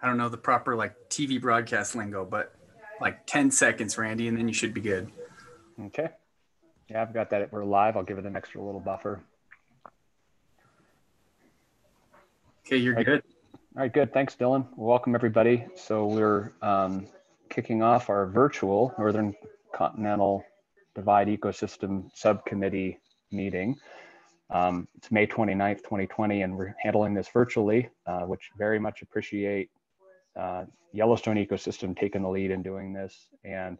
I don't know the proper like TV broadcast lingo, but like 10 seconds, Randy, and then you should be good. Okay. Yeah, I've got that. We're live. I'll give it an extra little buffer. Okay, you're All right. good. All right, good. Thanks, Dylan. Welcome, everybody. So we're um, kicking off our virtual Northern Continental Divide Ecosystem Subcommittee meeting. Um, it's May 29th, 2020, and we're handling this virtually, uh, which very much appreciate uh, Yellowstone Ecosystem taking the lead in doing this, and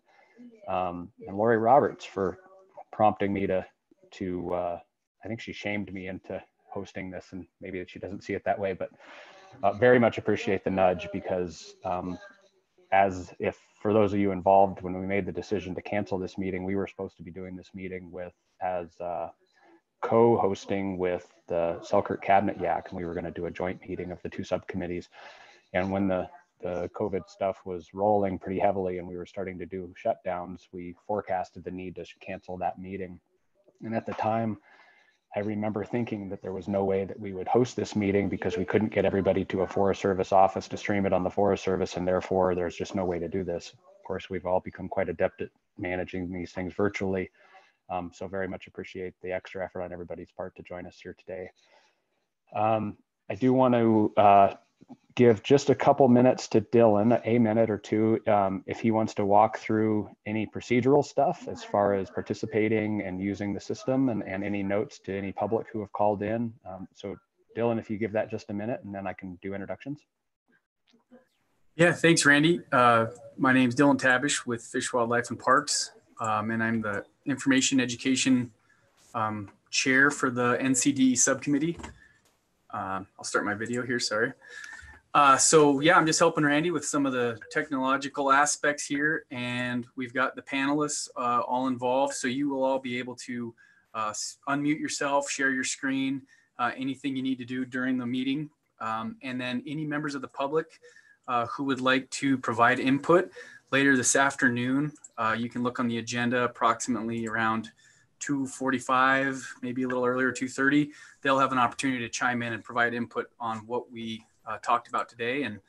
um, and Lori Roberts for prompting me to to uh, I think she shamed me into hosting this, and maybe that she doesn't see it that way, but uh, very much appreciate the nudge because um, as if for those of you involved when we made the decision to cancel this meeting we were supposed to be doing this meeting with as uh, co-hosting with the selkirk cabinet Yaak and we were going to do a joint meeting of the two subcommittees. And when the the covid stuff was rolling pretty heavily and we were starting to do shutdowns we forecasted the need to cancel that meeting and at the time I remember thinking that there was no way that we would host this meeting because we couldn't get everybody to a Forest Service office to stream it on the Forest Service, and therefore there's just no way to do this. Of course, we've all become quite adept at managing these things virtually. Um, so very much appreciate the extra effort on everybody's part to join us here today. Um, I do want to uh, give just a couple minutes to Dylan, a minute or two, um, if he wants to walk through any procedural stuff as far as participating and using the system and, and any notes to any public who have called in. Um, so Dylan, if you give that just a minute and then I can do introductions. Yeah, thanks, Randy. Uh, my name is Dylan Tabish with Fish, Wildlife, and Parks, um, and I'm the Information Education um, Chair for the NCD Subcommittee. Um, I'll start my video here, sorry. Uh, so yeah, I'm just helping Randy with some of the technological aspects here, and we've got the panelists uh, all involved. So you will all be able to uh, unmute yourself, share your screen, uh, anything you need to do during the meeting, um, and then any members of the public uh, who would like to provide input later this afternoon. Uh, you can look on the agenda approximately around 2:45, maybe a little earlier, 2:30. They'll have an opportunity to chime in and provide input on what we uh, talked about today. And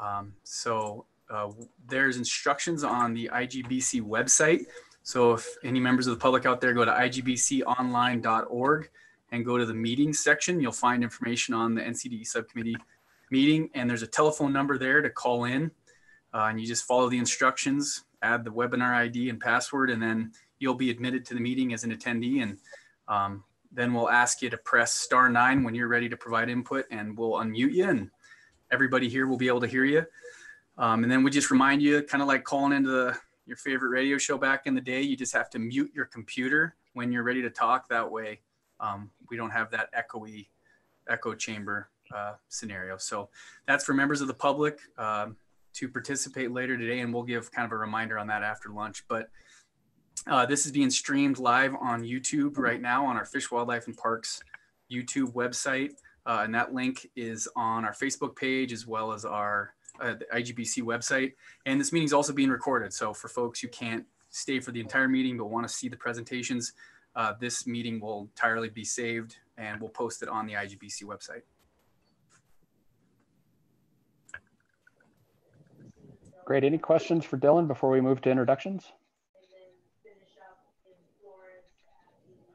um, so uh, there's instructions on the IGBC website. So if any members of the public out there go to igbconline.org and go to the meetings section, you'll find information on the NCD subcommittee meeting. And there's a telephone number there to call in. Uh, and you just follow the instructions, add the webinar ID and password, and then you'll be admitted to the meeting as an attendee. And um, then we'll ask you to press star nine when you're ready to provide input and we'll unmute you and everybody here will be able to hear you. Um, and then we just remind you, kind of like calling into the, your favorite radio show back in the day, you just have to mute your computer when you're ready to talk. That way um, we don't have that echoey echo chamber uh, scenario. So that's for members of the public um, to participate later today. And we'll give kind of a reminder on that after lunch. But uh, this is being streamed live on YouTube right now on our Fish, Wildlife, and Parks YouTube website. Uh, and that link is on our Facebook page as well as our uh, the IGBC website. And this meeting is also being recorded. So for folks who can't stay for the entire meeting but want to see the presentations, uh, this meeting will entirely be saved and we'll post it on the IGBC website. Great. Any questions for Dylan before we move to introductions?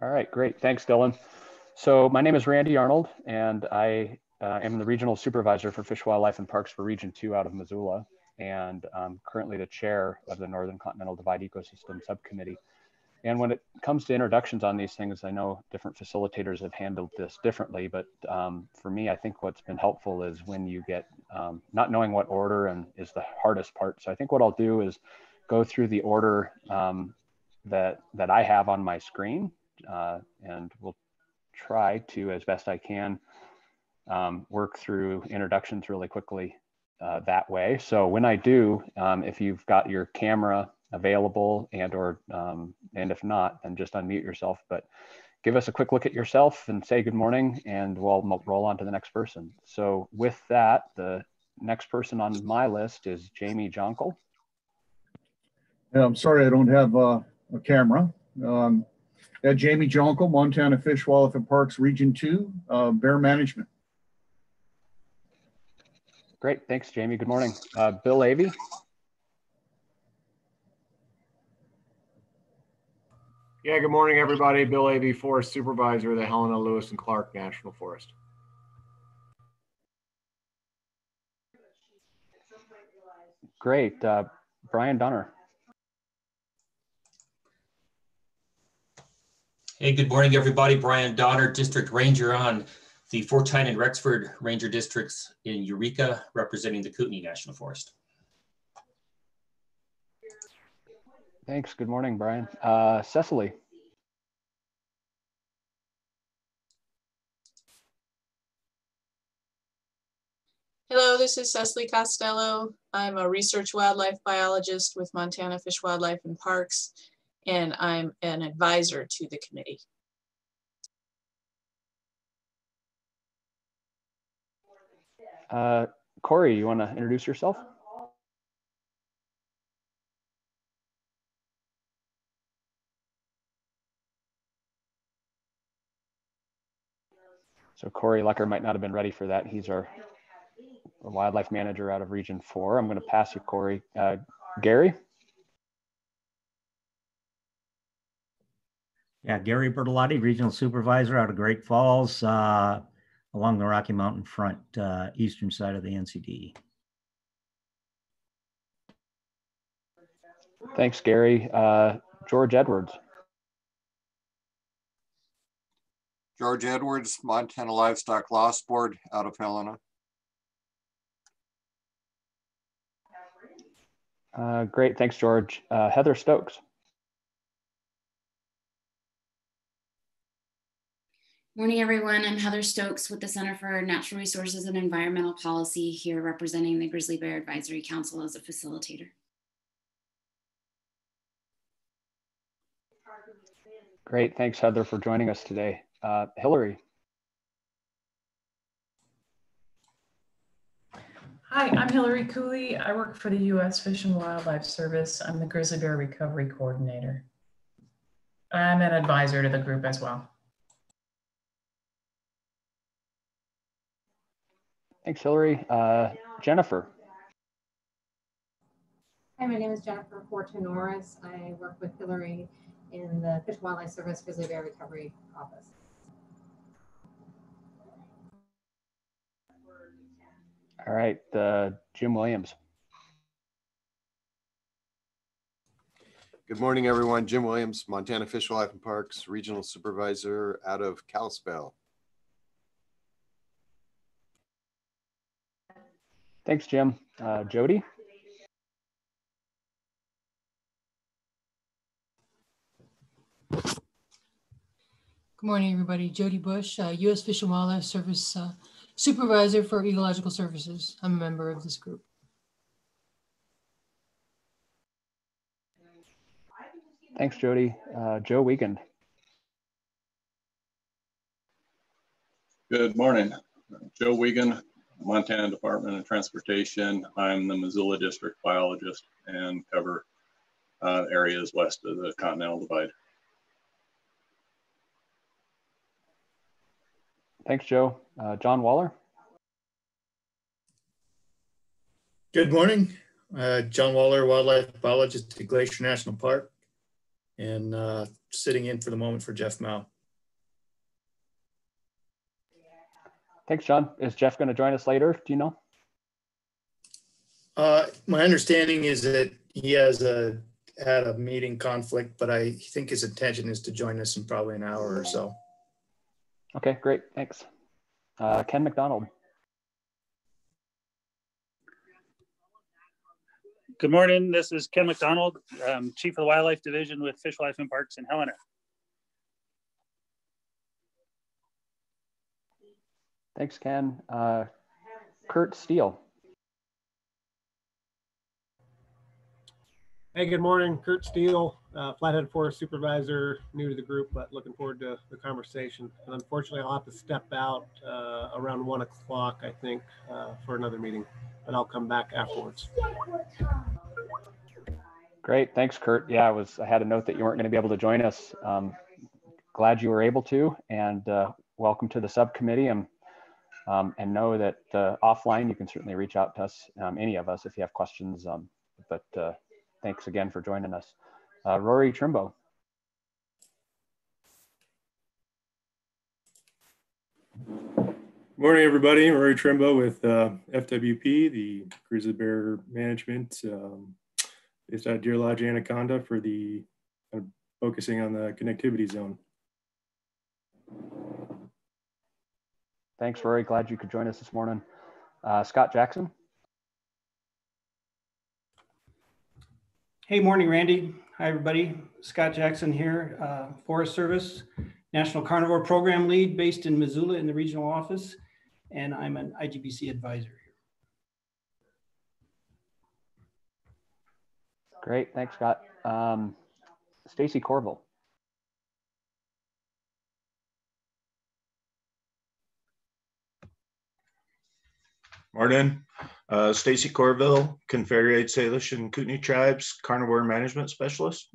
All right, great. Thanks, Dylan. So my name is Randy Arnold, and I uh, am the regional supervisor for Fish, Wildlife, and Parks for Region 2 out of Missoula, and I'm currently the chair of the Northern Continental Divide Ecosystem Subcommittee. And when it comes to introductions on these things, I know different facilitators have handled this differently, but um, for me, I think what's been helpful is when you get um, not knowing what order and is the hardest part. So I think what I'll do is go through the order um, that that I have on my screen, uh, and we'll try to, as best I can, um, work through introductions really quickly uh, that way. So when I do, um, if you've got your camera available and or um, and if not, then just unmute yourself. But give us a quick look at yourself and say good morning, and we'll roll on to the next person. So with that, the next person on my list is Jamie Jonkel. Yeah, I'm sorry I don't have uh, a camera. Um, yeah, Jamie Jonkel, Montana Fish, Wildlife and Parks, Region 2, uh, Bear Management. Great, thanks, Jamie. Good morning. Uh, Bill Avey. Yeah, good morning, everybody. Bill Avey, Forest Supervisor of the Helena Lewis and Clark National Forest. Great. Uh, Brian Donner. Hey, good morning, everybody. Brian Donner, District Ranger on the Fortine and Rexford Ranger Districts in Eureka, representing the Kootenai National Forest. Thanks. Good morning, Brian. Uh, Cecily. Hello, this is Cecily Costello. I'm a research wildlife biologist with Montana Fish, Wildlife and Parks, and I'm an advisor to the committee. Uh, Corey, you want to introduce yourself? So Corey Loecker might not have been ready for that. He's our wildlife manager out of Region 4. I'm going to pass you, Corey. Uh, Gary? Yeah, Gary Bertellotti, Regional Supervisor out of Great Falls, uh, along the Rocky Mountain front, uh, eastern side of the NCD. Thanks, Gary. Uh, George Edwards. George Edwards, Montana Livestock Loss Board out of Helena. Uh, great, thanks, George. Uh, Heather Stokes. Morning, everyone. I'm Heather Stokes with the Center for Natural Resources and Environmental Policy here representing the Grizzly Bear Advisory Council as a facilitator. Great, thanks, Heather, for joining us today. Uh, Hillary. Hi, I'm Hillary Cooley. I work for the U.S. Fish and Wildlife Service. I'm the Grizzly Bear Recovery Coordinator. I'm an advisor to the group as well. Thanks, Hillary. Uh, Jennifer. Hi, my name is Jennifer Fortin-Noreus. I work with Hillary in the Fish and Wildlife Service Grizzly Bear Recovery Office. All right, uh, Jim Williams. Good morning, everyone. Jim Williams, Montana Fish, Wildlife and Parks, Regional Supervisor out of Kalispell. Thanks, Jim. Uh, Jody? Good morning, everybody. Jody Bush, uh, U.S. Fish and Wildlife Service uh, Supervisor for Ecological Services. I'm a member of this group. Thanks, Jody. Uh, Joe Wiegand. Good morning. Joe Wiegand, Montana Department of Transportation. I'm the Missoula District biologist and cover uh, areas west of the Continental Divide. Thanks, Joe. Uh, John Waller. Good morning. Uh, John Waller, wildlife biologist at Glacier National Park, and uh, sitting in for the moment for Jeff Mow. Thanks, John. Is Jeff going to join us later? Do you know? Uh, my understanding is that he has a had a meeting conflict, but I think his intention is to join us in probably an hour or so. Okay, great. Thanks. Uh, Ken McDonald. Good morning. This is Ken McDonald, um, Chief of the Wildlife Division with Fish, Life, and Parks in Helena. Thanks, Ken. Uh, Kurt Steele. Hey, good morning. Kurt Steele, uh, Flathead Forest Supervisor, new to the group, but looking forward to the conversation. And unfortunately, I'll have to step out uh, around one o'clock, I think, uh, for another meeting, but I'll come back afterwards. Great, thanks, Kurt. Yeah, I was. I had a note that you weren't going to be able to join us. Um, glad you were able to, and uh, welcome to the subcommittee. I'm Um, and know that uh, offline, you can certainly reach out to us, um, any of us, if you have questions. Um, but uh, thanks again for joining us. Uh, Rory Trimbo. Morning, everybody. Rory Trimbo with uh, FWP, the Grizzly Bear Management, um, based out Deer Lodge, Anaconda, for the uh, focusing on the connectivity zone. Thanks, Rory. Glad you could join us this morning. Uh, Scott Jackson. Hey, morning, Randy. Hi, everybody. Scott Jackson here, uh, Forest Service, National Carnivore Program Lead based in Missoula in the regional office, and I'm an IGBC advisor here. Great, thanks, Scott. Um, Stacy Courville. Morning. Uh, Stacy Courville, Confederated Salish and Kootenai Tribes Carnivore Management Specialist.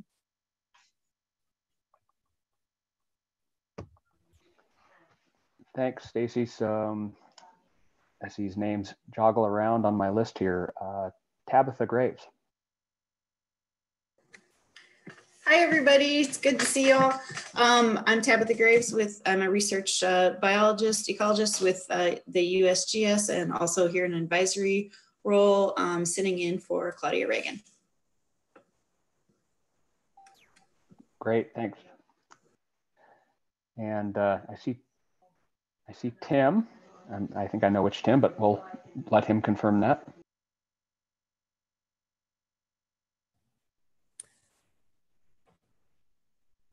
Thanks, Stacy. Um, as these names joggle around on my list here, uh, Tabitha Graves. Hi, everybody. It's good to see y'all. Um, I'm Tabitha Graves with, I'm a research uh, biologist, ecologist with uh, the USGS and also here in an advisory role, um, sitting in for Claudia Reagan. Great, thanks. And uh, I see, I see Tim. Um, I think I know which Tim, but we'll let him confirm that.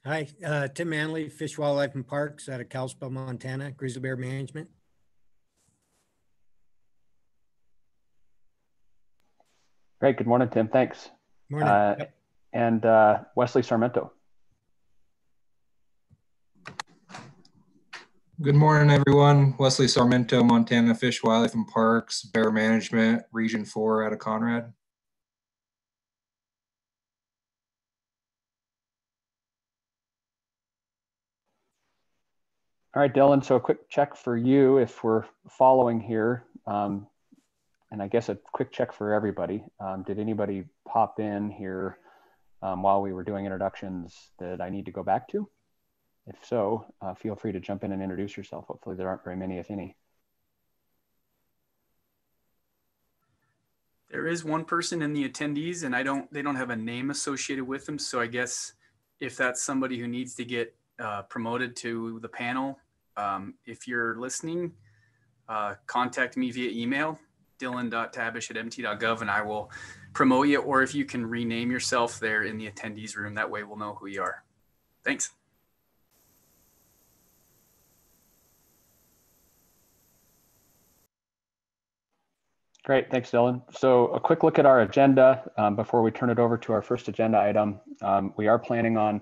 Hi, uh, Tim Manley, Fish, Wildlife and Parks out of Kalispell, Montana, Grizzly Bear Management. Great. Good morning, Tim. Thanks. Morning. Uh, Yep. And uh, Wesley Sarmento. Good morning, everyone. Wesley Sarmento, Montana Fish, Wildlife and Parks, Bear Management, Region 4 out of Conrad. All right, Dylan. So a quick check for you if we're following here. Um, and I guess a quick check for everybody. Um, did anybody pop in here um, while we were doing introductions that I need to go back to? If so, uh, feel free to jump in and introduce yourself. Hopefully there aren't very many, if any. There is one person in the attendees and I don't, they don't have a name associated with them. So I guess if that's somebody who needs to get uh, promoted to the panel, um, if you're listening, uh, contact me via email, dylan.tabish at mt.gov, and I will promote you. Or if you can rename yourself there in the attendees room, that way we'll know who you are. Thanks. Great, thanks, Dylan. So a quick look at our agenda um, before we turn it over to our first agenda item. Um, we are planning on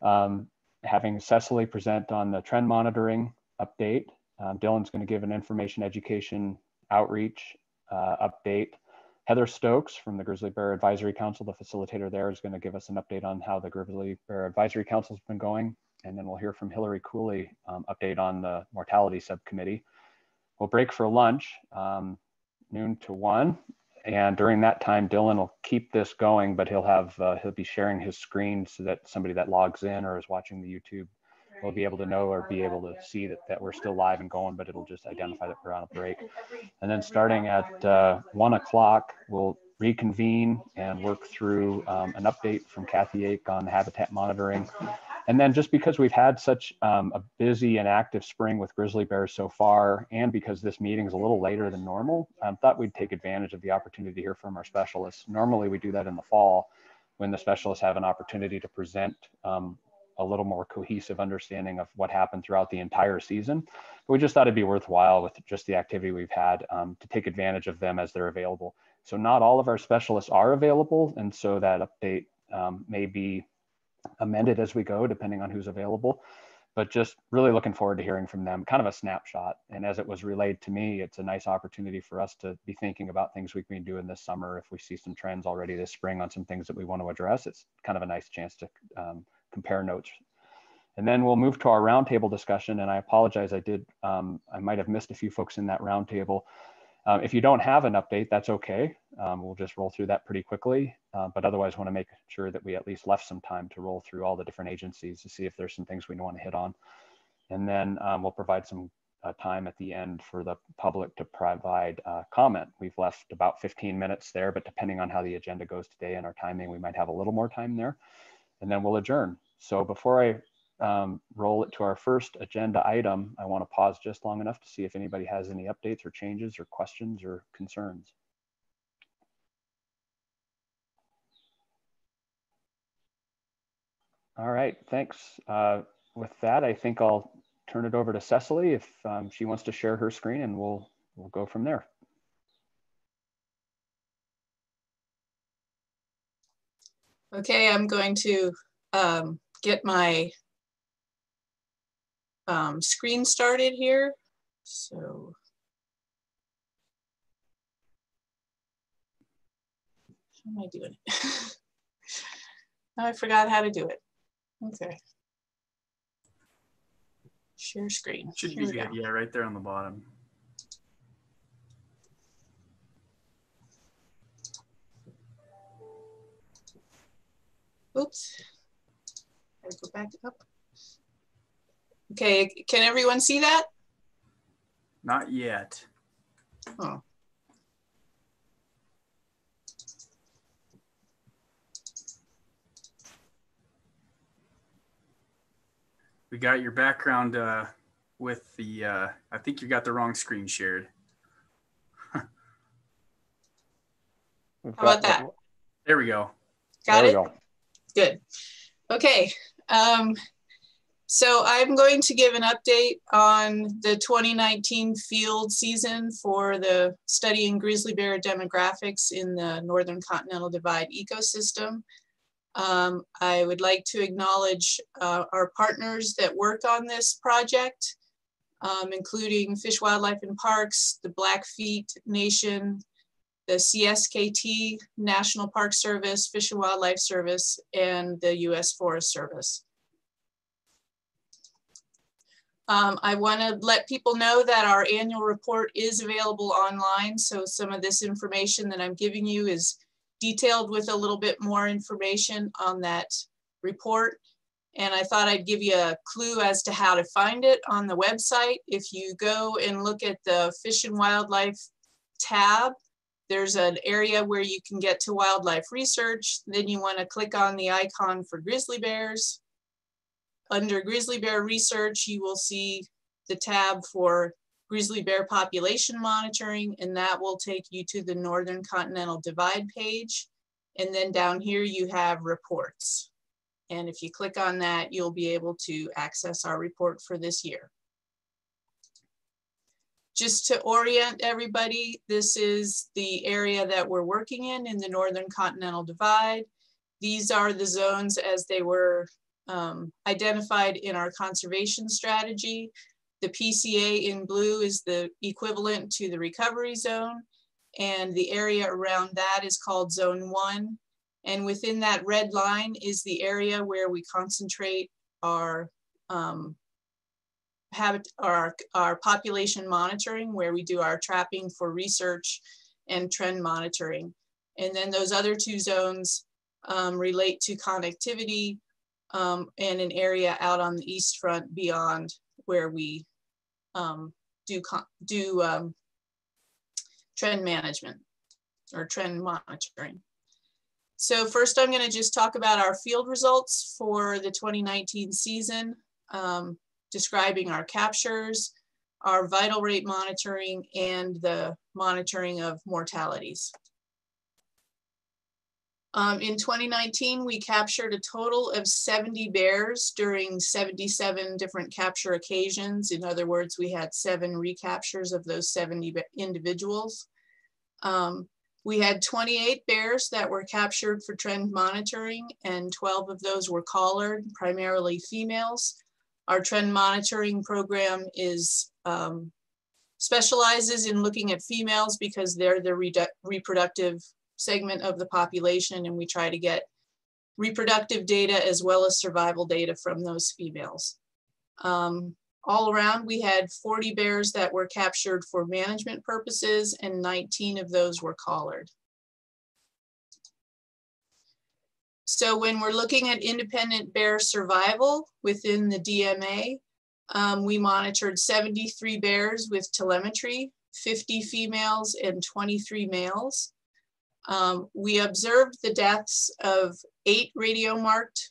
um, having Cecily present on the trend monitoring update. Um, Dylan's going to give an information education outreach uh, update. Heather Stokes from the Grizzly Bear Advisory Council, the facilitator there, is going to give us an update on how the Grizzly Bear Advisory Council has been going. And then we'll hear from Hillary Cooley, um, update on the mortality subcommittee. We'll break for lunch, um, noon to one. And during that time, Dylan will keep this going, but he'll have uh, he'll be sharing his screen so that somebody that logs in or is watching the YouTube will be able to know or be able to see that, that we're still live and going, but it'll just identify that we're on a break. And then starting at uh, one o'clock, we'll reconvene and work through um, an update from Kathy Ake on habitat monitoring. And then just because we've had such um, a busy and active spring with grizzly bears so far, and because this meeting is a little later than normal, I um, thought we'd take advantage of the opportunity to hear from our specialists. Normally we do that in the fall when the specialists have an opportunity to present um, a little more cohesive understanding of what happened throughout the entire season. But we just thought it'd be worthwhile with just the activity we've had um, to take advantage of them as they're available. So not all of our specialists are available. And so that update um, may be amended as we go, depending on who's available. But just really looking forward to hearing from them, kind of a snapshot. And as it was relayed to me, it's a nice opportunity for us to be thinking about things we can be doing this summer. If we see some trends already this spring on some things that we want to address, it's kind of a nice chance to um, compare notes And then we'll move to our roundtable discussion. And I apologize, I did, um, I might have missed a few folks in that roundtable. Um, if you don't have an update, that's okay. Um, we'll just roll through that pretty quickly. Uh, but otherwise, want to make sure that we at least left some time to roll through all the different agencies to see if there's some things we want to hit on. And then um, we'll provide some uh, time at the end for the public to provide uh, comment. We've left about 15 minutes there, but depending on how the agenda goes today and our timing, we might have a little more time there. And then we'll adjourn. So before I um, roll it to our first agenda item, I want to pause just long enough to see if anybody has any updates or changes or questions or concerns. All right, thanks. Uh, with that, I think I'll turn it over to Cecily if um, she wants to share her screen and we'll, we'll go from there. Okay, I'm going to um, get my um, screen started here. So how am I doing it? now I forgot how to do it. Okay. Share screen. Should Here be we good. go. Yeah, right there on the bottom. Oops. Gotta go back up. Okay, can everyone see that? Not yet. Oh. We got your background uh, with the, uh, I think you got the wrong screen shared. How about that? There we go. Got There we it? go. Good. Okay. Um, so I'm going to give an update on the 2019 field season for the studying grizzly bear demographics in the Northern Continental Divide ecosystem. Um, I would like to acknowledge uh, our partners that work on this project, um, including Fish, Wildlife and Parks, the Blackfeet Nation, the CSKT, National Park Service, Fish and Wildlife Service, and the U.S. Forest Service. Um, I want to let people know that our annual report is available online. So some of this information that I'm giving you is detailed with a little bit more information on that report. And I thought I'd give you a clue as to how to find it on the website. If you go and look at the Fish and Wildlife tab, there's an area where you can get to wildlife research. Then you want to click on the icon for grizzly bears. Under grizzly bear research, you will see the tab for grizzly bear population monitoring, and that will take you to the Northern Continental Divide page. And then down here you have reports. And if you click on that, you'll be able to access our report for this year. Just to orient everybody, this is the area that we're working in, in the Northern Continental Divide. These are the zones as they were um, identified in our conservation strategy. The PCA in blue is the equivalent to the recovery zone, and the area around that is called zone one. And within that red line is the area where we concentrate our um, habit, our, our population monitoring, where we do our trapping for research and trend monitoring. And then those other two zones um, relate to connectivity um, and an area out on the east front beyond where we um, do, do um, trend management or trend monitoring. So first I'm gonna just talk about our field results for the 2019 season, um, describing our captures, our vital rate monitoring, and the monitoring of mortalities. Um, in 2019, we captured a total of 70 bears during 77 different capture occasions. In other words, we had seven recaptures of those 70 individuals. Um, we had 28 bears that were captured for trend monitoring and 12 of those were collared, primarily females. Our trend monitoring program is um, specializes in looking at females because they're the reproductive segment of the population and we try to get reproductive data as well as survival data from those females. Um, all around, we had 40 bears that were captured for management purposes and 19 of those were collared. So when we're looking at independent bear survival within the DMA, um, we monitored 73 bears with telemetry, 50 females and 23 males. Um, we observed the deaths of eight radio marked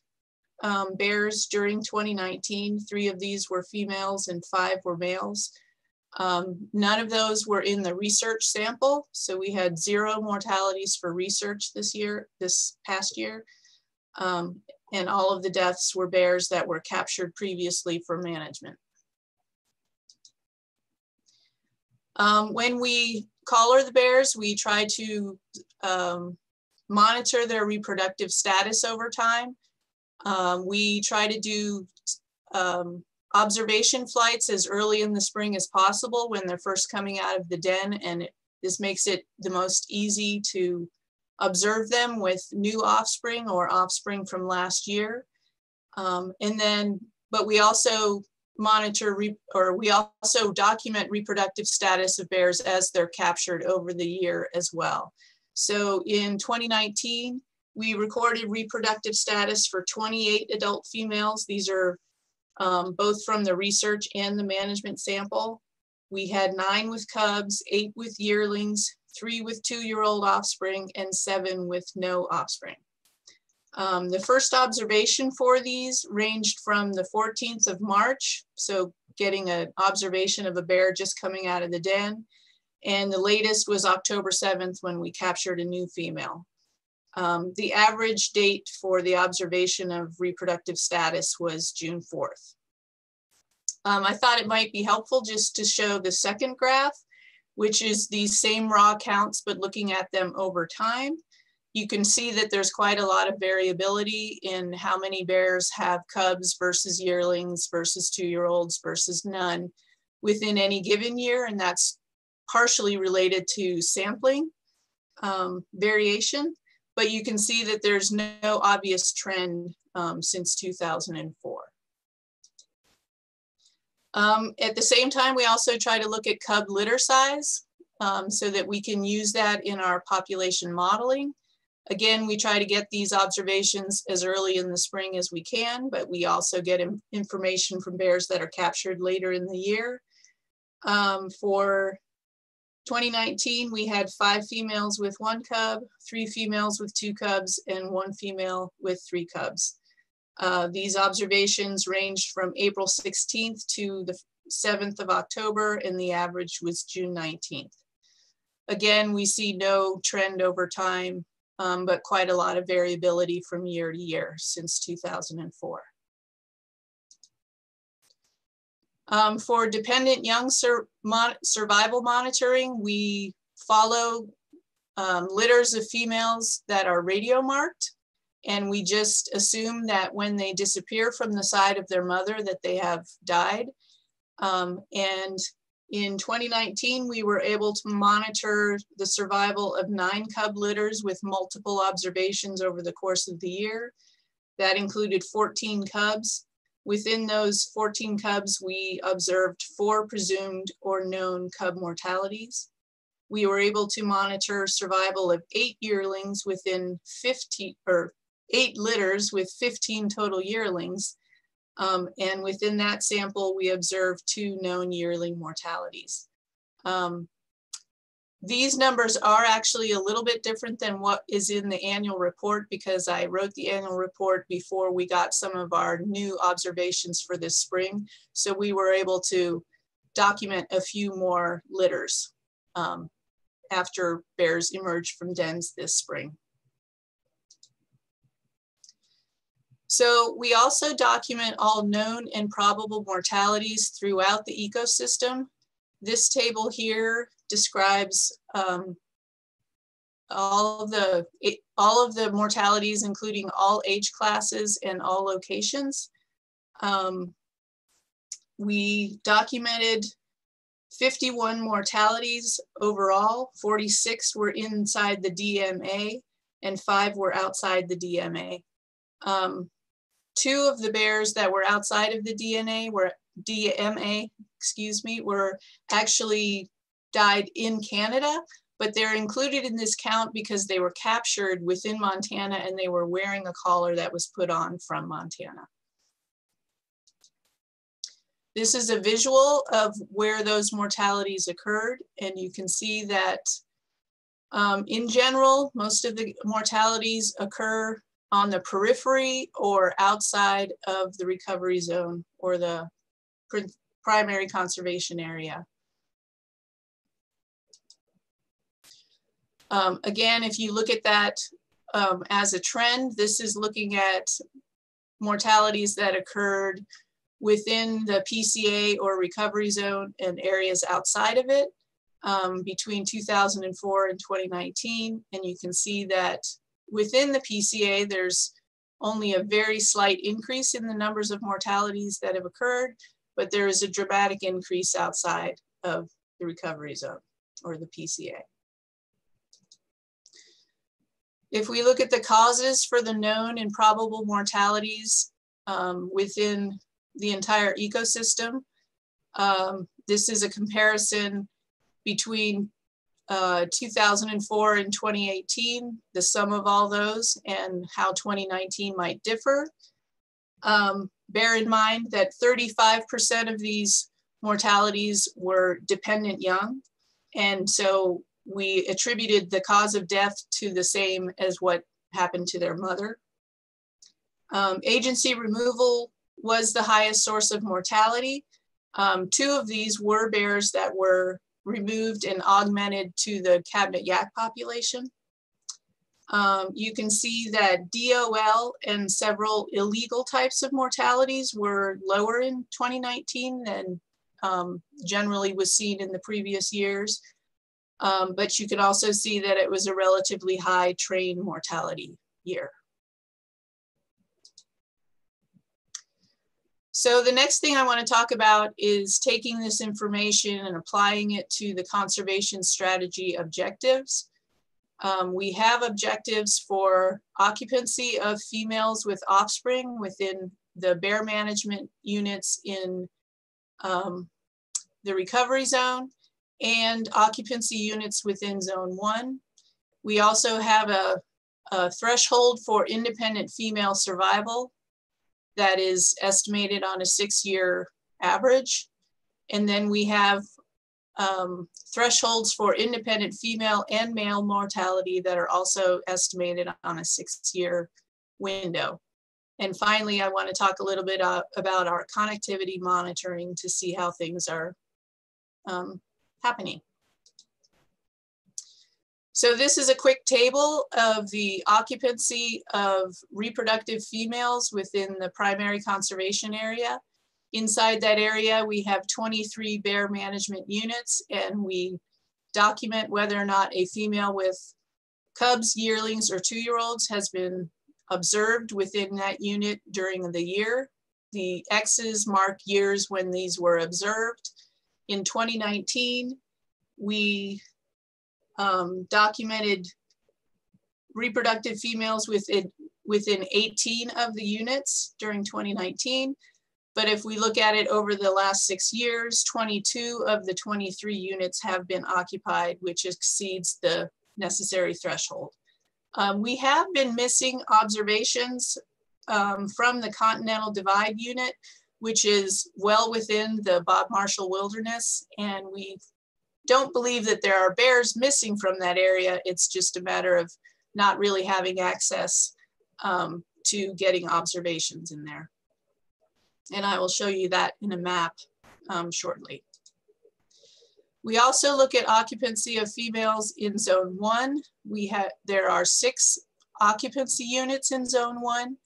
um, bears during 2019. Three of these were females and five were males. Um, none of those were in the research sample. So we had zero mortalities for research this year, this past year. Um, and all of the deaths were bears that were captured previously for management. Um, when we collar the bears, we try to um, monitor their reproductive status over time. Um, we try to do um, observation flights as early in the spring as possible when they're first coming out of the den and it, this makes it the most easy to observe them with new offspring or offspring from last year. Um, and then, but we also monitor or we also document reproductive status of bears as they're captured over the year as well. So in 2019, we recorded reproductive status for 28 adult females. These are um, both from the research and the management sample. We had nine with cubs, eight with yearlings, three with two-year-old offspring, and seven with no offspring. Um, the first observation for these ranged from the 14th of March, so getting an observation of a bear just coming out of the den, and the latest was October 7th when we captured a new female. Um, the average date for the observation of reproductive status was June 4th. Um, I thought it might be helpful just to show the second graph which is these same raw counts, but looking at them over time. You can see that there's quite a lot of variability in how many bears have cubs versus yearlings versus two-year-olds versus none within any given year. And that's partially related to sampling um, variation, but you can see that there's no obvious trend um, since 2004. Um, at the same time, we also try to look at cub litter size um, so that we can use that in our population modeling. Again, we try to get these observations as early in the spring as we can, but we also get information from bears that are captured later in the year. Um, for 2019, we had five females with one cub, three females with two cubs, and one female with three cubs. Uh, these observations ranged from April 16th to the 7th of October, and the average was June 19th. Again, we see no trend over time, um, but quite a lot of variability from year to year since 2004. Um, for dependent young sur mon survival monitoring, we follow um, litters of females that are radio marked. And we just assume that when they disappear from the side of their mother that they have died. Um, and in 2019, we were able to monitor the survival of nine cub litters with multiple observations over the course of the year. That included 14 cubs. Within those 14 cubs, we observed four presumed or known cub mortalities. We were able to monitor survival of eight yearlings within 15 or eight litters with 15 total yearlings. Um, and within that sample, we observed two known yearling mortalities. Um, these numbers are actually a little bit different than what is in the annual report because I wrote the annual report before we got some of our new observations for this spring. So we were able to document a few more litters um, after bears emerged from dens this spring. So we also document all known and probable mortalities throughout the ecosystem. This table here describes um, all of the all of the mortalities, including all age classes and all locations. Um, we documented 51 mortalities overall, 46 were inside the DMA and five were outside the DMA. Um, two of the bears that were outside of the DNA were DMA, excuse me, were actually died in Canada, but they're included in this count because they were captured within Montana and they were wearing a collar that was put on from Montana. This is a visual of where those mortalities occurred. And you can see that um, in general, most of the mortalities occur on the periphery or outside of the recovery zone or the primary conservation area. Um, again, if you look at that um, as a trend, this is looking at mortalities that occurred within the PCA or recovery zone and areas outside of it um, between 2004 and 2019. And you can see that within the PCA, there's only a very slight increase in the numbers of mortalities that have occurred, but there is a dramatic increase outside of the recovery zone or the PCA. If we look at the causes for the known and probable mortalities um, within the entire ecosystem, um, this is a comparison between uh, 2004 and 2018, the sum of all those and how 2019 might differ. Um, bear in mind that 35% of these mortalities were dependent young. And so we attributed the cause of death to the same as what happened to their mother. Um, agency removal was the highest source of mortality. Um, two of these were bears that were removed and augmented to the cabinet Yaak population. Um, you can see that DOL and several illegal types of mortalities were lower in 2019 than um, generally was seen in the previous years. Um, but you can also see that it was a relatively high train mortality year. So the next thing I want to talk about is taking this information and applying it to the conservation strategy objectives. Um, we have objectives for occupancy of females with offspring within the bear management units in um, the recovery zone and occupancy units within zone one. We also have a, a threshold for independent female survival that is estimated on a six year average. And then we have um, thresholds for independent female and male mortality that are also estimated on a six year window. And finally, I want to talk a little bit uh, about our connectivity monitoring to see how things are um, happening. So this is a quick table of the occupancy of reproductive females within the primary conservation area. Inside that area, we have 23 bear management units and we document whether or not a female with cubs, yearlings, or two-year-olds has been observed within that unit during the year. The X's mark years when these were observed. In 2019, we um, documented reproductive females within, within 18 of the units during 2019. But if we look at it over the last six years, 22 of the 23 units have been occupied, which exceeds the necessary threshold. Um, we have been missing observations um, from the Continental Divide unit, which is well within the Bob Marshall Wilderness. And we don't believe that there are bears missing from that area. It's just a matter of not really having access um, to getting observations in there. And I will show you that in a map um, shortly. We also look at occupancy of females in zone one. We have, there are six occupancy units in zone one.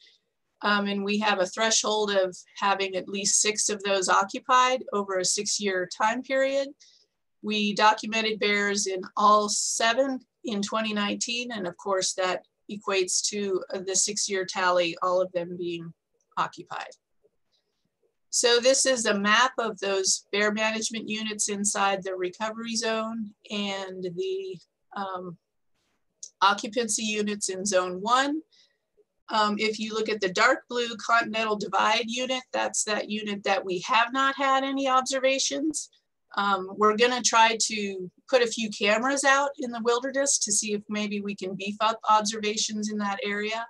Um, and we have a threshold of having at least six of those occupied over a six year time period. We documented bears in all seven in 2019, and of course that equates to the six-year tally, all of them being occupied. So this is a map of those bear management units inside the recovery zone and the um, occupancy units in zone one. um, if you look at the dark blue continental divide unit, that's that unit that we have not had any observations. Um, we're gonna try to put a few cameras out in the wilderness to see if maybe we can beef up observations in that area.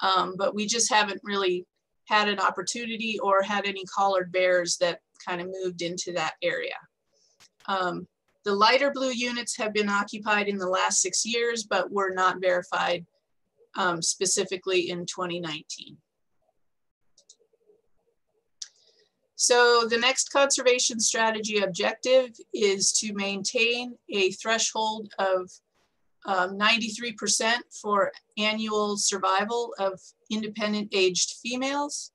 Um, but we just haven't really had an opportunity or had any collared bears that kind of moved into that area. Um, the lighter blue units have been occupied in the last six years, but were not verified um, specifically in 2019. So the next conservation strategy objective is to maintain a threshold of 93% um, for annual survival of independent aged females.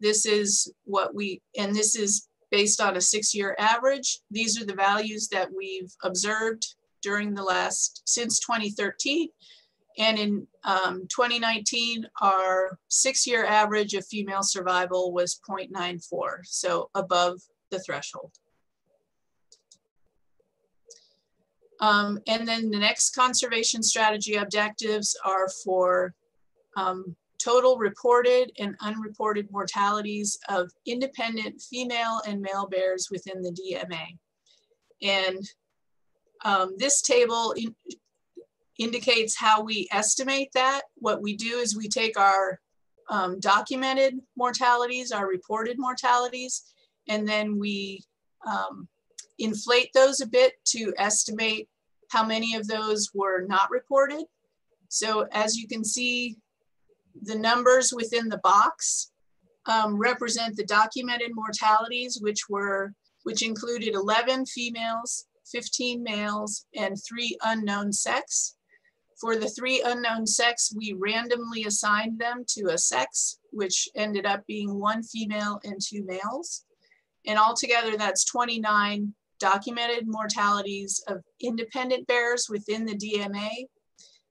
This is what we, and this is based on a six year average. These are the values that we've observed during the last, since 2013. And in um, 2019, our six-year average of female survival was 0.94, so above the threshold. Um, and then the next conservation strategy objectives are for um, total reported and unreported mortalities of independent female and male bears within the DMA. And um, this table indicates how we estimate that. What we do is we take our um, documented mortalities, our reported mortalities, and then we um, inflate those a bit to estimate how many of those were not reported. So as you can see, the numbers within the box um, represent the documented mortalities, which were, which included 11 females, 15 males, and three unknown sex. For the three unknown sex, we randomly assigned them to a sex, which ended up being one female and two males. And altogether, that's 29 documented mortalities of independent bears within the DMA.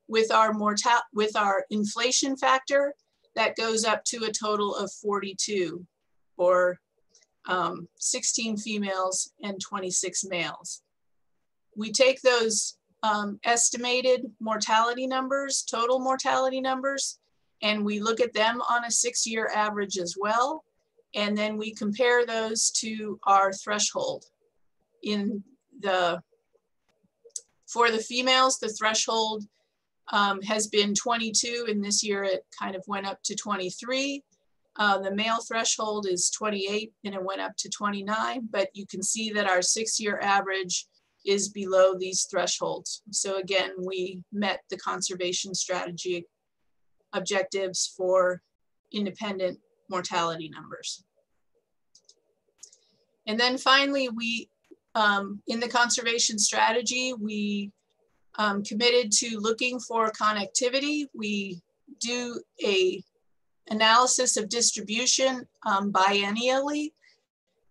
With our, mortal with our inflation factor, that goes up to a total of 42, or um, 16 females and 26 males. We take those um, estimated mortality numbers, total mortality numbers, and we look at them on a six-year average as well. And then we compare those to our threshold. In the, for the females, the threshold um, has been 22, and this year it kind of went up to 23. Uh, the male threshold is 28, and it went up to 29, but you can see that our six-year average is below these thresholds. So again, we met the conservation strategy objectives for independent mortality numbers. And then finally, we, um, in the conservation strategy, we um, committed to looking for connectivity. We do a analysis of distribution um, biennially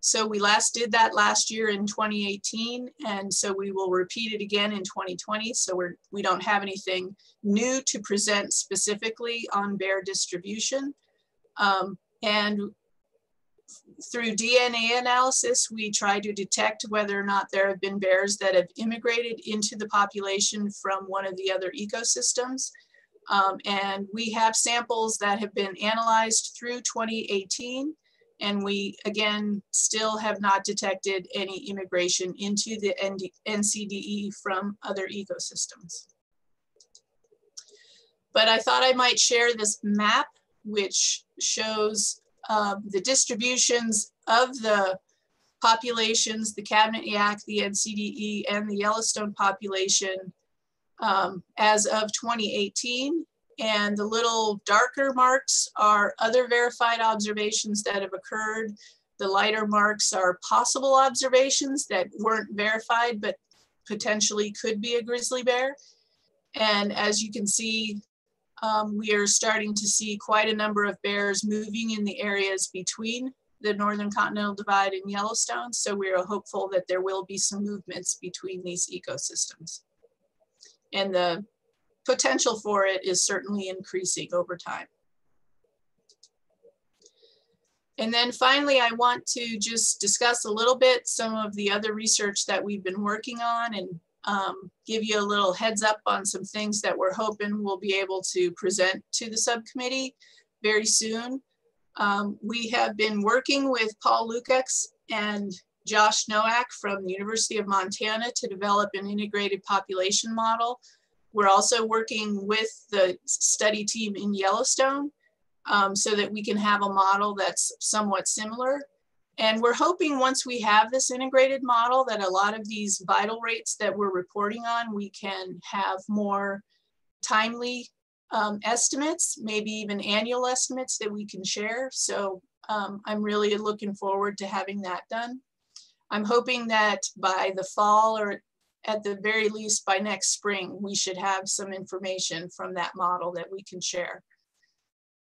so we last did that last year in 2018, and so we will repeat it again in 2020. So we're, we don't have anything new to present specifically on bear distribution. Um, and through DNA analysis, we try to detect whether or not there have been bears that have immigrated into the population from one of the other ecosystems. Um, and we have samples that have been analyzed through 2018 and we, again, still have not detected any immigration into the NCDE from other ecosystems. But I thought I might share this map, which shows uh, the distributions of the populations, the Cabinet Yaak, the NCDE, and the Yellowstone population um, as of 2018 and the little darker marks are other verified observations that have occurred. The lighter marks are possible observations that weren't verified, but potentially could be a grizzly bear. And as you can see, um, we are starting to see quite a number of bears moving in the areas between the Northern Continental Divide and Yellowstone. So we are hopeful that there will be some movements between these ecosystems. And the potential for it is certainly increasing over time. And then finally, I want to just discuss a little bit some of the other research that we've been working on and um, give you a little heads up on some things that we're hoping we'll be able to present to the subcommittee very soon. Um, we have been working with Paul Lukacs and Josh Nowak from the University of Montana to develop an integrated population model. We're also working with the study team in Yellowstone um, so that we can have a model that's somewhat similar. And we're hoping once we have this integrated model that a lot of these vital rates that we're reporting on, we can have more timely um, estimates, maybe even annual estimates that we can share. So um, I'm really looking forward to having that done. I'm hoping that by the fall or at the very least by next spring, we should have some information from that model that we can share.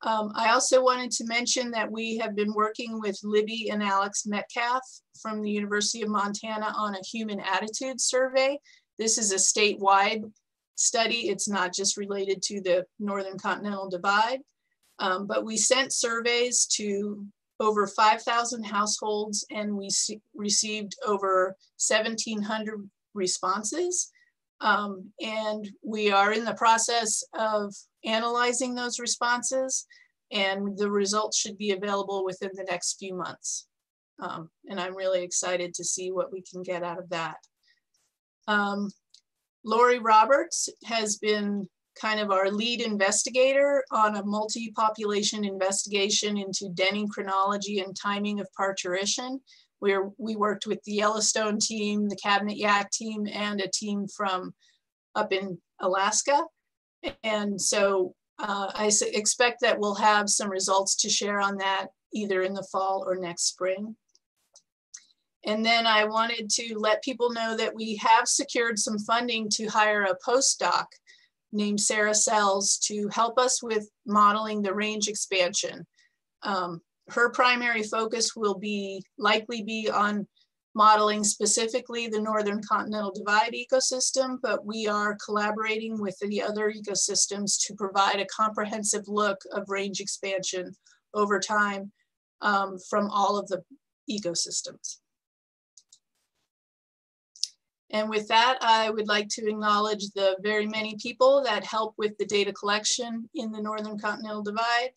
Um, I also wanted to mention that we have been working with Libby and Alex Metcalf from the University of Montana on a human attitude survey. This is a statewide study. It's not just related to the Northern Continental Divide, um, but we sent surveys to over 5,000 households and we received over 1,700 responses. Um, and we are in the process of analyzing those responses and the results should be available within the next few months. Um, and I'm really excited to see what we can get out of that. Um, Lori Roberts has been kind of our lead investigator on a multi-population investigation into denning chronology and timing of parturition where we worked with the Yellowstone team, the Cabinet Yaak team, and a team from up in Alaska. And so uh, I expect that we'll have some results to share on that either in the fall or next spring. And then I wanted to let people know that we have secured some funding to hire a postdoc named Sarah Sells to help us with modeling the range expansion. Um, her primary focus will be likely be on modeling specifically the Northern Continental Divide ecosystem, but we are collaborating with the other ecosystems to provide a comprehensive look of range expansion over time um, from all of the ecosystems. And with that, I would like to acknowledge the very many people that help with the data collection in the Northern Continental Divide.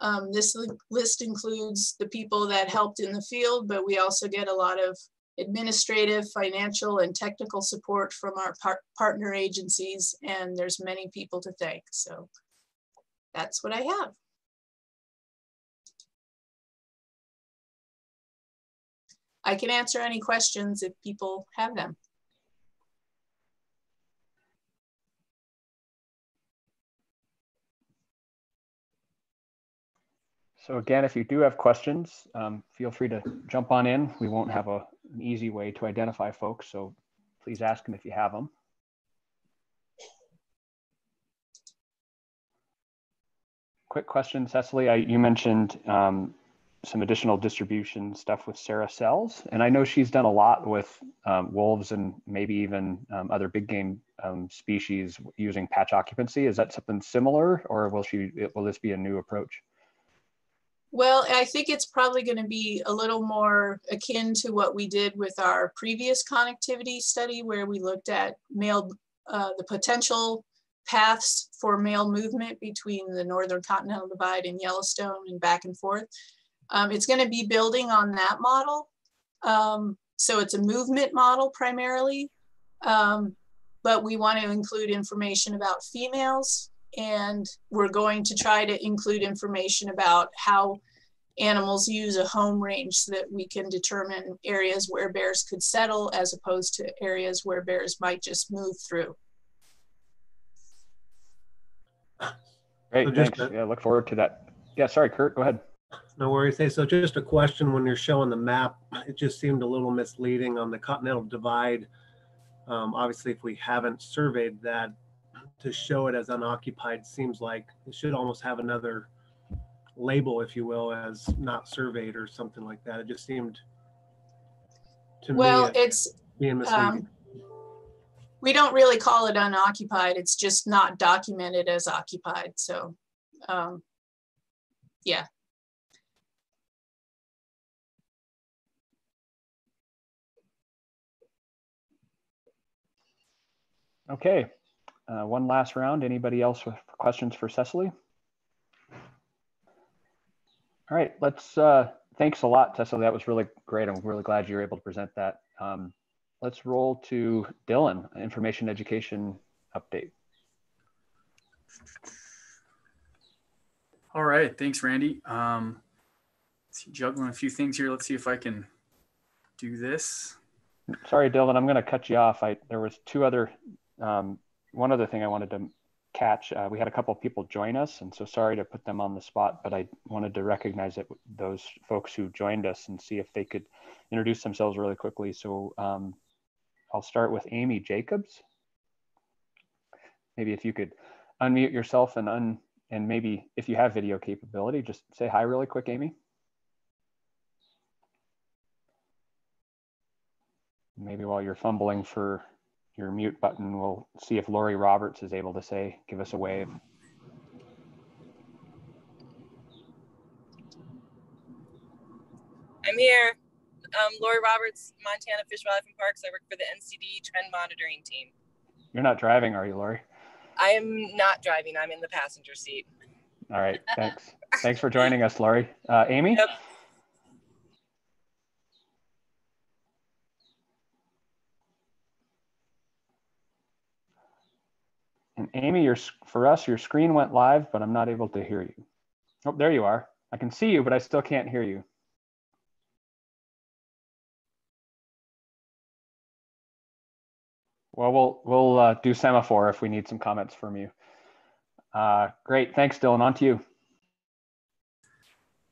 Um, this list includes the people that helped in the field, but we also get a lot of administrative, financial, and technical support from our par partner agencies, and there's many people to thank. So that's what I have. I can answer any questions if people have them. So again, if you do have questions, um, feel free to jump on in. We won't have a, an easy way to identify folks, so please ask them if you have them. Quick question, Cecily. I, you mentioned um, some additional distribution stuff with Sarah Sells, and I know she's done a lot with um, wolves and maybe even um, other big game um, species using patch occupancy. Is that something similar, or will she? Will this be a new approach? Well, I think it's probably going to be a little more akin to what we did with our previous connectivity study where we looked at male, uh, the potential paths for male movement between the Northern Continental Divide and Yellowstone and back and forth. Um, it's going to be building on that model. Um, so it's a movement model primarily, um, but we want to include information about females and we're going to try to include information about how animals use a home range so that we can determine areas where bears could settle as opposed to areas where bears might just move through. Great, so thanks. A, yeah, look forward to that. Yeah, sorry, Kurt, go ahead. No worries. Hey, so just a question when you're showing the map, it just seemed a little misleading on the Continental Divide. Um, obviously, if we haven't surveyed that, to show it as unoccupied seems like it should almost have another label, if you will, as not surveyed or something like that. It just seemed to well, me Well, it's being misleading. Um, we don't really call it unoccupied. It's just not documented as occupied. So, um, yeah. Okay, uh, one last round. Anybody else with questions for Cecily? All right, let's, uh, thanks a lot, Cecily. That was really great. I'm really glad you were able to present that. Um, let's roll to Dylan, information education update. All right, thanks, Randy. Um, juggling a few things here. Let's see if I can do this. Sorry, Dylan, I'm going to cut you off. I there was two other, um, one other thing I wanted to catch. Uh, we had a couple of people join us, and so sorry to put them on the spot, but I wanted to recognize it, those folks who joined us and see if they could introduce themselves really quickly. So um, I'll start with Amy Jacobs. Maybe if you could unmute yourself and un and maybe if you have video capability, just say hi really quick, Amy. Maybe while you're fumbling for your mute button, we'll see if Lori Roberts is able to say, give us a wave. I'm here. Um, Lori Roberts, Montana Fish, Wildlife, and Parks. I work for the NCD Trend Monitoring Team. You're not driving, are you, Lori? I am not driving. I'm in the passenger seat. All right, thanks. thanks for joining us, Lori. Uh, Amy? Yep. And Amy, your, for us, your screen went live, but I'm not able to hear you. Oh, there you are. I can see you, but I still can't hear you. Well, we'll, we'll uh, do semaphore if we need some comments from you. Uh, great. Thanks, Dylan. On to you.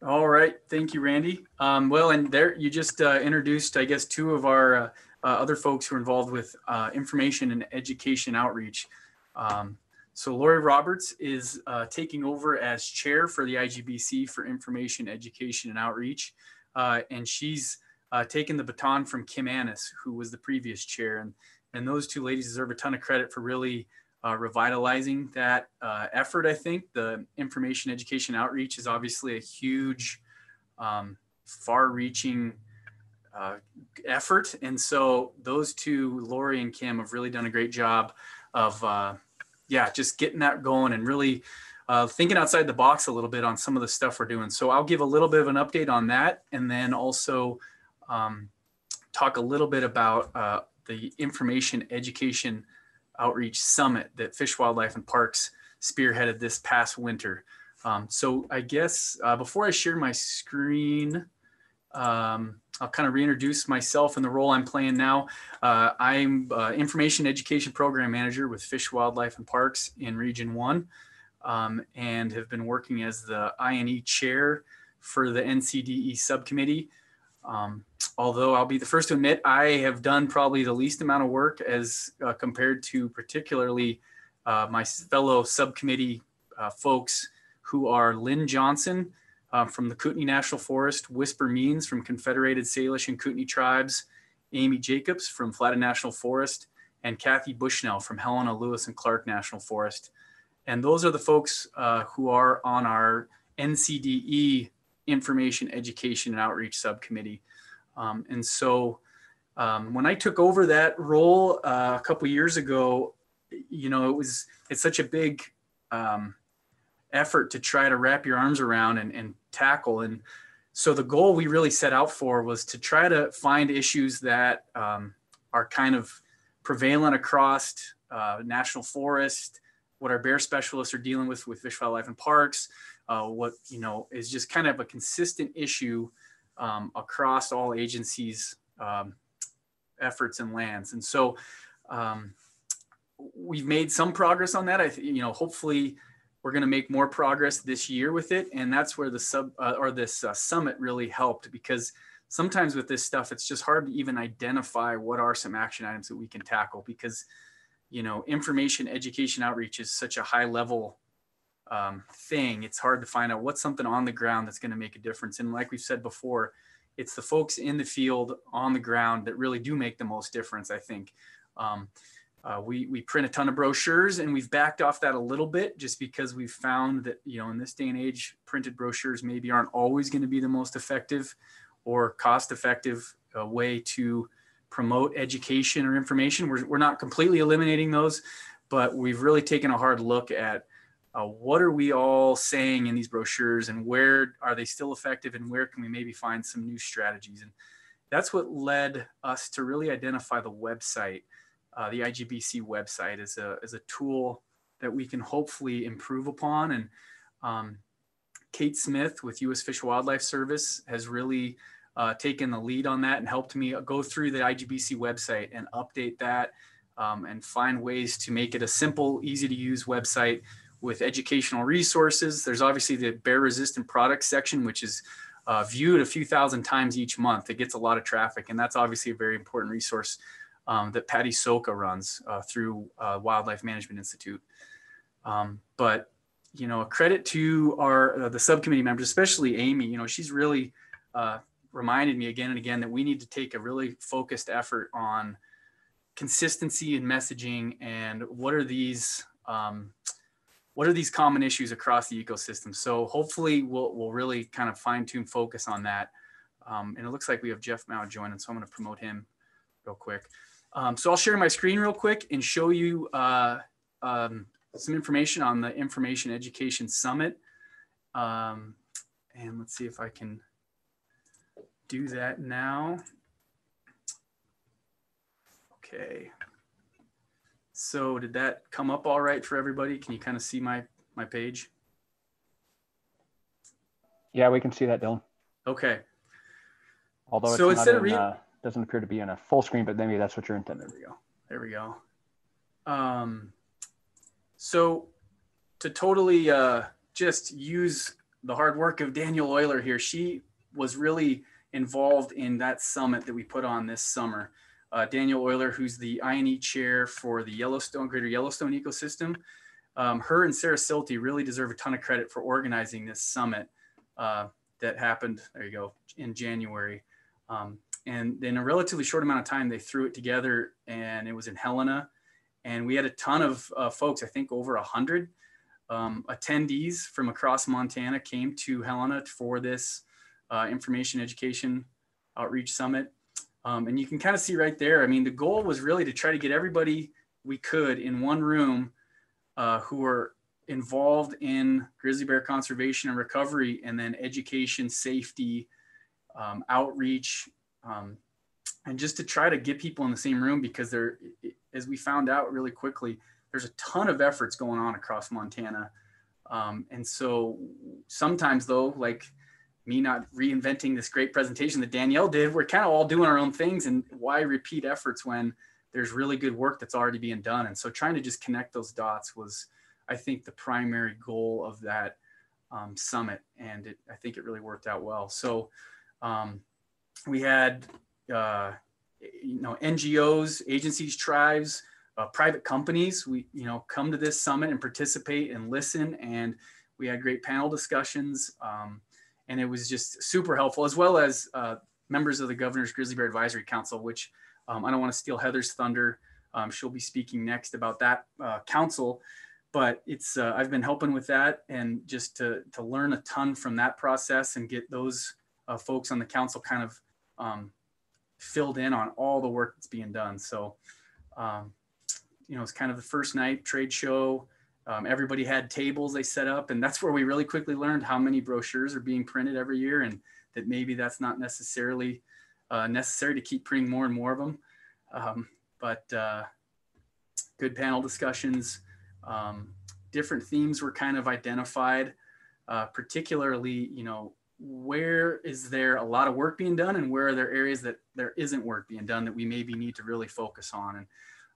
All right. Thank you, Randy. Um, well, and there you just uh, introduced, I guess, two of our uh, uh, other folks who are involved with uh, information and education outreach. Um, so Lori Roberts is uh, taking over as chair for the IGBC for Information, Education, and Outreach. Uh, and she's uh, taken the baton from Kim Annis, who was the previous chair. And, and those two ladies deserve a ton of credit for really uh, revitalizing that uh, effort, I think. The information, education, outreach is obviously a huge, um, far reaching uh, effort. And so those two, Lori and Kim, have really done a great job of yeah, just getting that going and really uh, thinking outside the box a little bit on some of the stuff we're doing. So I'll give a little bit of an update on that and then also um, talk a little bit about uh, the information education outreach summit that Fish, Wildlife, and Parks spearheaded this past winter. Um, so I guess uh, before I share my screen, um, I'll kind of reintroduce myself and the role I'm playing now. Uh, I'm uh, Information Education Program Manager with Fish, Wildlife, and Parks in Region 1 um, and have been working as the INE Chair for the NCDE Subcommittee. Um, although I'll be the first to admit, I have done probably the least amount of work as uh, compared to particularly uh, my fellow subcommittee uh, folks who are Lynn Johnson, uh, from the Kootenai National Forest, Whisper Means from Confederated Salish and Kootenai Tribes, Amy Jacobs from Flathead National Forest, and Kathy Bushnell from Helena Lewis and Clark National Forest. And those are the folks uh, who are on our NCDE Information Education and Outreach Subcommittee. Um, and so um, when I took over that role uh, a couple years ago, you know, it was, it's such a big, um, effort to try to wrap your arms around and, and tackle. And so the goal we really set out for was to try to find issues that um, are kind of prevalent across uh, national forest, what our bear specialists are dealing with with fish, wildlife, and parks, uh, what you know is just kind of a consistent issue um, across all agencies' um, efforts and lands. And so um, we've made some progress on that. I, you know, hopefully we're going to make more progress this year with it, and that's where the sub uh, or this uh, summit really helped because sometimes with this stuff, it's just hard to even identify what are some action items that we can tackle because you know information, education, outreach is such a high level um, thing. It's hard to find out what's something on the ground that's going to make a difference. And like we've said before, it's the folks in the field on the ground that really do make the most difference. I think. Um, uh, we, we print a ton of brochures and we've backed off that a little bit just because we've found that, you know, in this day and age, printed brochures maybe aren't always going to be the most effective or cost effective uh, way to promote education or information. We're, we're not completely eliminating those, but we've really taken a hard look at uh, what are we all saying in these brochures and where are they still effective and where can we maybe find some new strategies. And that's what led us to really identify the website, uh, the IGBC website as a, as a tool that we can hopefully improve upon. And um, Kate Smith with U.S. Fish and Wildlife Service has really uh, taken the lead on that and helped me go through the IGBC website and update that um, and find ways to make it a simple, easy to use website with educational resources. There's obviously the bear resistant products section, which is uh, viewed a few thousand times each month. It gets a lot of traffic, and that's obviously a very important resource um, that Patti Sowka runs uh, through uh, Wildlife Management Institute. Um, but you know, a credit to our uh, the subcommittee members, especially Amy. You know, she's really uh, reminded me again and again that we need to take a really focused effort on consistency in messaging and what are these um, what are these common issues across the ecosystem. So hopefully we'll we'll really kind of fine tune focus on that. Um, and it looks like we have Jeff Mow joining, so I'm going to promote him real quick. Um, so I'll share my screen real quick and show you uh, um, some information on the Information Education Summit. Um, and let's see if I can do that now. Okay. So did that come up all right for everybody? Can you kind of see my, my page? Yeah, we can see that, Dylan. Okay. Although it's So not instead of in, read- uh, doesn't appear to be in a full screen, but maybe that's what you're intending. There we go. There we go. Um, so to totally uh, just use the hard work of Danielle Euler here, she was really involved in that summit that we put on this summer. Uh, Danielle Euler, who's the INE chair for the Yellowstone, Greater Yellowstone ecosystem, um, her and Sarah Silty really deserve a ton of credit for organizing this summit uh, that happened, there you go, in January. Um, and in a relatively short amount of time, they threw it together and it was in Helena. And we had a ton of uh, folks, I think over a hundred um, attendees from across Montana came to Helena for this uh, information education outreach summit. Um, and you can kind of see right there, I mean, the goal was really to try to get everybody we could in one room uh, who were involved in grizzly bear conservation and recovery, and then education, safety, um, outreach, um, and just to try to get people in the same room because there, as we found out really quickly, there's a ton of efforts going on across Montana. Um, and so sometimes though, like me not reinventing this great presentation that Danielle did, we're kind of all doing our own things and why repeat efforts when there's really good work that's already being done. And so trying to just connect those dots was, I think, the primary goal of that um, summit. And it, I think it really worked out well. So um, we had, uh, you know, NGOs, agencies, tribes, uh, private companies. We, you know, come to this summit and participate and listen. And we had great panel discussions. Um, and it was just super helpful, as well as uh, members of the Governor's Grizzly Bear Advisory Council, which um, I don't want to steal Heather's thunder. Um, she'll be speaking next about that uh, council, but it's uh, I've been helping with that and just to to learn a ton from that process and get those uh, folks on the council kind of um, filled in on all the work that's being done. So, um, you know, it's kind of the first night trade show. Um, everybody had tables they set up, and that's where we really quickly learned how many brochures are being printed every year, and that maybe that's not necessarily uh, necessary to keep printing more and more of them. Um, but uh, good panel discussions. Um, different themes were kind of identified, uh, particularly, you know, where is there a lot of work being done, and where are there areas that there isn't work being done that we maybe need to really focus on, and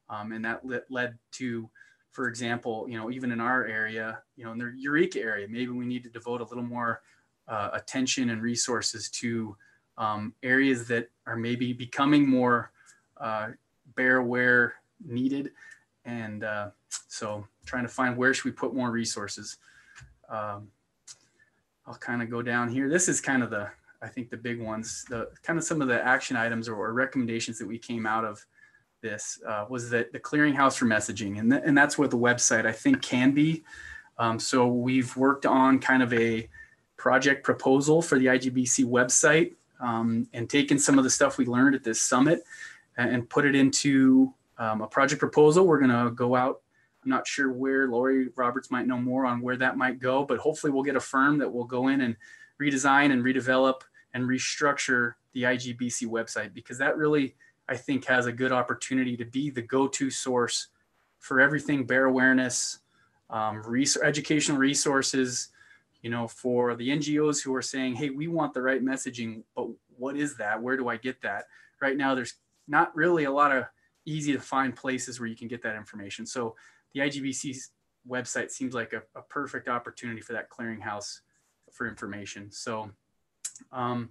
um, and that led to for example, you know, even in our area, you know, in the Eureka area, maybe we need to devote a little more uh, attention and resources to um, areas that are maybe becoming more uh, bear aware needed. And uh, so trying to find where should we put more resources. Um, I'll kind of go down here. This is kind of the, I think the big ones, the kind of some of the action items or, or recommendations that we came out of this uh, was that the clearinghouse for messaging, and, th- and that's what the website I think can be. Um, so we've worked on kind of a project proposal for the IGBC website um, and taken some of the stuff we learned at this summit and, and put it into um, a project proposal. We're going to go out. I'm not sure where Lori Roberts might know more on where that might go, but hopefully we'll get a firm that will go in and redesign and redevelop and restructure the IGBC website because that really, I think, has a good opportunity to be the go-to source for everything bear awareness, um, educational resources, you know, for the NGOs who are saying, hey, we want the right messaging, but what is that? Where do I get that? Right now, there's not really a lot of easy to find places where you can get that information. So the IGBC's website seems like a, a perfect opportunity for that clearinghouse for information. So um,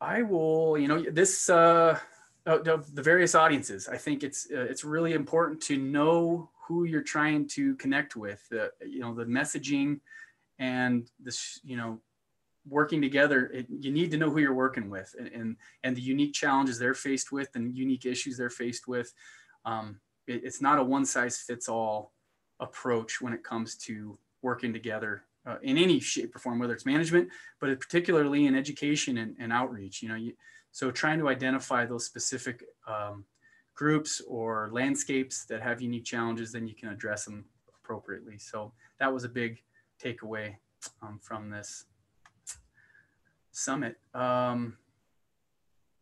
I will, you know, this, uh, the, the various audiences, I think it's, uh, it's really important to know who you're trying to connect with, uh, you know, the messaging and this, you know, working together, it, you need to know who you're working with and, and, and the unique challenges they're faced with and unique issues they're faced with. Um, it, it's not a one size fits all approach when it comes to working together uh, in any shape or form, whether it's management, but particularly in education and, and outreach. You know, you, so trying to identify those specific um, groups or landscapes that have unique challenges, then you can address them appropriately. So that was a big takeaway um, from this summit. Um,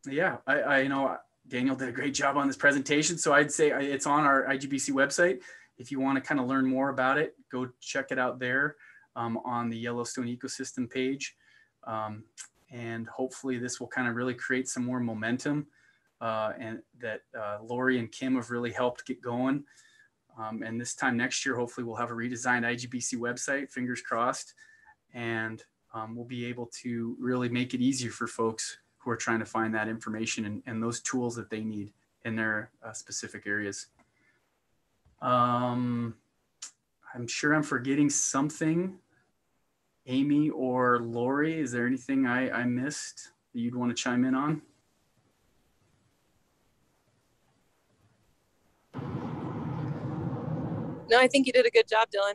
yeah, I, I know Danielle did a great job on this presentation. So I'd say it's on our IGBC website. If you want to kind of learn more about it, go check it out there um, on the Yellowstone ecosystem page. Um, and hopefully this will kind of really create some more momentum uh, and that uh, Lori and Kim have really helped get going. Um, and this time next year, hopefully we'll have a redesigned IGBC website, fingers crossed, and um, we'll be able to really make it easier for folks who are trying to find that information and, and those tools that they need in their uh, specific areas. Um, I'm sure I'm forgetting something. Amy or Lori, is there anything I, I missed that you'd want to chime in on? No, I think you did a good job, Dylan.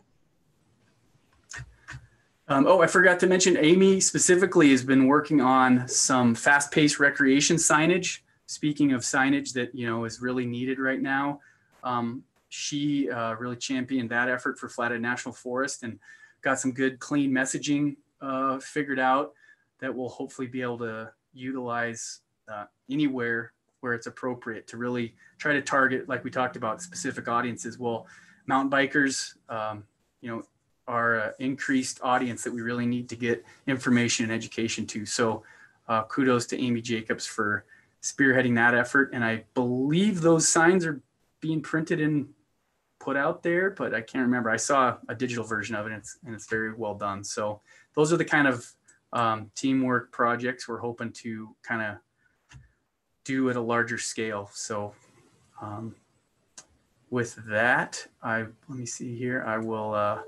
Um, oh, I forgot to mention Amy specifically has been working on some fast-paced recreation signage. Speaking of signage that you know is really needed right now, um, she uh, really championed that effort for Flathead National Forest and got some good, clean messaging uh, figured out that will hopefully be able to utilize uh, anywhere where it's appropriate to really try to target, like we talked about, specific audiences. Well, mountain bikers, um, you know, are an increased audience that we really need to get information and education to. So uh, kudos to Amy Jacobs for spearheading that effort. And I believe those signs are being printed and put out there, but I can't remember. I saw a digital version of it and it's, and it's very well done. So those are the kind of um, teamwork projects we're hoping to kind of do at a larger scale. So um, with that, I let me see here. I will uh,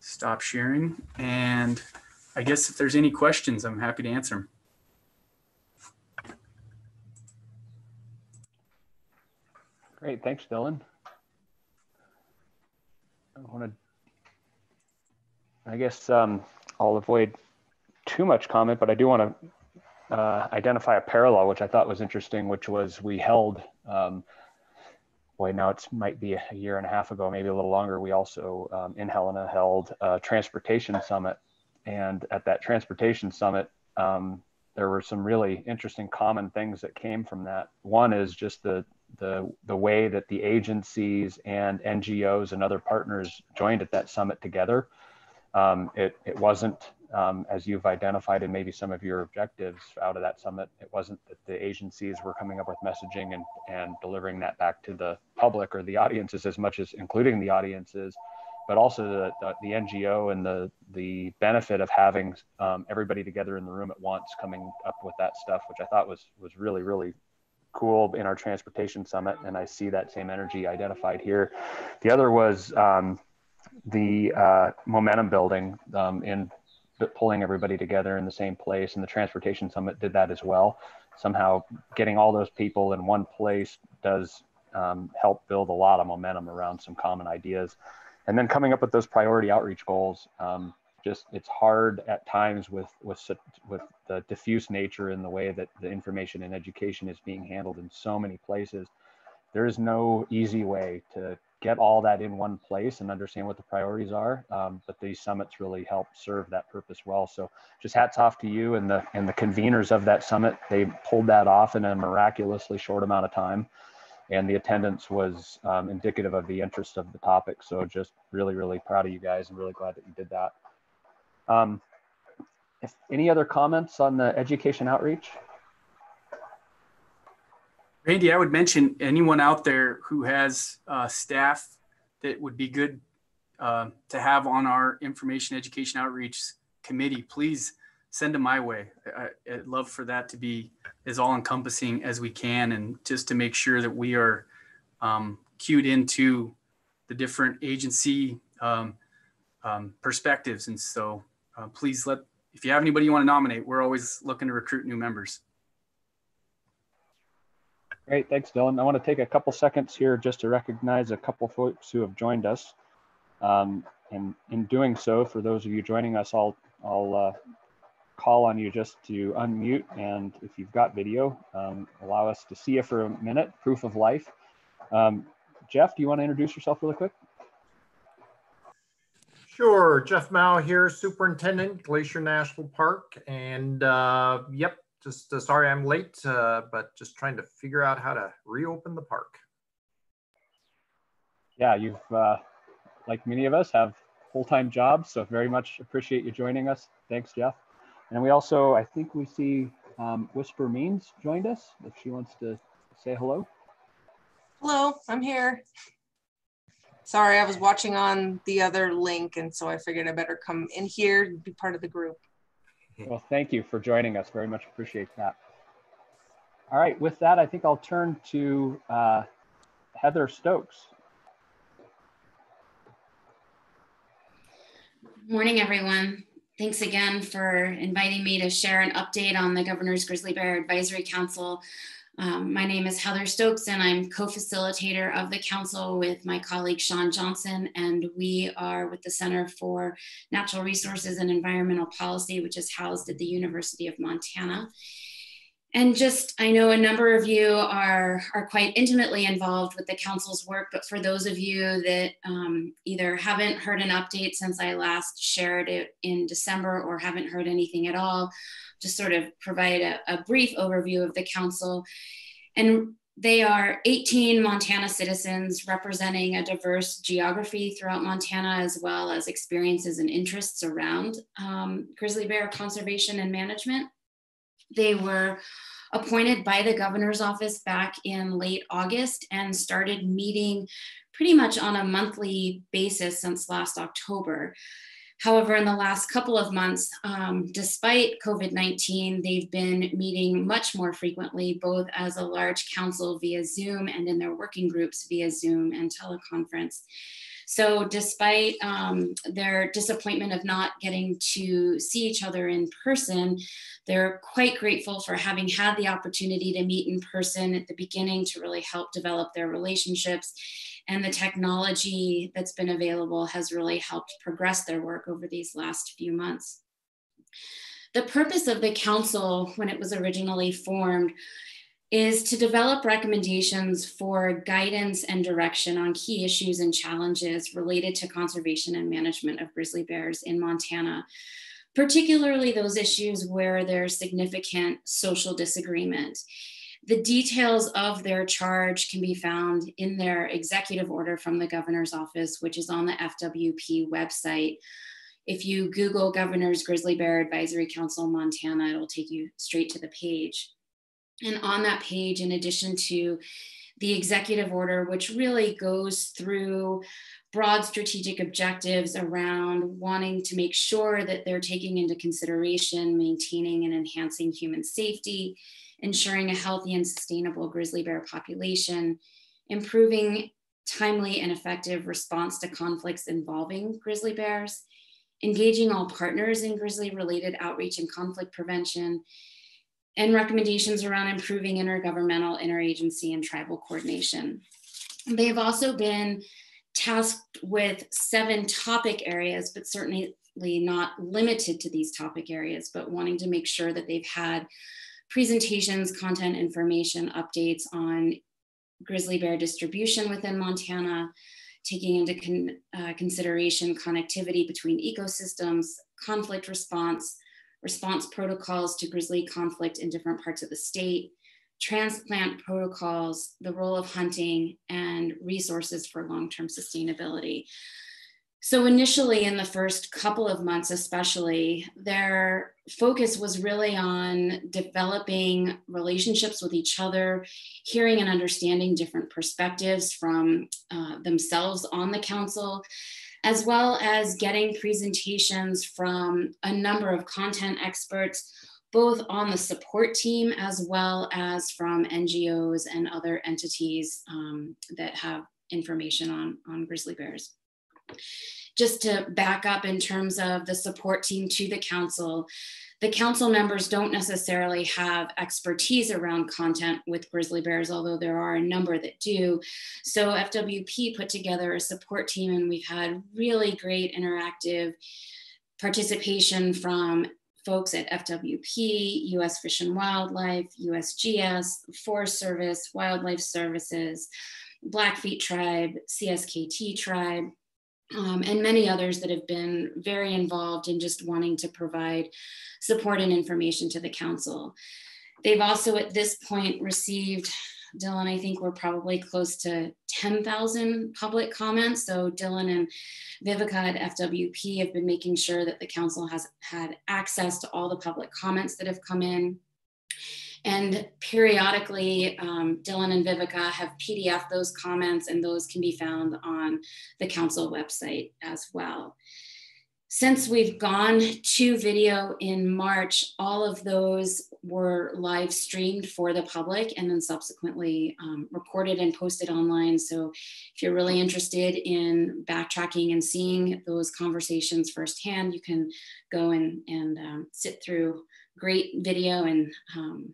stop sharing. And I guess if there's any questions, I'm happy to answer them. Great, thanks, Dylan. I want to, I guess um, I'll avoid too much comment, but I do want to uh, identify a parallel, which I thought was interesting, which was we held um, boy, now it might be a year and a half ago, maybe a little longer, we also um, in Helena held a transportation summit. And at that transportation summit, um, there were some really interesting common things that came from that. One is just the, the, the way that the agencies and NGOs and other partners joined at that summit together. Um, it, it wasn't um, as you've identified in maybe some of your objectives out of that summit, it wasn't that the agencies were coming up with messaging and, and delivering that back to the public or the audiences as much as including the audiences, but also the, the, the NGO and the, the benefit of having um, everybody together in the room at once coming up with that stuff, which I thought was, was really, really cool in our transportation summit. And I see that same energy identified here. The other was um, the uh, momentum building um, in pulling everybody together in the same place. And the Transportation Summit did that as well. Somehow getting all those people in one place does um, help build a lot of momentum around some common ideas. And then coming up with those priority outreach goals. Um, just it's hard at times with with with the diffuse nature in the way that the information and education is being handled in so many places there is no easy way to get all that in one place and understand what the priorities are um, but these summits really help serve that purpose well. So just hats off to you and the and the conveners of that summit. They pulled that off in a miraculously short amount of time and the attendance was um, indicative of the interest of the topic. So just really really proud of you guys and really glad that you did that. Um, if any other comments on the education outreach? Randy, I would mention anyone out there who has uh, staff that would be good uh, to have on our information education outreach committee, please send them my way. I, would love for that to be as all encompassing as we can and just to make sure that we are um, cued into the different agency um, um, perspectives. And so uh, please let, if you have anybody you want to nominate, we're always looking to recruit new members. Great, thanks, Dylan. I want to take a couple seconds here just to recognize a couple folks who have joined us. Um, and in doing so, for those of you joining us, I'll, I'll uh, call on you just to unmute. And if you've got video, um, allow us to see you for a minute, proof of life. Um, Jeff, do you want to introduce yourself really quick? Sure, Jeff Mow here, Superintendent, Glacier National Park. And uh, yep, just uh, sorry I'm late, uh, but just trying to figure out how to reopen the park. Yeah, you've, uh, like many of us, have full-time jobs, so very much appreciate you joining us. Thanks, Jeff. And we also, I think we see um, Whisper Means joined us, if she wants to say hello. Hello, I'm here. Sorry, I was watching on the other link, and so I figured I better come in here and be part of the group. Well, thank you for joining us. Very much appreciate that. All right, with that, I think I'll turn to uh, Heather Stokes. Morning, everyone. Thanks again for inviting me to share an update on the Governor's Grizzly Bear Advisory Council um, my name is Heather Stokes, and I'm co facilitator of the council with my colleague Sean Johnson. And we are with the Center for Natural Resources and Environmental Policy, which is housed at the University of Montana. And just, I know a number of you are, are quite intimately involved with the council's work, but for those of you that um, either haven't heard an update since I last shared it in December or haven't heard anything at all, just sort of provide a, a brief overview of the council. And they are 18 Montana citizens representing a diverse geography throughout Montana, as well as experiences and interests around um, grizzly bear conservation and management. They were appointed by the governor's office back in late August and started meeting pretty much on a monthly basis since last October. However, in the last couple of months, um, despite COVID 19, they've been meeting much more frequently, both as a large council via Zoom and in their working groups via Zoom and teleconference. So, despite um, their disappointment of not getting to see each other in person, they're quite grateful for having had the opportunity to meet in person at the beginning to really help develop their relationships and the technology that's been available has really helped progress their work over these last few months. The purpose of the council when it was originally formed is to develop recommendations for guidance and direction on key issues and challenges related to conservation and management of grizzly bears in Montana, particularly those issues where there's significant social disagreement. The details of their charge can be found in their executive order from the governor's office, which is on the FWP website. If you Google Governor's Grizzly Bear Advisory Council Montana, it'll take you straight to the page. And on that page, in addition to the executive order, which really goes through broad strategic objectives around wanting to make sure that they're taking into consideration maintaining and enhancing human safety, ensuring a healthy and sustainable grizzly bear population, improving timely and effective response to conflicts involving grizzly bears, engaging all partners in grizzly related outreach and conflict prevention, and recommendations around improving intergovernmental, interagency, and tribal coordination. They've also been tasked with seven topic areas, but certainly not limited to these topic areas, but wanting to make sure that they've had presentations, content information, updates on grizzly bear distribution within Montana, taking into con, uh, consideration connectivity between ecosystems, conflict response, response protocols to grizzly conflict in different parts of the state, transplant protocols, the role of hunting, and resources for long-term sustainability. So initially in the first couple of months, especially, their focus was really on developing relationships with each other, hearing and understanding different perspectives from uh, themselves on the council, as well as getting presentations from a number of content experts, both on the support team as well as from NGOs and other entities um, that have information on, on grizzly bears. Just to back up in terms of the support team to the council, the council members don't necessarily have expertise around content with grizzly bears, although there are a number that do. So FWP put together a support team and we've had really great interactive participation from folks at FWP, US Fish and Wildlife, USGS, Forest Service, Wildlife Services, Blackfeet Tribe, CSKT Tribe, um, and many others that have been very involved in just wanting to provide support and information to the council. They've also at this point received, Dylan, I think we're probably close to 10,000 public comments. So Dylan and Vivica at FWP have been making sure that the council has had access to all the public comments that have come in. And periodically, um, Dylan and Vivica have PDF those comments, and those can be found on the council website as well. Since we've gone to video in March, all of those were live streamed for the public and then subsequently um, recorded and posted online. So if you're really interested in backtracking and seeing those conversations firsthand, you can go and, and um, sit through great video and um,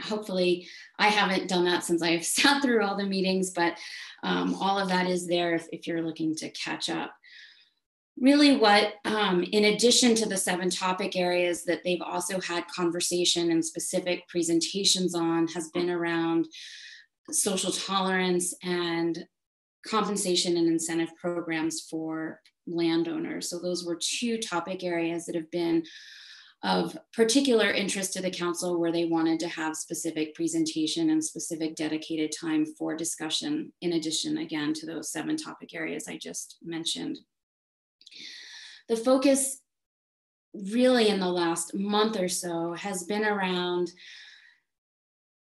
hopefully I haven't done that since I've sat through all the meetings, but um, all of that is there if, if, you're looking to catch up. Really what, um, in addition to the seven topic areas that they've also had conversation and specific presentations on has been around social tolerance and compensation and incentive programs for landowners. So those were two topic areas that have been of particular interest to the council where they wanted to have specific presentation and specific dedicated time for discussion in addition again to those seven topic areas I just mentioned. The focus really in the last month or so has been around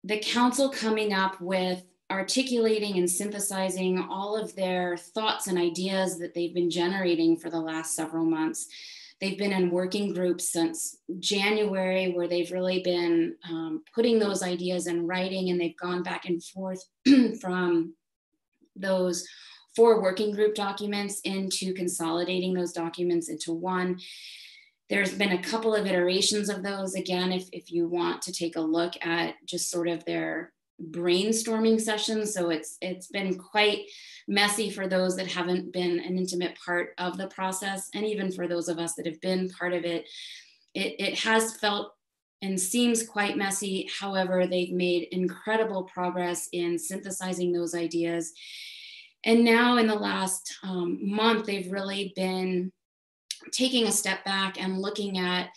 the council coming up with articulating and synthesizing all of their thoughts and ideas that they've been generating for the last several months They've been in working groups since January, where they've really been um, putting those ideas in writing, and they've gone back and forth from those four working group documents into consolidating those documents into one. There's been a couple of iterations of those. Again, if, if you want to take a look at just sort of their brainstorming sessions. So it's it's been quite messy for those that haven't been an intimate part of the process, and even for those of us that have been part of it. It, it has felt and seems quite messy. However, they've made incredible progress in synthesizing those ideas. And now, in the last um, month, they've really been taking a step back and looking at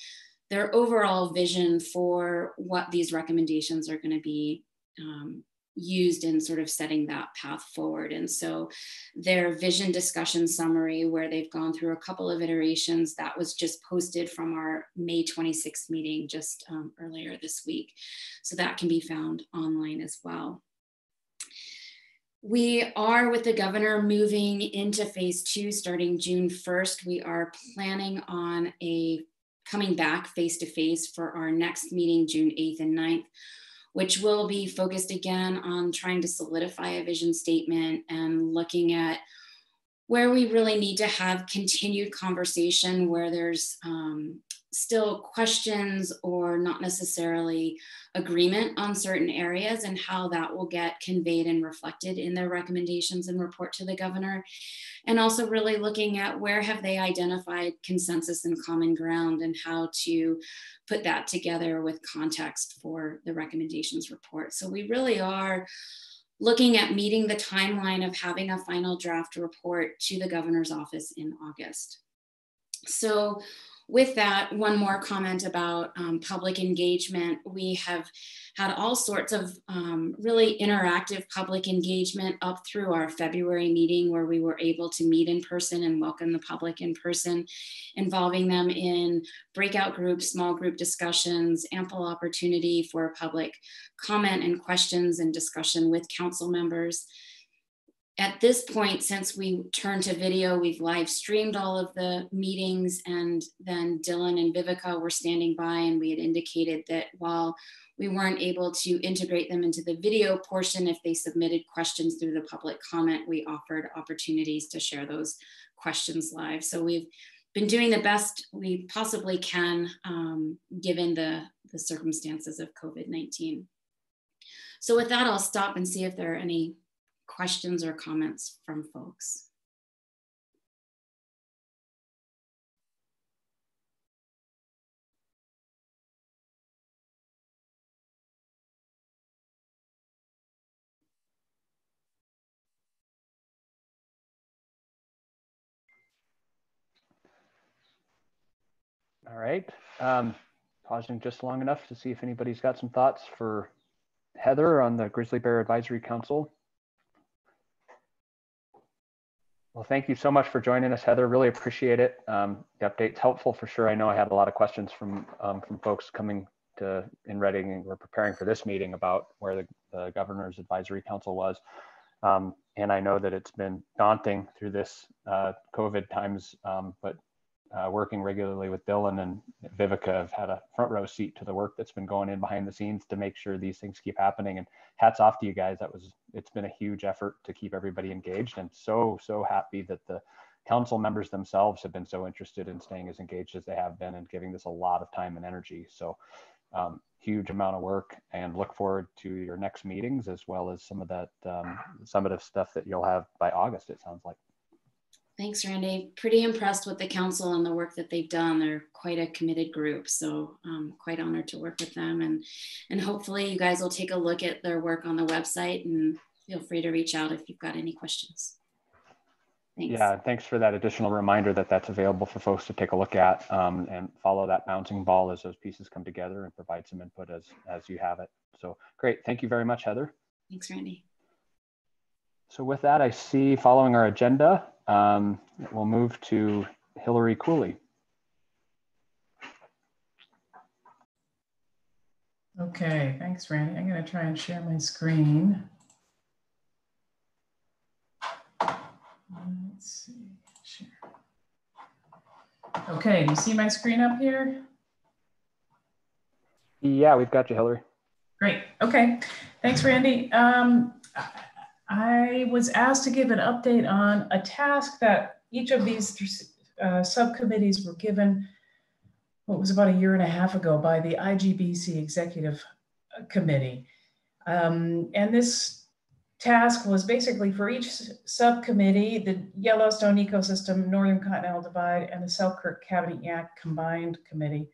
their overall vision for what these recommendations are going to be um, used in sort of setting that path forward. And so their vision discussion summary, where they've gone through a couple of iterations, that was just posted from our May 26th meeting just um, earlier this week. So that can be found online as well. We are with the governor moving into phase two starting June 1st. We are planning on a coming back face to face for our next meeting, June 8th and 9th which will be focused again on trying to solidify a vision statement and looking at where we really need to have continued conversation where there's um, still questions or not necessarily agreement on certain areas and how that will get conveyed and reflected in their recommendations and report to the governor. And also really looking at where have they identified consensus and common ground and how to put that together with context for the recommendations report. So we really are looking at meeting the timeline of having a final draft report to the governor's office in august. So with that, one more comment about um, public engagement. We have had all sorts of um, really interactive public engagement up through our February meeting where we were able to meet in person and welcome the public in person, involving them in breakout groups, small group discussions, ample opportunity for public comment and questions and discussion with council members at this point, since we turned to video, we've live streamed all of the meetings and then Dylan and Vivica were standing by and we had indicated that while we weren't able to integrate them into the video portion, if they submitted questions through the public comment, we offered opportunities to share those questions live. So we've been doing the best we possibly can um, given the, the circumstances of COVID-19. So with that, I'll stop and see if there are any questions or comments from folks. All right. Um, pausing just long enough to see if anybody's got some thoughts for Heather on the Grizzly Bear Advisory Council. Well, thank you so much for joining us, Heather. Really appreciate it. Um, the update's helpful for sure. I know I had a lot of questions from um, from folks coming to in Reading and we're preparing for this meeting about where the, the governor's advisory council was. Um, and I know that it's been daunting through this uh, COVID times, um, but uh, working regularly with Dylan and Vivica have had a front row seat to the work that's been going in behind the scenes to make sure these things keep happening. And hats off to you guys. That was, it's been a huge effort to keep everybody engaged and so, so happy that the council members themselves have been so interested in staying as engaged as they have been and giving this a lot of time and energy. So um, huge amount of work and look forward to your next meetings as well as some of that um, summative stuff that you'll have by August, it sounds like. Thanks, Randy. Pretty impressed with the council and the work that they've done. They're quite a committed group, so I'm um, quite honored to work with them. And and hopefully you guys will take a look at their work on the website and feel free to reach out if you've got any questions. Thanks. Yeah, thanks for that additional reminder that that's available for folks to take a look at um, and follow that bouncing ball as those pieces come together and provide some input as as you have it. So great, thank you very much, Heather. Thanks, Randy. So with that, I see following our agenda, um, we'll move to Hillary Cooley. Okay, thanks, Randy. I'm going to try and share my screen. Let's see. Share. Okay, do you see my screen up here? Yeah, we've got you, Hillary. Great. Okay. Thanks, Randy. Um, I was asked to give an update on a task that each of these uh, subcommittees were given, what was about a year and a half ago by the IGBC Executive uh, Committee. Um, and this task was basically for each subcommittee, the Yellowstone Ecosystem, Northern Continental Divide, and the Selkirk Cabinet Yaak Combined Committee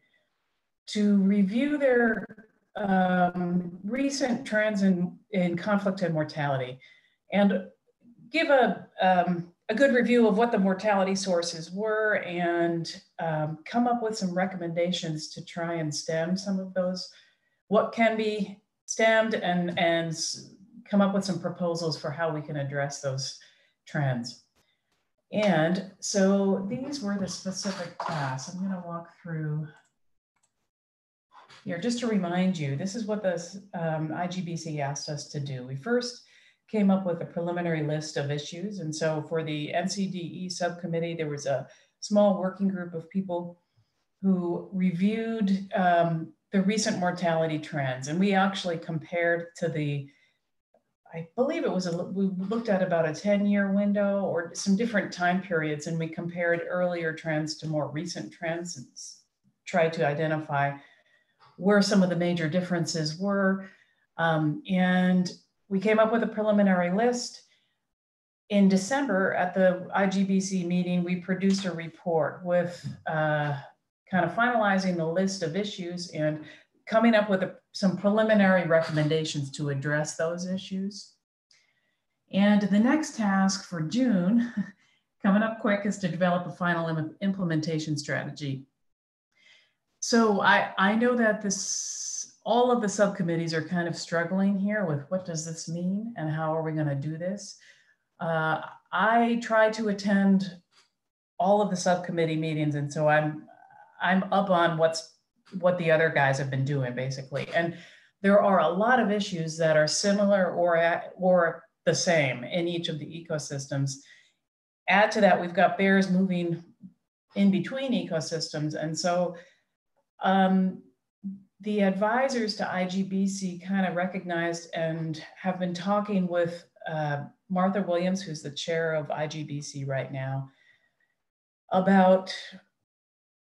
to review their um, recent trends in, in conflict and mortality and give a, um, a good review of what the mortality sources were and um, come up with some recommendations to try and stem some of those, what can be stemmed and, and come up with some proposals for how we can address those trends. And so these were the specific tasks. I'm gonna walk through here just to remind you, this is what the um, IGBC asked us to do. We first came up with a preliminary list of issues. And so for the NCDE subcommittee, there was a small working group of people who reviewed um, the recent mortality trends. And we actually compared to the, I believe it was, a, we looked at about a 10 year window or some different time periods and we compared earlier trends to more recent trends. And tried to identify where some of the major differences were. Um, and we came up with a preliminary list. In December at the IGBC meeting, we produced a report with uh, kind of finalizing the list of issues and coming up with a, some preliminary recommendations to address those issues. And the next task for June, coming up quick, is to develop a final Im implementation strategy. So I, I know that this, all of the subcommittees are kind of struggling here with what does this mean and how are we going to do this? Uh, I try to attend all of the subcommittee meetings, and so I'm I'm up on what's what the other guys have been doing basically. And there are a lot of issues that are similar or or the same in each of the ecosystems. Add to that, we've got bears moving in between ecosystems. And so um, the advisors to IGBC kind of recognized and have been talking with uh, Martha Williams, who's the chair of IGBC right now, about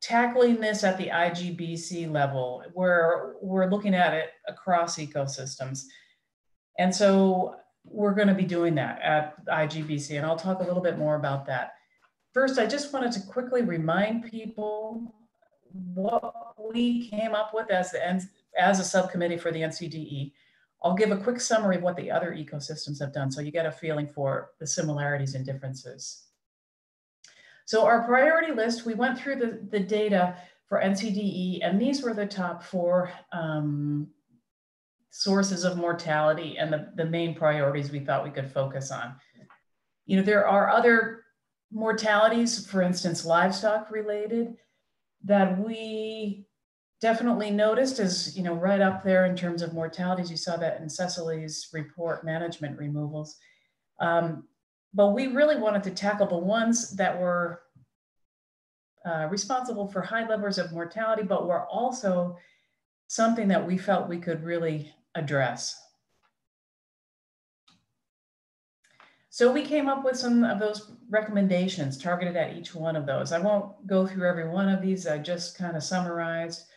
tackling this at the IGBC level, where we're looking at it across ecosystems. And so we're going to be doing that at IGBC, and I'll talk a little bit more about that. First, I just wanted to quickly remind people what we came up with as, the, as a subcommittee for the NCDE. I'll give a quick summary of what the other ecosystems have done so you get a feeling for the similarities and differences. So our priority list, we went through the, the data for NCDE, and these were the top four um, sources of mortality and the, the main priorities we thought we could focus on. You know, there are other mortalities, for instance, livestock related, that we definitely noticed is, you know, right up there in terms of mortalities. You saw that in Cecily's report, management removals. Um, but we really wanted to tackle the ones that were uh, responsible for high levels of mortality, but were also something that we felt we could really address. So we came up with some of those recommendations targeted at each one of those. I won't go through every one of these. I just kind of summarized.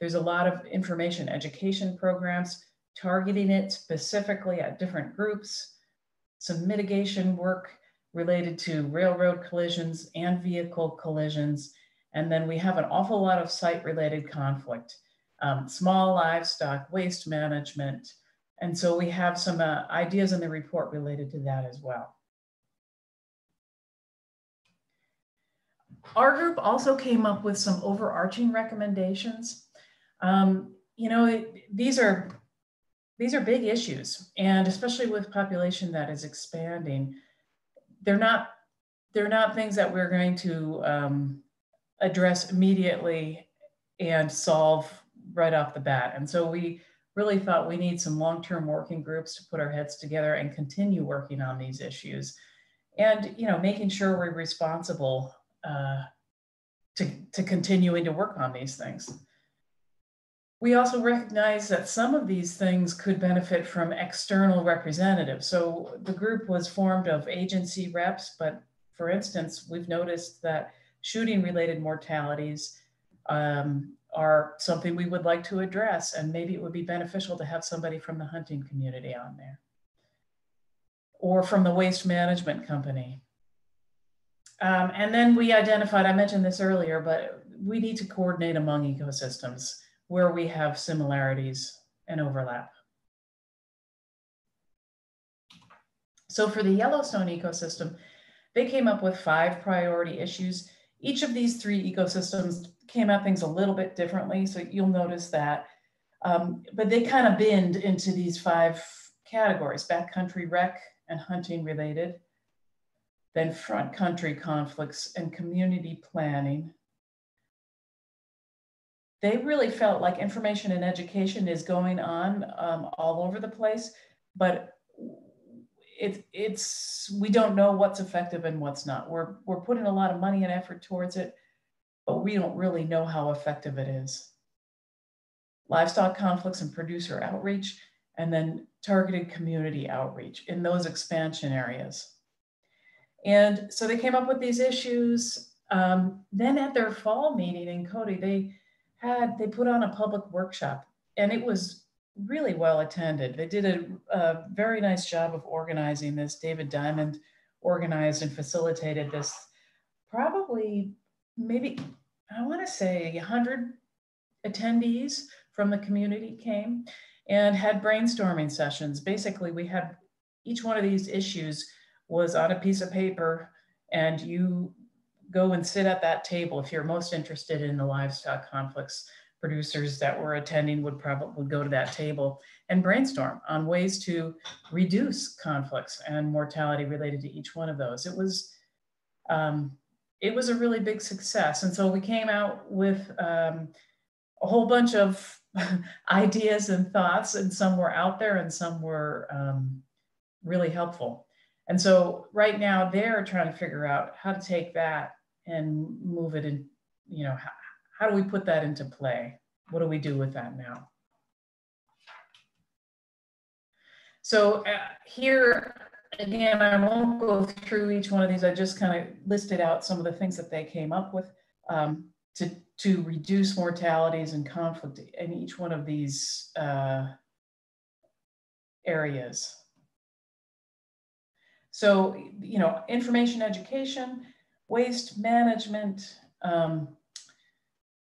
There's a lot of information education programs targeting it specifically at different groups, some mitigation work related to railroad collisions and vehicle collisions. And then we have an awful lot of site related conflict um, small livestock, waste management. And so we have some uh, ideas in the report related to that as well. Our group also came up with some overarching recommendations. Um, you know, it, these are these are big issues, and especially with population that is expanding, they're not they're not things that we're going to um, address immediately and solve right off the bat. And so we really thought we need some long-term working groups to put our heads together and continue working on these issues. And, you know, making sure we're responsible uh, to, to continuing to work on these things. We also recognize that some of these things could benefit from external representatives. So the group was formed of agency reps, but for instance, we've noticed that shooting related mortalities um, are something we would like to address. And maybe it would be beneficial to have somebody from the hunting community on there or from the waste management company. Um, and then we identified, I mentioned this earlier, but we need to coordinate among ecosystems where we have similarities and overlap. So for the Yellowstone ecosystem, they came up with five priority issues. Each of these three ecosystems came at things a little bit differently. So you'll notice that. Um, but they kind of bend into these five categories, backcountry rec and hunting related, then front country conflicts and community planning. They really felt like information and education is going on um, all over the place, but it, it's we don't know what's effective and what's not. We're we're putting a lot of money and effort towards it, but we don't really know how effective it is. Livestock conflicts and producer outreach, and then targeted community outreach in those expansion areas. And so they came up with these issues. Um, then at their fall meeting in Cody, they had, they put on a public workshop and it was really well attended. They did a, a very nice job of organizing this. David Diamond organized and facilitated this probably maybe, I want to say 100 attendees from the community came and had brainstorming sessions. Basically, we had each one of these issues was on a piece of paper and you go and sit at that table if you're most interested in the livestock conflicts producers that were attending would probably go to that table and brainstorm on ways to reduce conflicts and mortality related to each one of those. It was um, it was a really big success, and so we came out with um, a whole bunch of ideas and thoughts, and some were out there, and some were um, really helpful. And so right now they're trying to figure out how to take that and move it in, you know, how, how do we put that into play? What do we do with that now? So uh, here, again, I won't go through each one of these. I just kind of listed out some of the things that they came up with um, to, to reduce mortalities and conflict in each one of these uh, areas. So, you know, information education, waste management, um,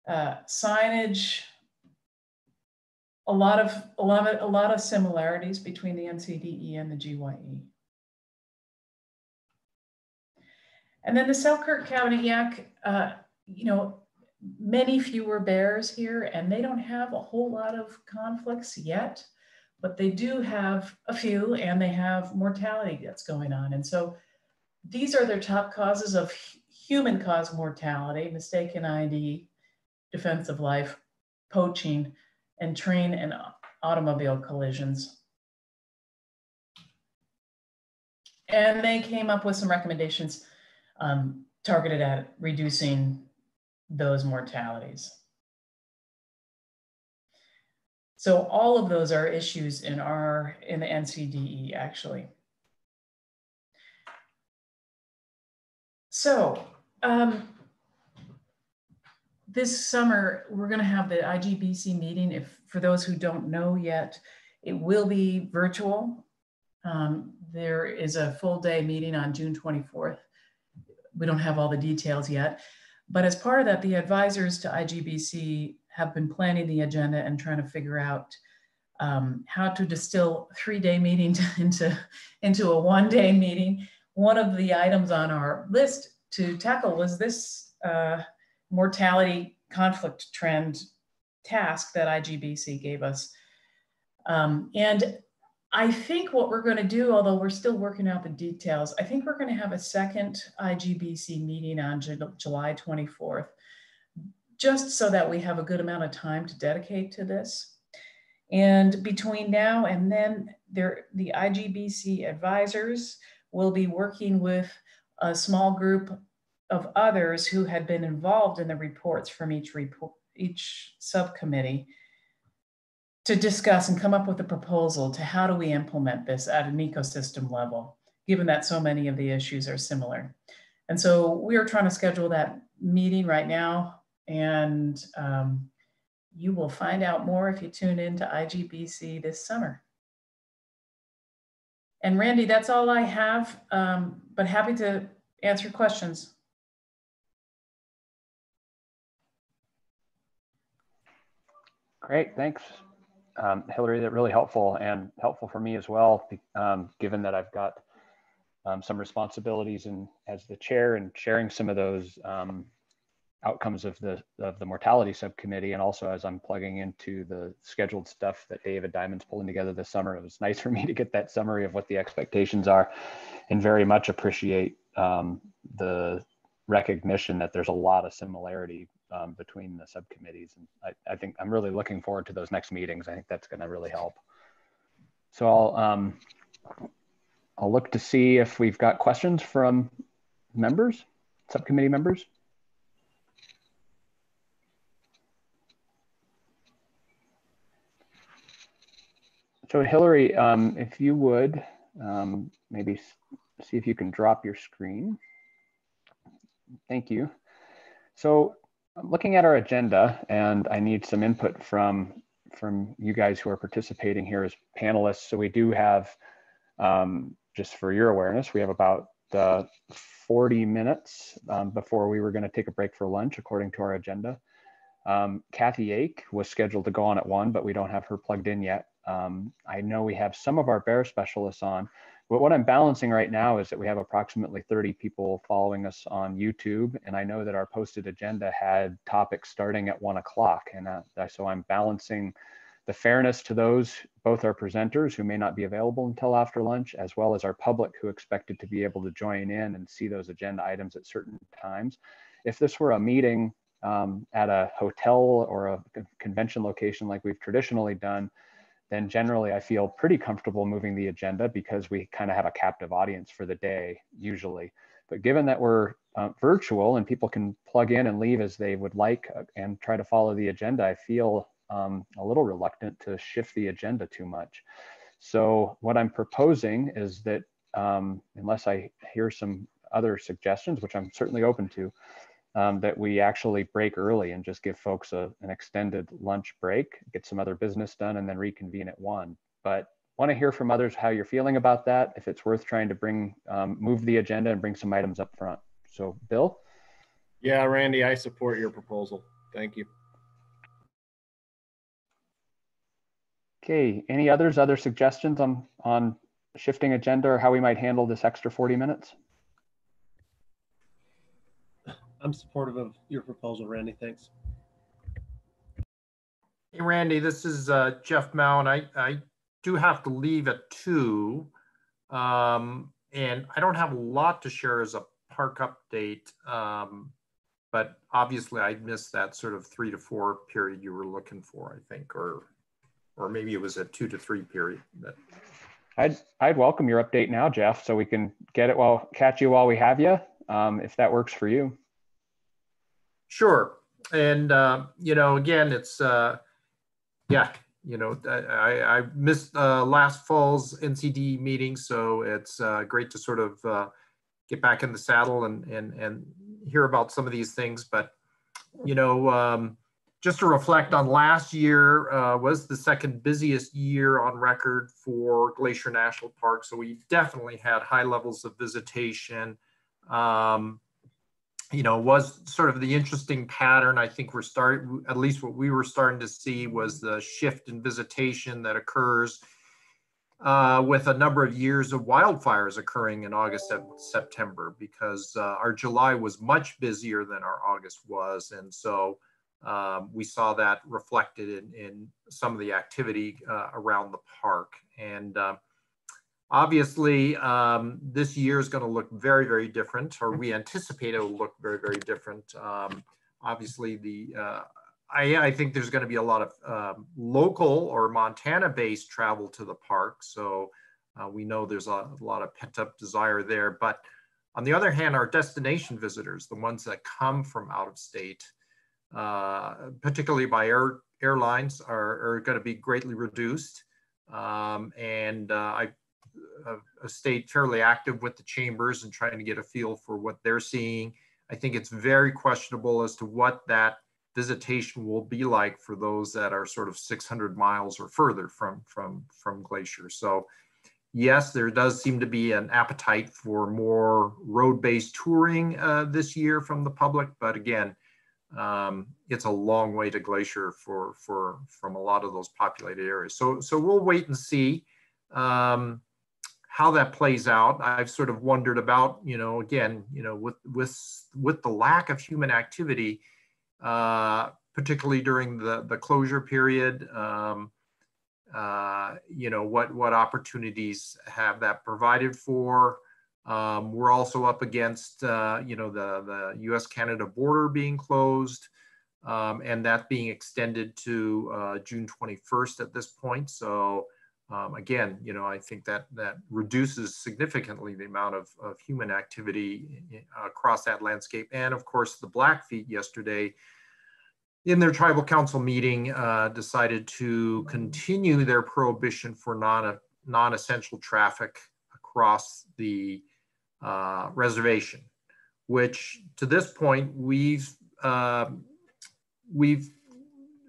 uh, signage, a lot of a lot of a lot of similarities between the NCDE and the GYE. And then the Selkirk Cabinet Yaak, uh, you know, many fewer bears here, and they don't have a whole lot of conflicts yet, but they do have a few, and they have mortality that's going on. And so these are their top causes of human caused mortality, mistaken ID, defense of life, poaching, and train and automobile collisions. And they came up with some recommendations um, targeted at reducing those mortalities. So all of those are issues in our in the NCDE actually. So um, this summer, we're going to have the IGBC meeting. If for those who don't know yet, it will be virtual. Um, there is a full day meeting on June 24th. We don't have all the details yet, but as part of that, the advisors to IGBC have been planning the agenda and trying to figure out um, how to distill three-day meeting into, into a one-day meeting. One of the items on our list to tackle was this uh, mortality conflict trend task that IGBC gave us. Um, and I think what we're going to do, although we're still working out the details, I think we're going to have a second IGBC meeting on July 24th, just so that we have a good amount of time to dedicate to this. And between now and then, there, the IGBC advisors will be working with a small group of others who had been involved in the reports from each report, each subcommittee to discuss and come up with a proposal to how do we implement this at an ecosystem level, given that so many of the issues are similar. And so we are trying to schedule that meeting right now, and um, you will find out more if you tune in to IGBC this summer. And Randy, that's all I have, um, but happy to answer questions. Great, thanks, um, Hillary. That really helpful and helpful for me as well, um, given that I've got um, some responsibilities and as the chair and sharing some of those um, outcomes of the of the mortality subcommittee, and also as I'm plugging into the scheduled stuff that David Diamond's pulling together this summer. It was nice for me to get that summary of what the expectations are, and very much appreciate um, the recognition that there's a lot of similarity um, between the subcommittees. And I, I, think I'm really looking forward to those next meetings. I think that's going to really help. So I'll, um, I'll look to see if we've got questions from members, subcommittee members. So Hillary, um, if you would um, maybe see if you can drop your screen. Thank you. So I'm looking at our agenda and I need some input from from you guys who are participating here as panelists. So we do have, um, just for your awareness, we have about uh, 40 minutes um, before we were going to take a break for lunch, according to our agenda. Um, Kathy Ake was scheduled to go on at one, but we don't have her plugged in yet. Um, I know we have some of our bear specialists on, but what I'm balancing right now is that we have approximately 30 people following us on YouTube. And I know that our posted agenda had topics starting at one o'clock. And uh, so I'm balancing the fairness to those, both our presenters who may not be available until after lunch, as well as our public who expected to be able to join in and see those agenda items at certain times. If this were a meeting um, at a hotel or a convention location like we've traditionally done, then generally I feel pretty comfortable moving the agenda because we kind of have a captive audience for the day usually. But given that we're uh, virtual and people can plug in and leave as they would like uh, and try to follow the agenda, I feel um, a little reluctant to shift the agenda too much. So what I'm proposing is that um, unless I hear some other suggestions, which I'm certainly open to, um, that we actually break early and just give folks a, an extended lunch break, get some other business done, and then reconvene at one. But want to hear from others how you're feeling about that, if it's worth trying to bring, um, move the agenda and bring some items up front. So Bill? Yeah, Randy, I support your proposal. Thank you. Okay, any others, other suggestions on, on shifting agenda or how we might handle this extra 40 minutes? I'm supportive of your proposal, Randy. Thanks. Hey, Randy, this is uh, Jeff Mow, and I, I do have to leave at two. Um, and I don't have a lot to share as a park update, um, but obviously I missed that sort of three to four period you were looking for, I think, or or maybe it was a two to three period. But... I'd I'd welcome your update now, Jeff, so we can get it while catch you while we have you, um, if that works for you. Sure. And, uh, you know, again, it's, uh, yeah, you know, I, I missed uh, last fall's NCD meeting, so it's uh, great to sort of uh, get back in the saddle and, and, and hear about some of these things. But, you know, um, just to reflect on last year uh, was the second busiest year on record for Glacier National Park. So we definitely had high levels of visitation. Um, you know, was sort of the interesting pattern. I think we're starting, at least what we were starting to see was the shift in visitation that occurs uh, with a number of years of wildfires occurring in August and September because uh, our July was much busier than our August was. And so um, we saw that reflected in, in some of the activity uh, around the park. And uh, Obviously, um, this year is going to look very, very different, or we anticipate it will look very, very different. Um, obviously, the uh, I, I, think there's going to be a lot of um, local or Montana-based travel to the park. So uh, we know there's a, a lot of pent-up desire there. But on the other hand, our destination visitors, the ones that come from out of state, uh, particularly by air, airlines, are, are going to be greatly reduced. Um, and uh, I uh, stayed fairly active with the chambers and trying to get a feel for what they're seeing. I think it's very questionable as to what that visitation will be like for those that are sort of 600 miles or further from from from Glacier. So yes, there does seem to be an appetite for more road-based touring uh, this year from the public, but again, um, it's a long way to Glacier for for from a lot of those populated areas. So so we'll wait and see. Um, how that plays out i've sort of wondered about you know again you know with with with the lack of human activity uh, particularly during the the closure period um, uh, you know what what opportunities have that provided for um, we're also up against uh, you know the the U.S. Canada border being closed um, and that being extended to uh, June 21st at this point so um, again, you know, I think that that reduces significantly the amount of, of human activity across that landscape. And of course, the Blackfeet yesterday in their tribal council meeting uh, decided to continue their prohibition for non, non-essential traffic across the uh, reservation, which to this point we've uh, we've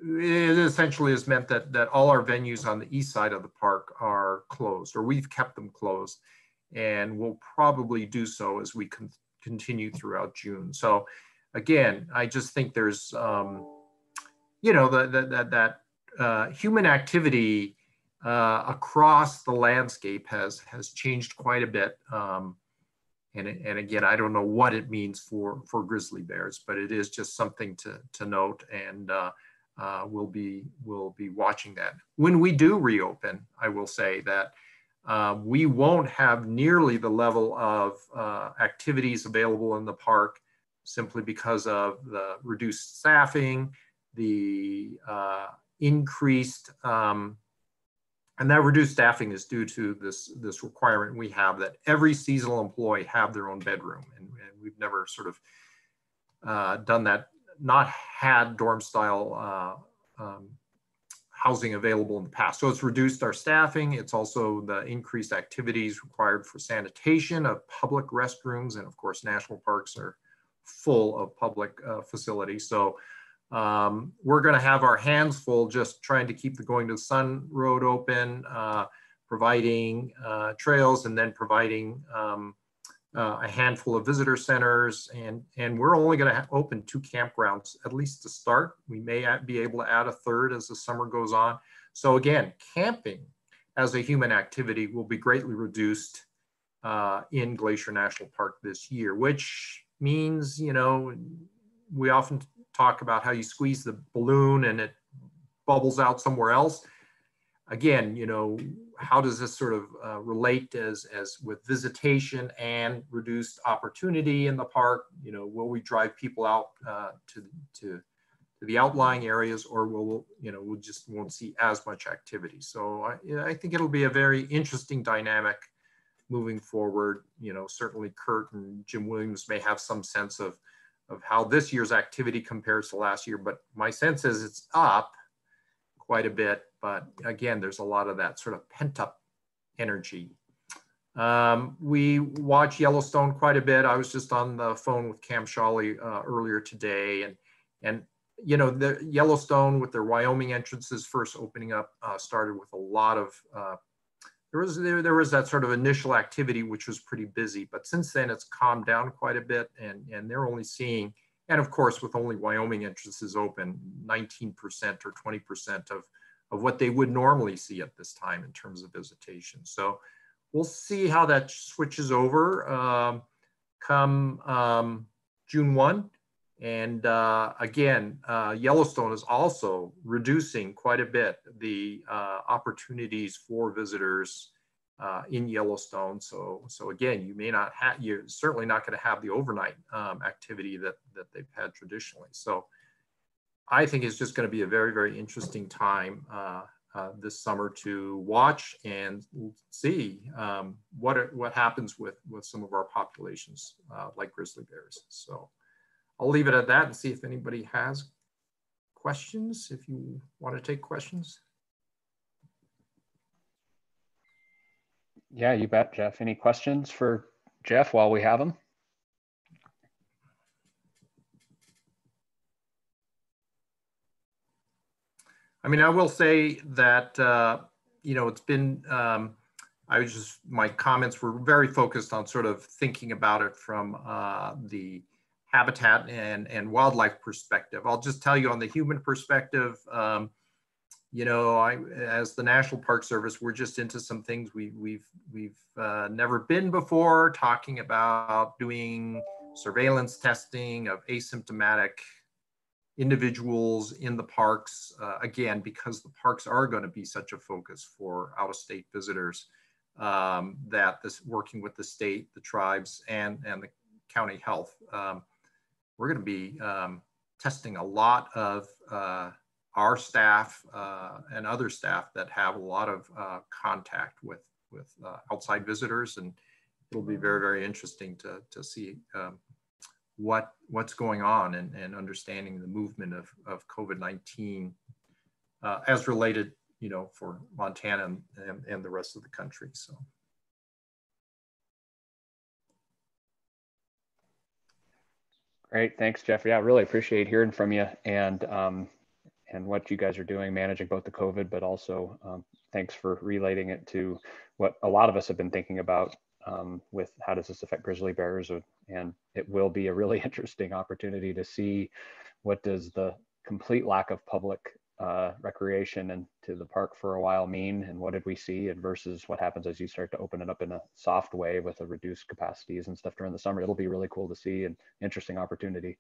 it essentially has meant that that all our venues on the east side of the park are closed, or we've kept them closed, and we'll probably do so as we con continue throughout June. So, again, I just think there's, um, you know, that that that, uh, human activity uh, across the landscape has has changed quite a bit. Um, and, and again, I don't know what it means for for grizzly bears, but it is just something to to note. And uh, uh, we'll be we'll be watching that. When we do reopen, I will say that uh, we won't have nearly the level of uh, activities available in the park simply because of the reduced staffing, the uh, increased um, and that reduced staffing is due to this this requirement we have that every seasonal employee have their own bedroom and, and we've never sort of uh, done that not had dorm style uh, um, housing available in the past. So it's reduced our staffing. It's also the increased activities required for sanitation of public restrooms. And of course, national parks are full of public uh, facilities. So um, we're gonna have our hands full just trying to keep the Going to the Sun Road open, uh, providing uh, trails and then providing um, uh, a handful of visitor centers, and, and we're only going to open two campgrounds, at least to start. We may be able to add a third as the summer goes on. So again, camping as a human activity will be greatly reduced uh, in Glacier National Park this year, which means, you know, we often talk about how you squeeze the balloon and it bubbles out somewhere else again, you know, how does this sort of uh, relate as, as with visitation and reduced opportunity in the park? You know, will we drive people out uh, to, to, the outlying areas or will, you know, we just won't see as much activity. So I, I think it'll be a very interesting dynamic moving forward. You know, certainly Kurt and Jim Williams may have some sense of, of how this year's activity compares to last year, but my sense is it's up quite a bit but again, there's a lot of that sort of pent up energy. Um, we watch Yellowstone quite a bit. I was just on the phone with Cam Sholly uh, earlier today, and and you know the Yellowstone with their Wyoming entrances first opening up uh, started with a lot of uh, there was there, there was that sort of initial activity which was pretty busy, but since then it's calmed down quite a bit, and and they're only seeing and of course with only Wyoming entrances open, 19% or 20% of of what they would normally see at this time in terms of visitation. So we'll see how that switches over um, come um, June 1. And uh, again, uh, Yellowstone is also reducing quite a bit the uh, opportunities for visitors uh, in Yellowstone. So, so again, you may not have, you're certainly not going to have the overnight um, activity that, that they've had traditionally. So I think it's just going to be a very, very interesting time uh, uh, this summer to watch and see um, what are, what happens with with some of our populations uh, like grizzly bears. So I'll leave it at that and see if anybody has questions. If you want to take questions. Yeah, you bet, Jeff. Any questions for Jeff while we have him? I mean, I will say that, uh, you know, it's been, um, I was just, my comments were very focused on sort of thinking about it from uh, the habitat and, and wildlife perspective. I'll just tell you on the human perspective, um, you know, I, as the National Park Service, we're just into some things we, we've, we've uh, never been before, talking about doing surveillance testing of asymptomatic individuals in the parks, uh, again, because the parks are going to be such a focus for out-of-state visitors, um, that this working with the state, the tribes, and, and the county health, um, we're going to be um, testing a lot of uh, our staff uh, and other staff that have a lot of uh, contact with, with uh, outside visitors. And it'll be very, very interesting to, to see um, what what's going on and, and understanding the movement of, of COVID-19 uh, as related, you know, for Montana and, and, and the rest of the country. So. Great, thanks, Jeff. Yeah, really appreciate hearing from you and um, and what you guys are doing, managing both the COVID, but also um, thanks for relating it to what a lot of us have been thinking about um, with how does this affect grizzly bears, and it will be a really interesting opportunity to see what does the complete lack of public uh, recreation and to the park for a while mean and what did we see and versus what happens as you start to open it up in a soft way with a reduced capacities and stuff during the summer. It'll be really cool to see and interesting opportunity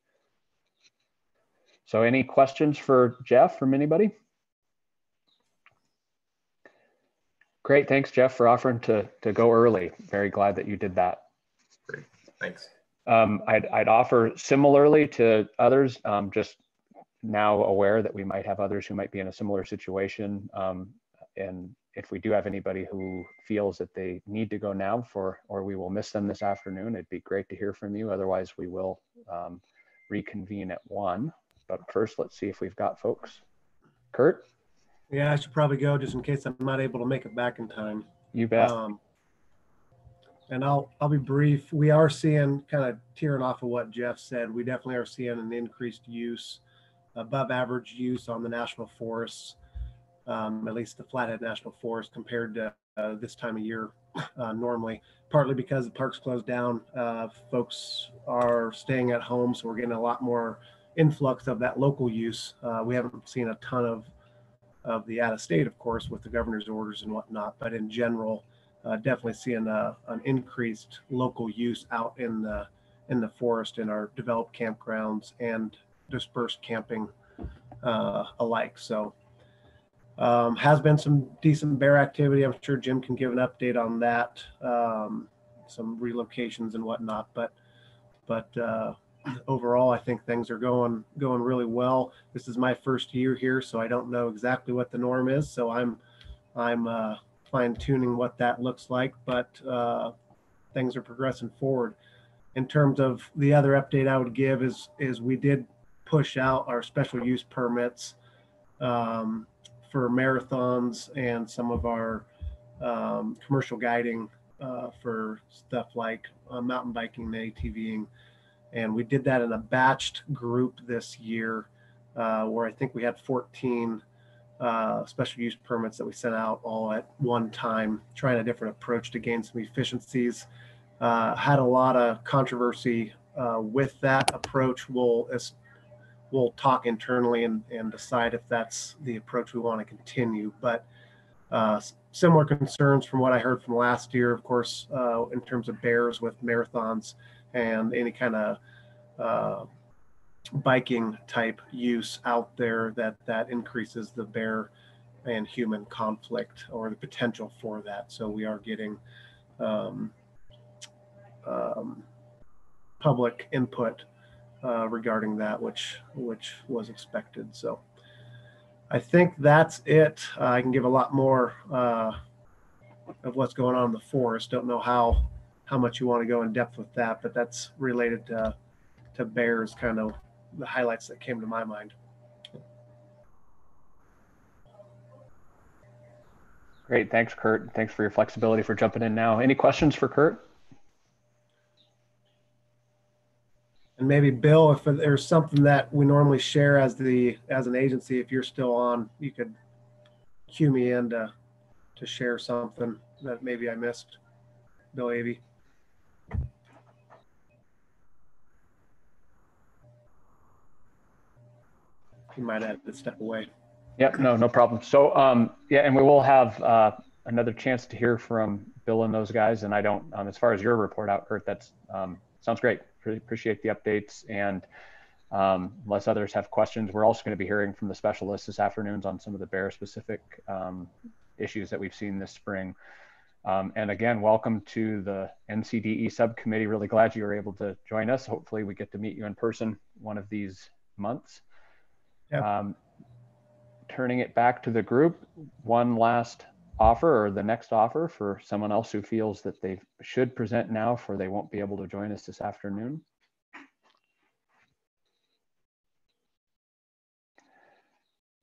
so any questions for jeff from anybody great thanks jeff for offering to to go early very glad that you did that great thanks um, I'd, I'd offer similarly to others um, just now aware that we might have others who might be in a similar situation. Um, and if we do have anybody who feels that they need to go now for, or we will miss them this afternoon, it'd be great to hear from you. Otherwise, we will um, reconvene at one. But first, let's see if we've got folks. Kurt? Yeah, I should probably go just in case I'm not able to make it back in time. You bet. Um, and I'll I'll be brief. We are seeing kind of tearing off of what Jeff said. We definitely are seeing an increased use above average use on the national forests, um, at least the Flathead National Forest compared to uh, this time of year uh, normally, partly because the park's closed down. Uh, folks are staying at home, so we're getting a lot more influx of that local use. Uh, we haven't seen a ton of of the out of state, of course, with the governor's orders and whatnot, but in general, uh, definitely seeing a, uh, an increased local use out in the in the forest in our developed campgrounds and dispersed camping uh, alike. So um, has been some decent bear activity. I'm sure Jim can give an update on that. Um, some relocations and whatnot, but but uh, overall, I think things are going going really well. This is my first year here, so I don't know exactly what the norm is. So I'm I'm uh, fine tuning what that looks like, but uh, things are progressing forward. In terms of the other update I would give is is we did push out our special use permits um, for marathons and some of our um, commercial guiding uh, for stuff like uh, mountain biking and ATVing. And we did that in a batched group this year uh, where I think we had 14 uh, special use permits that we sent out all at one time, trying a different approach to gain some efficiencies. Uh, had a lot of controversy uh, with that approach. We'll we'll talk internally and, and decide if that's the approach we want to continue. But uh, similar concerns from what I heard from last year, of course, uh, in terms of bears with marathons and any kind of uh, biking type use out there that that increases the bear and human conflict or the potential for that. So we are getting um, um, public input uh, regarding that, which which was expected. So I think that's it. Uh, I can give a lot more uh, of what's going on in the forest. Don't know how how much you want to go in depth with that, but that's related to to bears, kind of the highlights that came to my mind. Great, thanks, Kurt. Thanks for your flexibility for jumping in now. Any questions for Kurt? and maybe Bill, if there's something that we normally share as the as an agency, if you're still on, you could cue me in to to share something that maybe I missed. Bill Avey. You might have to step away. Yep, no, no problem. So, um, yeah, and we will have uh, another chance to hear from Bill and those guys. And I don't, um, as far as your report out, Kurt, that's um, sounds great appreciate the updates. And um, unless others have questions, we're also going to be hearing from the specialists this afternoon on some of the bear specific um, issues that we've seen this spring. Um, and again, welcome to the NCDE subcommittee. Really glad you were able to join us. Hopefully we get to meet you in person one of these months. Um, turning it back to the group, one last offer or the next offer for someone else who feels that they should present now for they won't be able to join us this afternoon?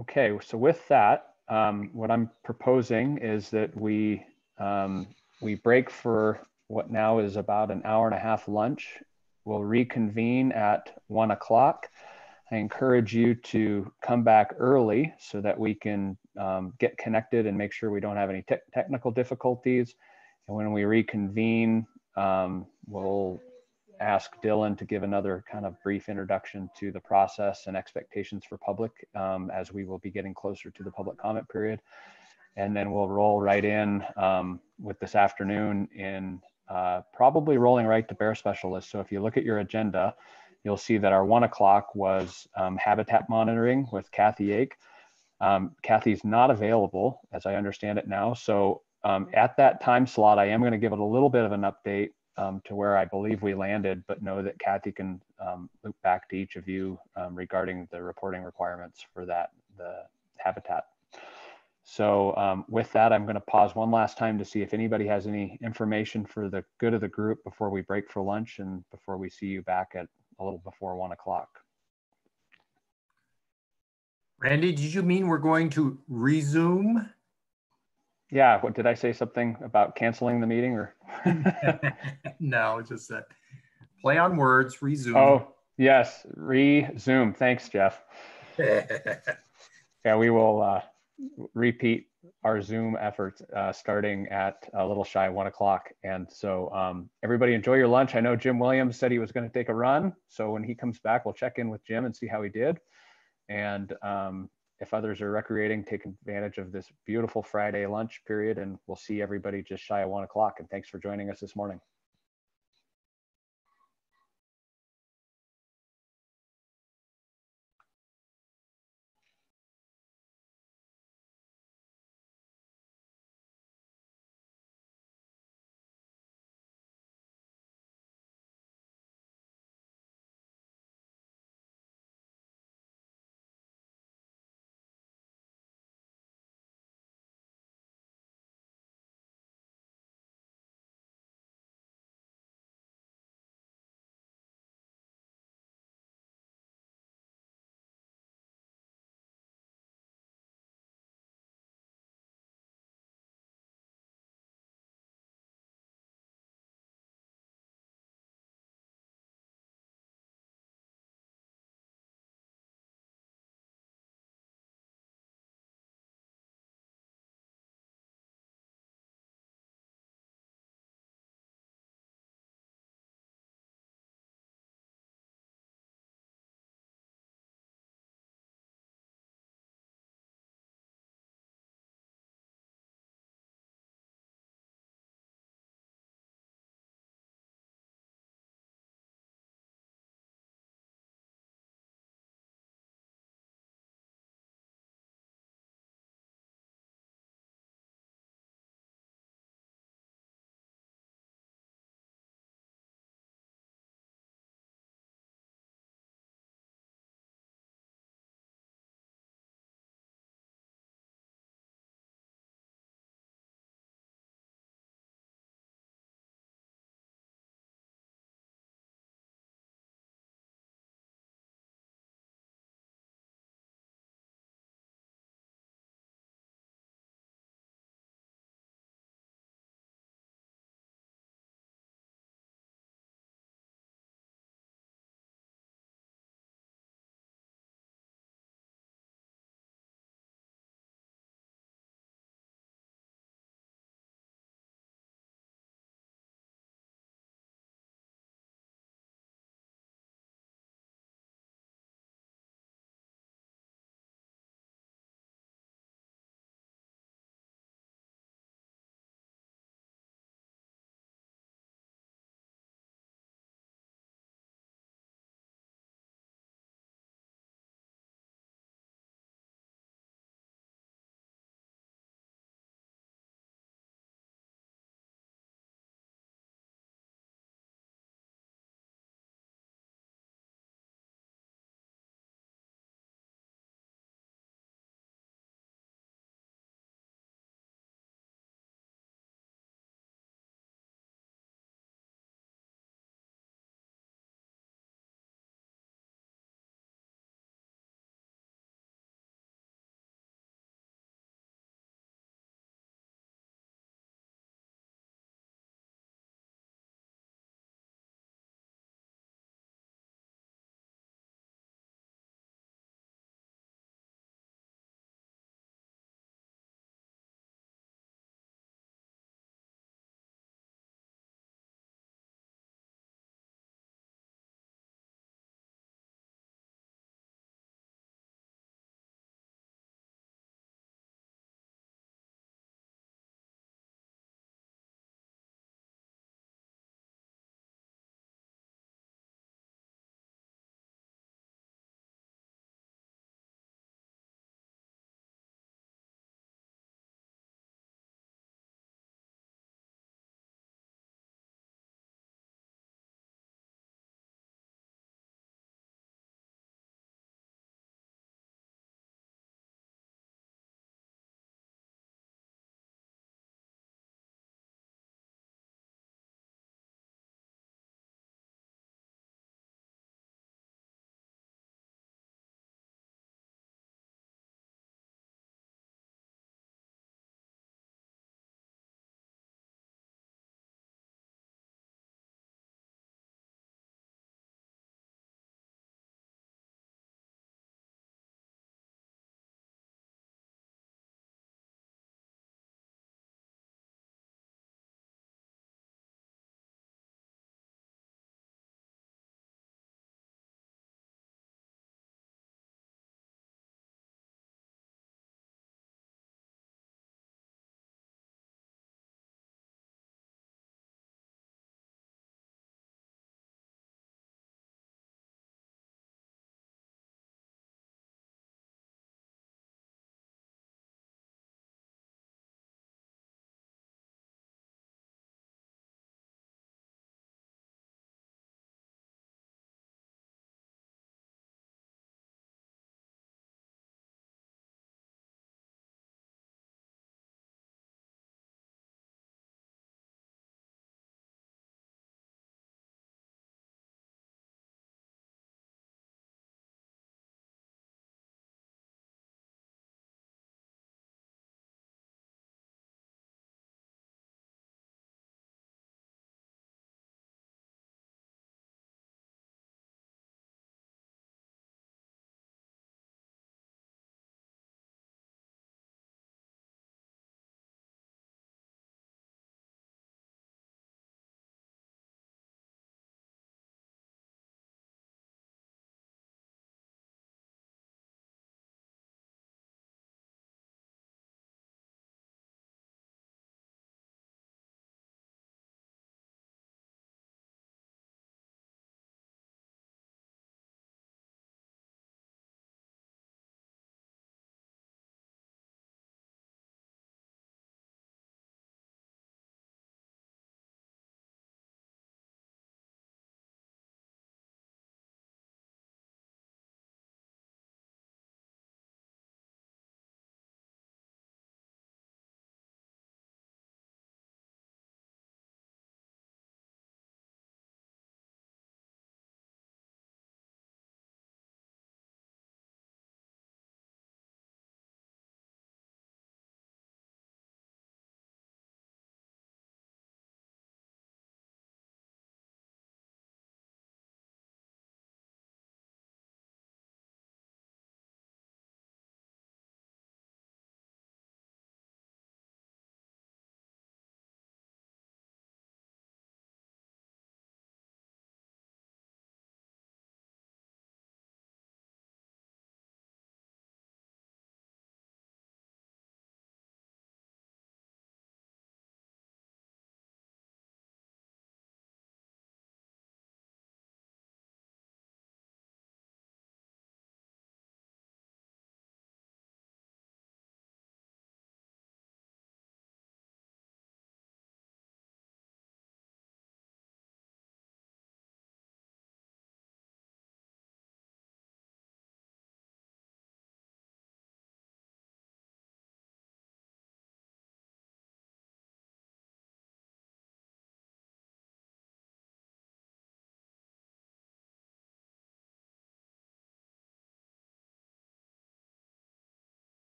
Okay, so with that, um, what I'm proposing is that we um, we break for what now is about an hour and a half lunch. We'll reconvene at one o'clock. I encourage you to come back early so that we can um, get connected and make sure we don't have any te technical difficulties. And when we reconvene, um, we'll ask Dylan to give another kind of brief introduction to the process and expectations for public um, as we will be getting closer to the public comment period. And then we'll roll right in um, with this afternoon in uh, probably rolling right to bear specialists. So if you look at your agenda, you'll see that our one o'clock was um, habitat monitoring with Kathy Ake. Um, Kathy's not available as I understand it now. So um, at that time slot, I am going to give it a little bit of an update um, to where I believe we landed, but know that Kathy can um, loop back to each of you um, regarding the reporting requirements for that, the habitat. So um, with that, I'm going to pause one last time to see if anybody has any information for the good of the group before we break for lunch and before we see you back at a little before one o'clock. Randy, did you mean we're going to resume? Yeah, what did I say something about canceling the meeting or? no, just that play on words, resume. Oh, yes, resume. Thanks, Jeff. yeah, we will uh, repeat our Zoom efforts uh, starting at a little shy one o'clock. And so um, everybody enjoy your lunch. I know Jim Williams said he was going to take a run. So when he comes back, we'll check in with Jim and see how he did. And um, if others are recreating, take advantage of this beautiful Friday lunch period. And we'll see everybody just shy of one o'clock. And thanks for joining us this morning.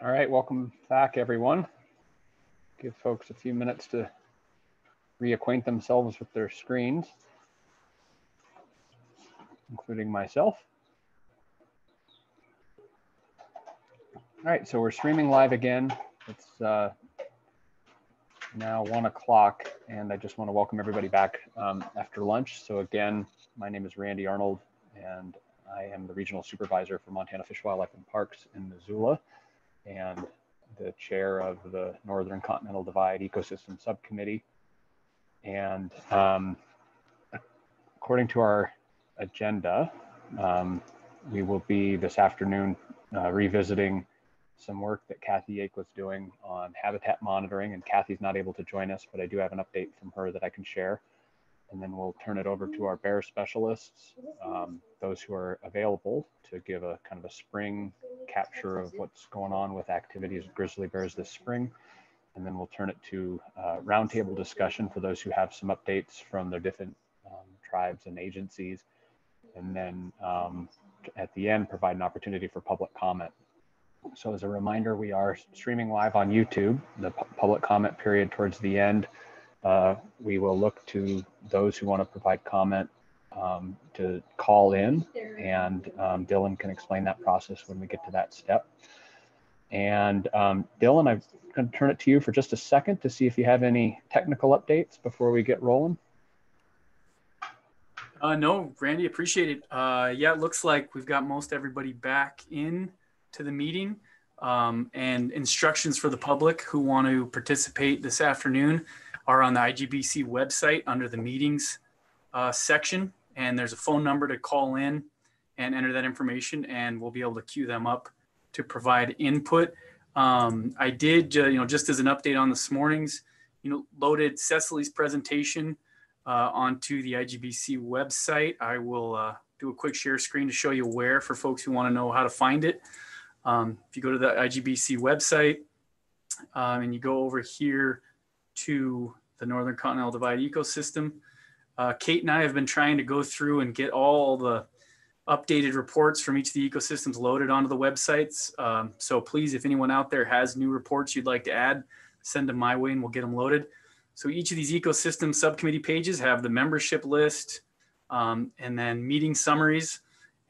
All right, welcome back, everyone. Give folks a few minutes to reacquaint themselves with their screens, including myself. All right, so we're streaming live again. It's uh, now one o'clock, and I just want to welcome everybody back um, after lunch. So again, my name is Randy Arnold, and I am the regional supervisor for Montana Fish, Wildlife, and Parks in Missoula, and the chair of the Northern Continental Divide Ecosystem Subcommittee. And um, according to our agenda, um, we will be this afternoon uh, revisiting some work that Kathy Ake was doing on habitat monitoring. And Kathy's not able to join us, but I do have an update from her that I can share. And then we'll turn it over to our bear specialists, um, those who are available to give a kind of a spring capture of what's going on with activities of grizzly bears this spring. And then we'll turn it to uh, roundtable discussion for those who have some updates from their different um, tribes and agencies. And then um, at the end, provide an opportunity for public comment. So as a reminder, we are streaming live on YouTube, the public comment period towards the end. Uh, we will look to those who want to provide comment um, to call in and um, Dillon can explain that process when we get to that step. And um, Dillon, I'm going to turn it to you for just a second to see if you have any technical updates before we get rolling. Uh, no, Randy, appreciate it. Uh, yeah, it looks like we've got most everybody back in to the meeting um, and instructions for the public who want to participate this afternoon are on the IGBC website under the meetings uh, section. And there's a phone number to call in and enter that information and we'll be able to queue them up to provide input. Um, I did, uh, you know, just as an update on this morning's, you know, loaded Cecily's presentation uh, onto the IGBC website. I will uh, do a quick share screen to show you where for folks who want to know how to find it. Um, if you go to the IGBC website um, and you go over here to the Northern Continental Divide ecosystem, uh, Kate and I have been trying to go through and get all the updated reports from each of the ecosystems loaded onto the websites. Um, so please, if anyone out there has new reports you'd like to add, send them my way and we'll get them loaded. So each of these ecosystem subcommittee pages have the membership list um, and then meeting summaries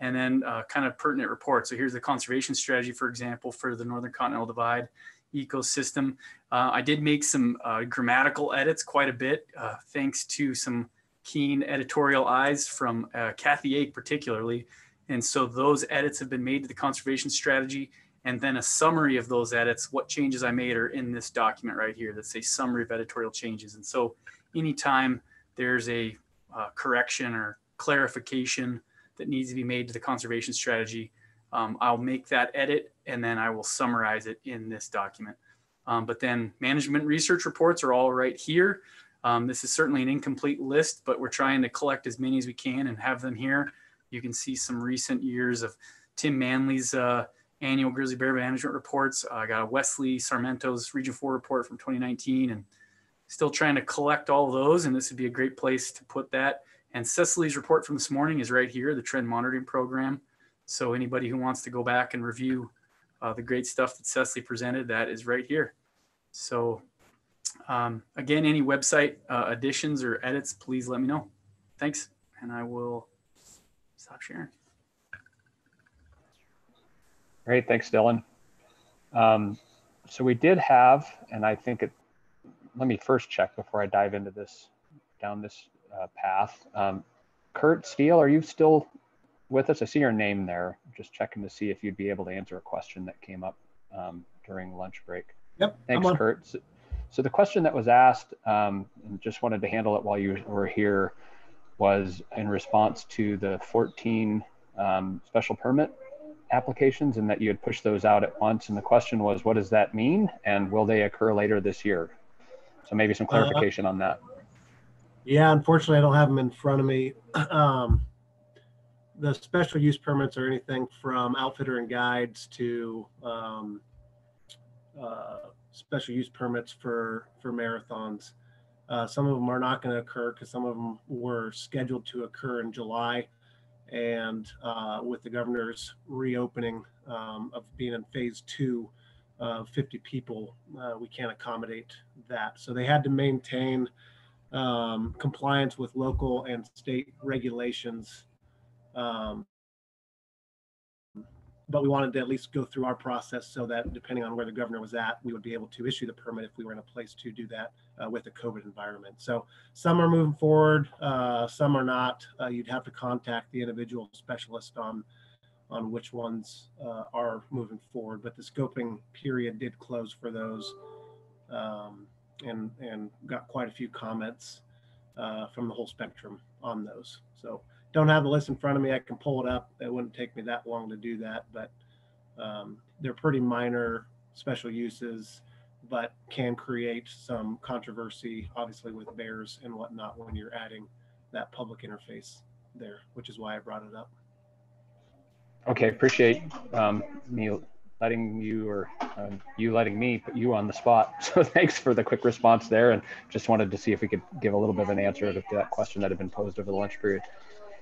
and then uh, kind of pertinent reports. So here's the conservation strategy, for example, for the Northern Continental Divide ecosystem. Uh, I did make some uh, grammatical edits quite a bit, uh, thanks to some keen editorial eyes from uh, Kathy Ake particularly. And so those edits have been made to the conservation strategy and then a summary of those edits, what changes I made are in this document right here that's a summary of editorial changes. And so anytime there's a uh, correction or clarification that needs to be made to the conservation strategy, um, I'll make that edit and then I will summarize it in this document. Um, but then management research reports are all right here. Um, this is certainly an incomplete list, but we're trying to collect as many as we can and have them here. You can see some recent years of Tim Manley's uh, annual grizzly bear management reports. I got Wesley Sarmento's Region 4 report from 2019 and still trying to collect all those. And this would be a great place to put that. And Cecily's report from this morning is right here, the trend monitoring program. So anybody who wants to go back and review uh, the great stuff that Cecily presented, that is right here. So um, again, any website uh, additions or edits, please let me know. Thanks. And I will stop sharing. Great, thanks, Dillon. Um, so we did have, and I think it, let me first check before I dive into this, down this uh, path. Um, Kurt Steele, are you still with us? I see your name there. Just checking to see if you'd be able to answer a question that came up um, during lunch break. Yep. Thanks, Kurt. So, so, the question that was asked, um, and just wanted to handle it while you were here, was in response to the 14 um, special permit applications and that you had pushed those out at once. And the question was, what does that mean? And will they occur later this year? So maybe some uh-huh. clarification uh, on that. Yeah, unfortunately, I don't have them in front of me. Um, the special use permits are anything from outfitter and guides to um, uh, special use permits for for marathons. Uh, some of them are not going to occur because some of them were scheduled to occur in July, and uh, with the governor's reopening um, of being in phase two, uh, 50 people, uh, we can't accommodate that. So they had to maintain um, compliance with local and state regulations. Um, but we wanted to at least go through our process so that depending on where the governor was at, we would be able to issue the permit if we were in a place to do that uh, with a COVID environment. So some are moving forward, uh, some are not. Uh, you'd have to contact the individual specialist on on which ones uh, are moving forward. But the scoping period did close for those, um, and and got quite a few comments uh, from the whole spectrum on those. So don't have the list in front of me. I can pull it up. It wouldn't take me that long to do that, but um, they're pretty minor special uses, but can create some controversy, obviously with bears and whatnot when you're adding that public interface there, which is why I brought it up. Okay, appreciate um, me letting you or um, you letting me put you on the spot. So thanks for the quick response there, and just wanted to see if we could give a little bit of an answer to that question that had been posed over the lunch period.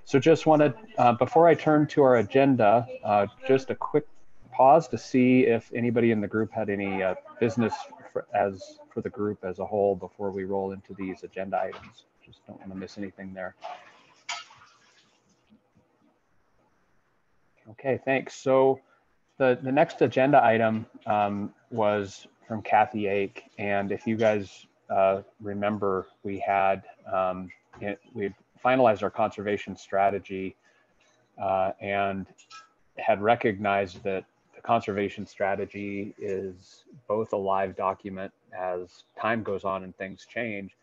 So just wanted, uh, before I turn to our agenda, uh, just a quick pause to see if anybody in the group had any uh, business for, as for the group as a whole before we roll into these agenda items. Just don't want to miss anything there. Okay, thanks. So the, the next agenda item um, was from Kathy Ake. And if you guys uh, remember, we had, um, it, we finalized our conservation strategy uh, and had recognized that the conservation strategy is both a live document as time goes on and things change,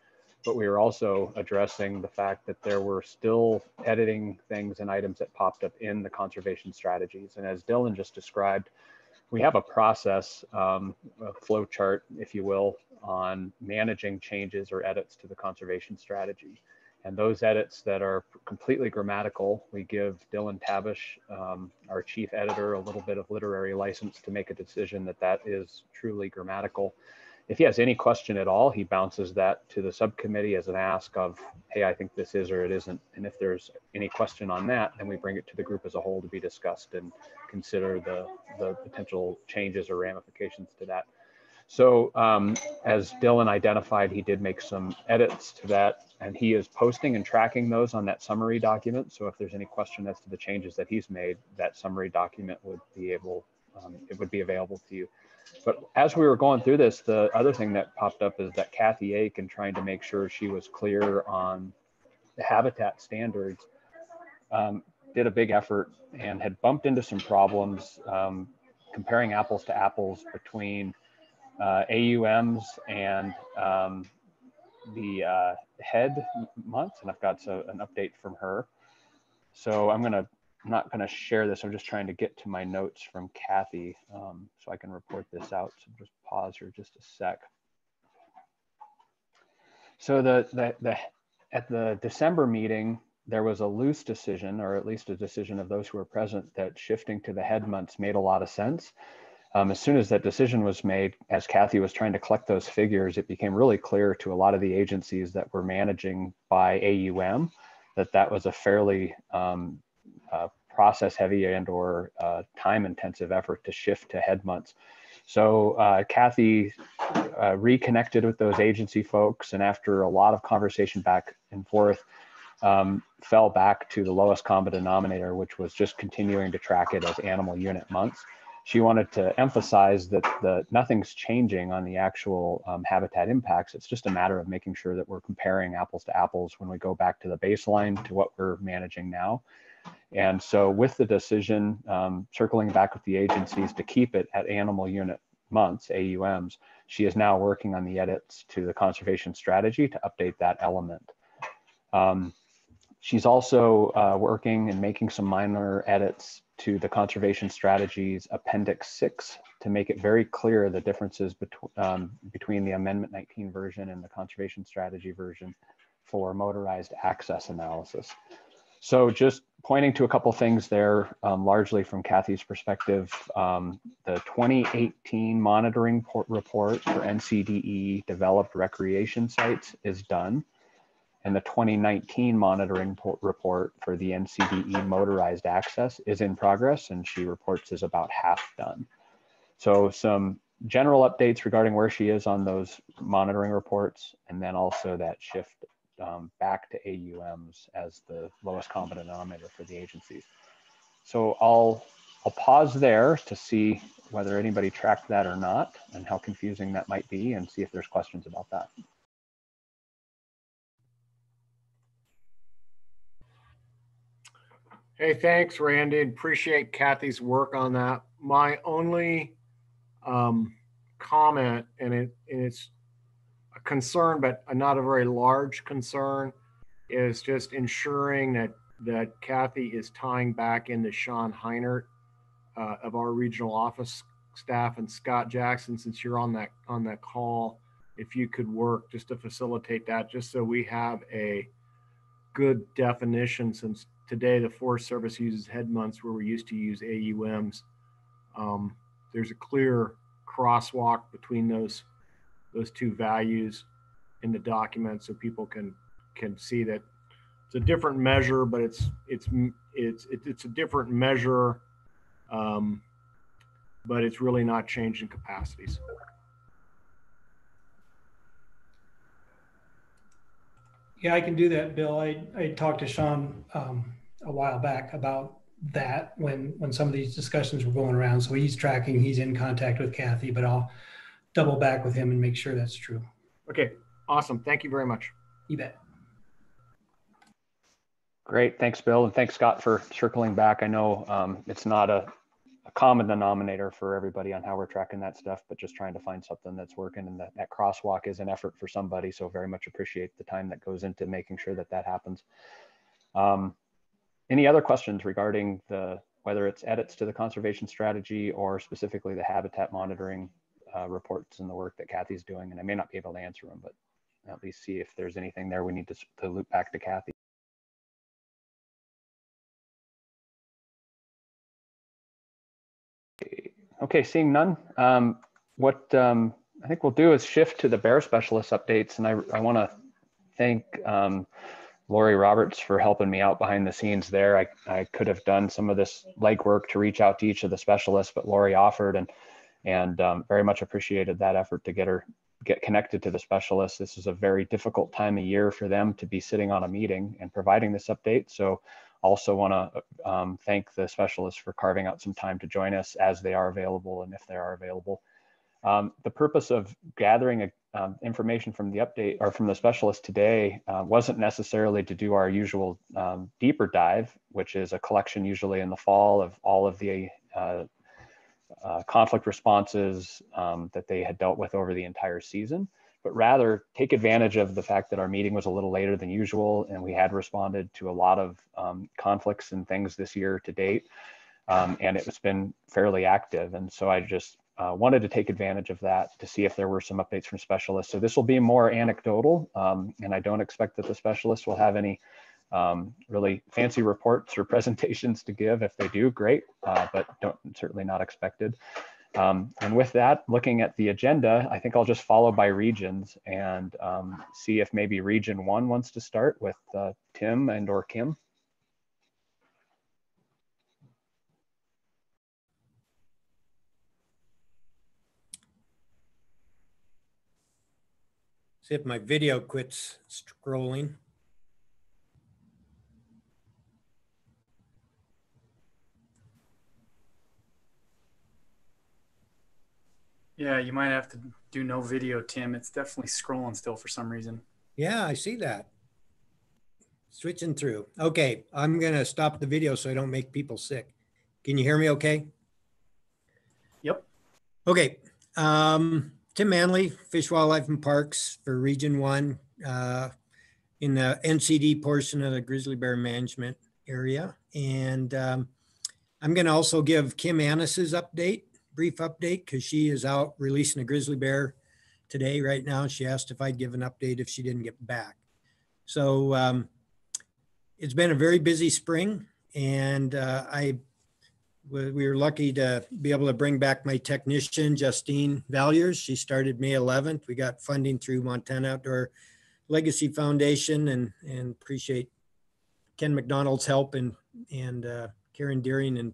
but we were also addressing the fact that there were still editing things and items that popped up in the conservation strategies. And as Dillon just described, we have a process, um, a flow chart, if you will, on managing changes or edits to the conservation strategy. And those edits that are completely grammatical, we give Dillon Tabish, um, our chief editor, a little bit of literary license to make a decision that that is truly grammatical. If he has any question at all, he bounces that to the subcommittee as an ask of, hey, I think this is or it isn't. And if there's any question on that, then we bring it to the group as a whole to be discussed and consider the, the potential changes or ramifications to that. So um, as Dillon identified, he did make some edits to that and he is posting and tracking those on that summary document. So if there's any question as to the changes that he's made, that summary document would be able, um, it would be available to you. But as we were going through this, the other thing that popped up is that Kathy Aiken trying to make sure she was clear on the habitat standards um, did a big effort and had bumped into some problems um, comparing apples to apples between uh, AUMs and um, the uh, head month, and I've got so, an update from her. So I'm gonna I'm not gonna share this. I'm just trying to get to my notes from Kathy um, so I can report this out. So just pause here just a sec. So the, the, the at the December meeting, there was a loose decision, or at least a decision of those who were present, that shifting to the head months made a lot of sense um, as soon as that decision was made, as Kathy was trying to collect those figures, it became really clear to a lot of the agencies that were managing by AUM that that was a fairly um, uh, process heavy and or uh, time intensive effort to shift to head months. So uh, Kathy uh, reconnected with those agency folks and after a lot of conversation back and forth, um, fell back to the lowest common denominator, which was just continuing to track it as animal unit months she wanted to emphasize that the nothing's changing on the actual um, habitat impacts. It's just a matter of making sure that we're comparing apples to apples when we go back to the baseline to what we're managing now. And so with the decision, um, circling back with the agencies to keep it at animal unit months, AUMs, she is now working on the edits to the conservation strategy to update that element. Um, she's also uh, working and making some minor edits to the conservation strategies appendix six to make it very clear the differences between um, between the amendment 19 version and the conservation strategy version for motorized access analysis. So just pointing to a couple things there, um, largely from Kathy's perspective, um, the 2018 monitoring report for NCDE developed recreation sites is done and the 2019 monitoring report for the NCDE motorized access is in progress and she reports is about half done. So some general updates regarding where she is on those monitoring reports, and then also that shift um, back to AUMs as the lowest common denominator for the agencies. So I'll I'll pause there to see whether anybody tracked that or not and how confusing that might be and see if there's questions about that. Hey, thanks, Randy. Appreciate Kathy's work on that. My only um, comment, and, it, and it's a concern, but not a very large concern, is just ensuring that that Kathy is tying back into Sean Heinert uh, of our regional office staff and Scott Jackson, since you're on that on that call, if you could work just to facilitate that, just so we have a good definition, since today the Forest Service uses head months where we used to use AUMs. Um, there's a clear crosswalk between those those two values in the document, so people can can see that it's a different measure, but it's it's it's it's a different measure, um, but it's really not changing capacities. Yeah, I can do that, Bill. I, I talked to Sean um, a while back about that when when some of these discussions were going around. So he's tracking, he's in contact with Kathy, but I'll double back with him and make sure that's true. Okay, awesome. Thank you very much. You bet. Great, thanks, Bill, and thanks, Scott, for circling back. I know um, it's not a, a, common denominator for everybody on how we're tracking that stuff, but just trying to find something that's working, and that, that crosswalk is an effort for somebody. So very much appreciate the time that goes into making sure that that happens. Um, any other questions regarding the whether it's edits to the conservation strategy or specifically the habitat monitoring uh, reports and the work that Kathy's doing? And I may not be able to answer them, but at least see if there's anything there we need to, to loop back to Kathy. Okay, seeing none. Um, what um, I think we'll do is shift to the bear specialist updates. And I, I want to thank um, Lori Roberts for helping me out behind the scenes there. I, I could have done some of this legwork to reach out to each of the specialists, but Lori offered and and um, very much appreciated that effort to get her get connected to the specialists. This is a very difficult time of year for them to be sitting on a meeting and providing this update. So also want to um, thank the specialists for carving out some time to join us as they are available and if they are available. Um, the purpose of gathering a, um, information from the update or from the specialist today uh, wasn't necessarily to do our usual um, deeper dive, which is a collection usually in the fall of all of the uh, uh, conflict responses um, that they had dealt with over the entire season but rather take advantage of the fact that our meeting was a little later than usual and we had responded to a lot of um, conflicts and things this year to date. Um, and it's been fairly active. And so I just uh, wanted to take advantage of that to see if there were some updates from specialists. So this will be more anecdotal, um, and I don't expect that the specialists will have any um, really fancy reports or presentations to give. If they do, great, uh, but don't certainly not expected. Um, and with that, looking at the agenda, I think I'll just follow by regions and um, see if maybe region one wants to start with uh, Tim and or Kim. See if my video quits scrolling. Yeah, you might have to do no video, Tim. It's definitely scrolling still for some reason. Yeah, I see that. Switching through. Okay, I'm going to stop the video so I don't make people sick. Can you hear me okay? Yep. Okay. Um, Tim Manley, Fish, Wildlife, and Parks for Region 1 uh, in the NCD portion of the grizzly bear management area. And um, I'm going to also give Kim Annis's update brief update because she is out releasing a grizzly bear today right now. She asked if I'd give an update if she didn't get back. So um, it's been a very busy spring and uh, I we were lucky to be able to bring back my technician, Justine Valiers. She started May 11th. We got funding through Montana Outdoor Legacy Foundation and, and appreciate Ken McDonald's help and, and uh, Karen Deering and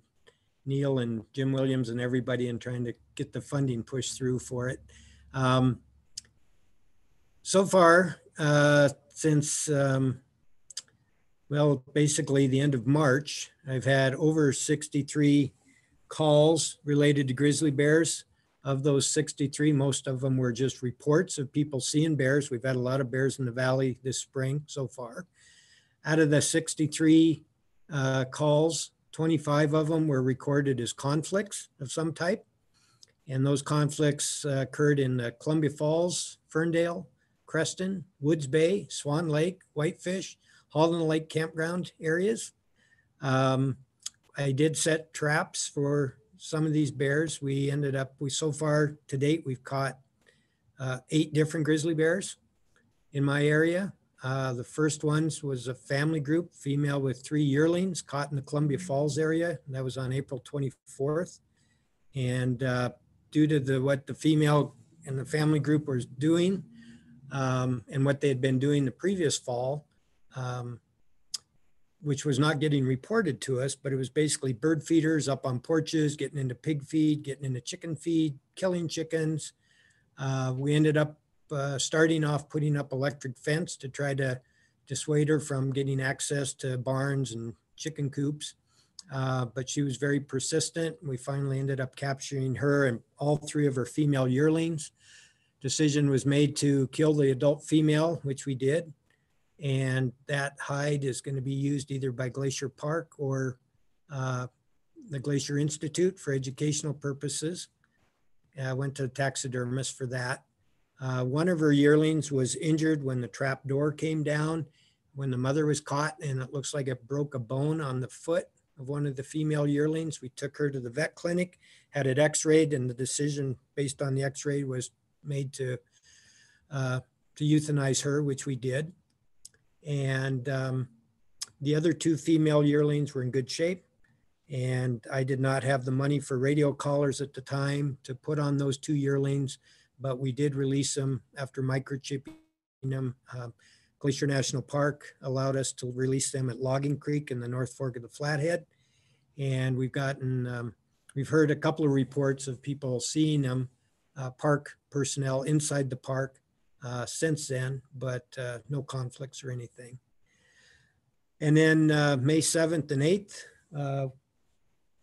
Neil and Jim Williams and everybody in trying to get the funding pushed through for it. Um, so far, uh, since, um, well, basically the end of March, I've had over 63 calls related to grizzly bears. Of those 63, most of them were just reports of people seeing bears. We've had a lot of bears in the valley this spring so far. Out of the 63 uh, calls, 25 of them were recorded as conflicts of some type. And those conflicts uh, occurred in uh, Columbia Falls, Ferndale, Creston, Woods Bay, Swan Lake, Whitefish, Holland Lake campground areas. Um, I did set traps for some of these bears. We ended up, we so far to date, we've caught uh, eight different grizzly bears in my area. Uh, the first ones was a family group, female with three yearlings caught in the Columbia Falls area. And That was on April 24th. And uh, due to the what the female and the family group was doing um, and what they had been doing the previous fall, um, which was not getting reported to us, but it was basically bird feeders up on porches, getting into pig feed, getting into chicken feed, killing chickens. Uh, we ended up uh, starting off putting up electric fence to try to dissuade her from getting access to barns and chicken coops. Uh, but she was very persistent. We finally ended up capturing her and all three of her female yearlings. Decision was made to kill the adult female, which we did and that hide is going to be used either by Glacier Park or uh, the Glacier Institute for educational purposes. I went to a taxidermist for that. Uh, one of her yearlings was injured when the trap door came down, when the mother was caught, and it looks like it broke a bone on the foot of one of the female yearlings. We took her to the vet clinic, had it x-rayed, and the decision based on the x-ray was made to, uh, to euthanize her, which we did. And um, the other two female yearlings were in good shape. And I did not have the money for radio collars at the time to put on those two yearlings, but we did release them after microchipping them. Uh, Glacier National Park allowed us to release them at Logging Creek in the North Fork of the Flathead. And we've gotten, um, we've heard a couple of reports of people seeing them, uh, park personnel inside the park uh, since then, but uh, no conflicts or anything. And then uh, May 7th and 8th, uh,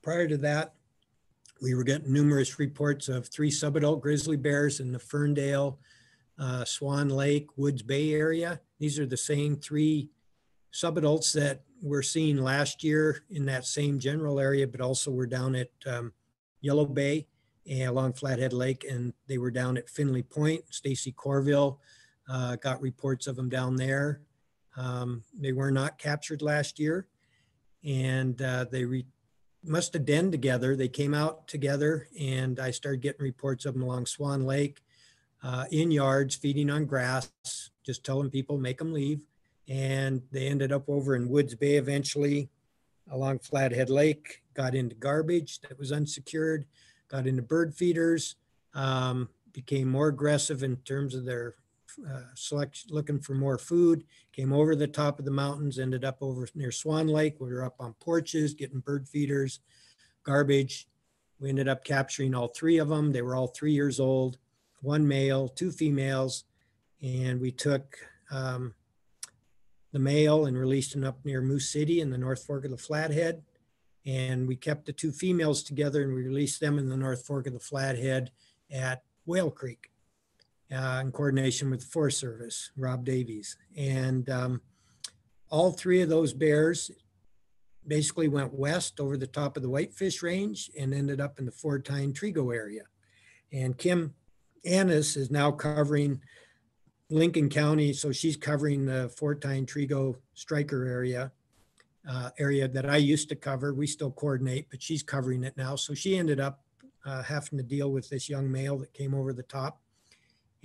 prior to that, we were getting numerous reports of three subadult grizzly bears in the Ferndale, uh, Swan Lake, Woods Bay area. These are the same three subadults that we're seeing last year in that same general area, but also we're down at um, Yellow Bay and along Flathead Lake, and they were down at Finley Point. Stacy Courville uh, got reports of them down there. Um, they were not captured last year, and uh, they re- must have denned together. They came out together, and I started getting reports of them along Swan Lake, uh, in yards, feeding on grass, just telling people make them leave. And they ended up over in Woods Bay eventually, along Flathead Lake, got into garbage that was unsecured got into bird feeders, um, became more aggressive in terms of their uh, selection, looking for more food, came over the top of the mountains, ended up over near Swan Lake. We were up on porches, getting bird feeders, garbage. We ended up capturing all three of them. They were all three years old, one male, two females. And we took um, the male and released him up near Moose City in the North Fork of the Flathead. And we kept the two females together and we released them in the North Fork of the Flathead at Whale Creek uh, in coordination with the Forest Service, Rob Davies. And um, all three of those bears basically went west over the top of the Whitefish Range and ended up in the Fort Tyne Trego area. And Kim Annis is now covering Lincoln County, so she's covering the Fort Tyne Trego Stryker area uh, area that I used to cover. We still coordinate, but she's covering it now. So she ended up uh, having to deal with this young male that came over the top.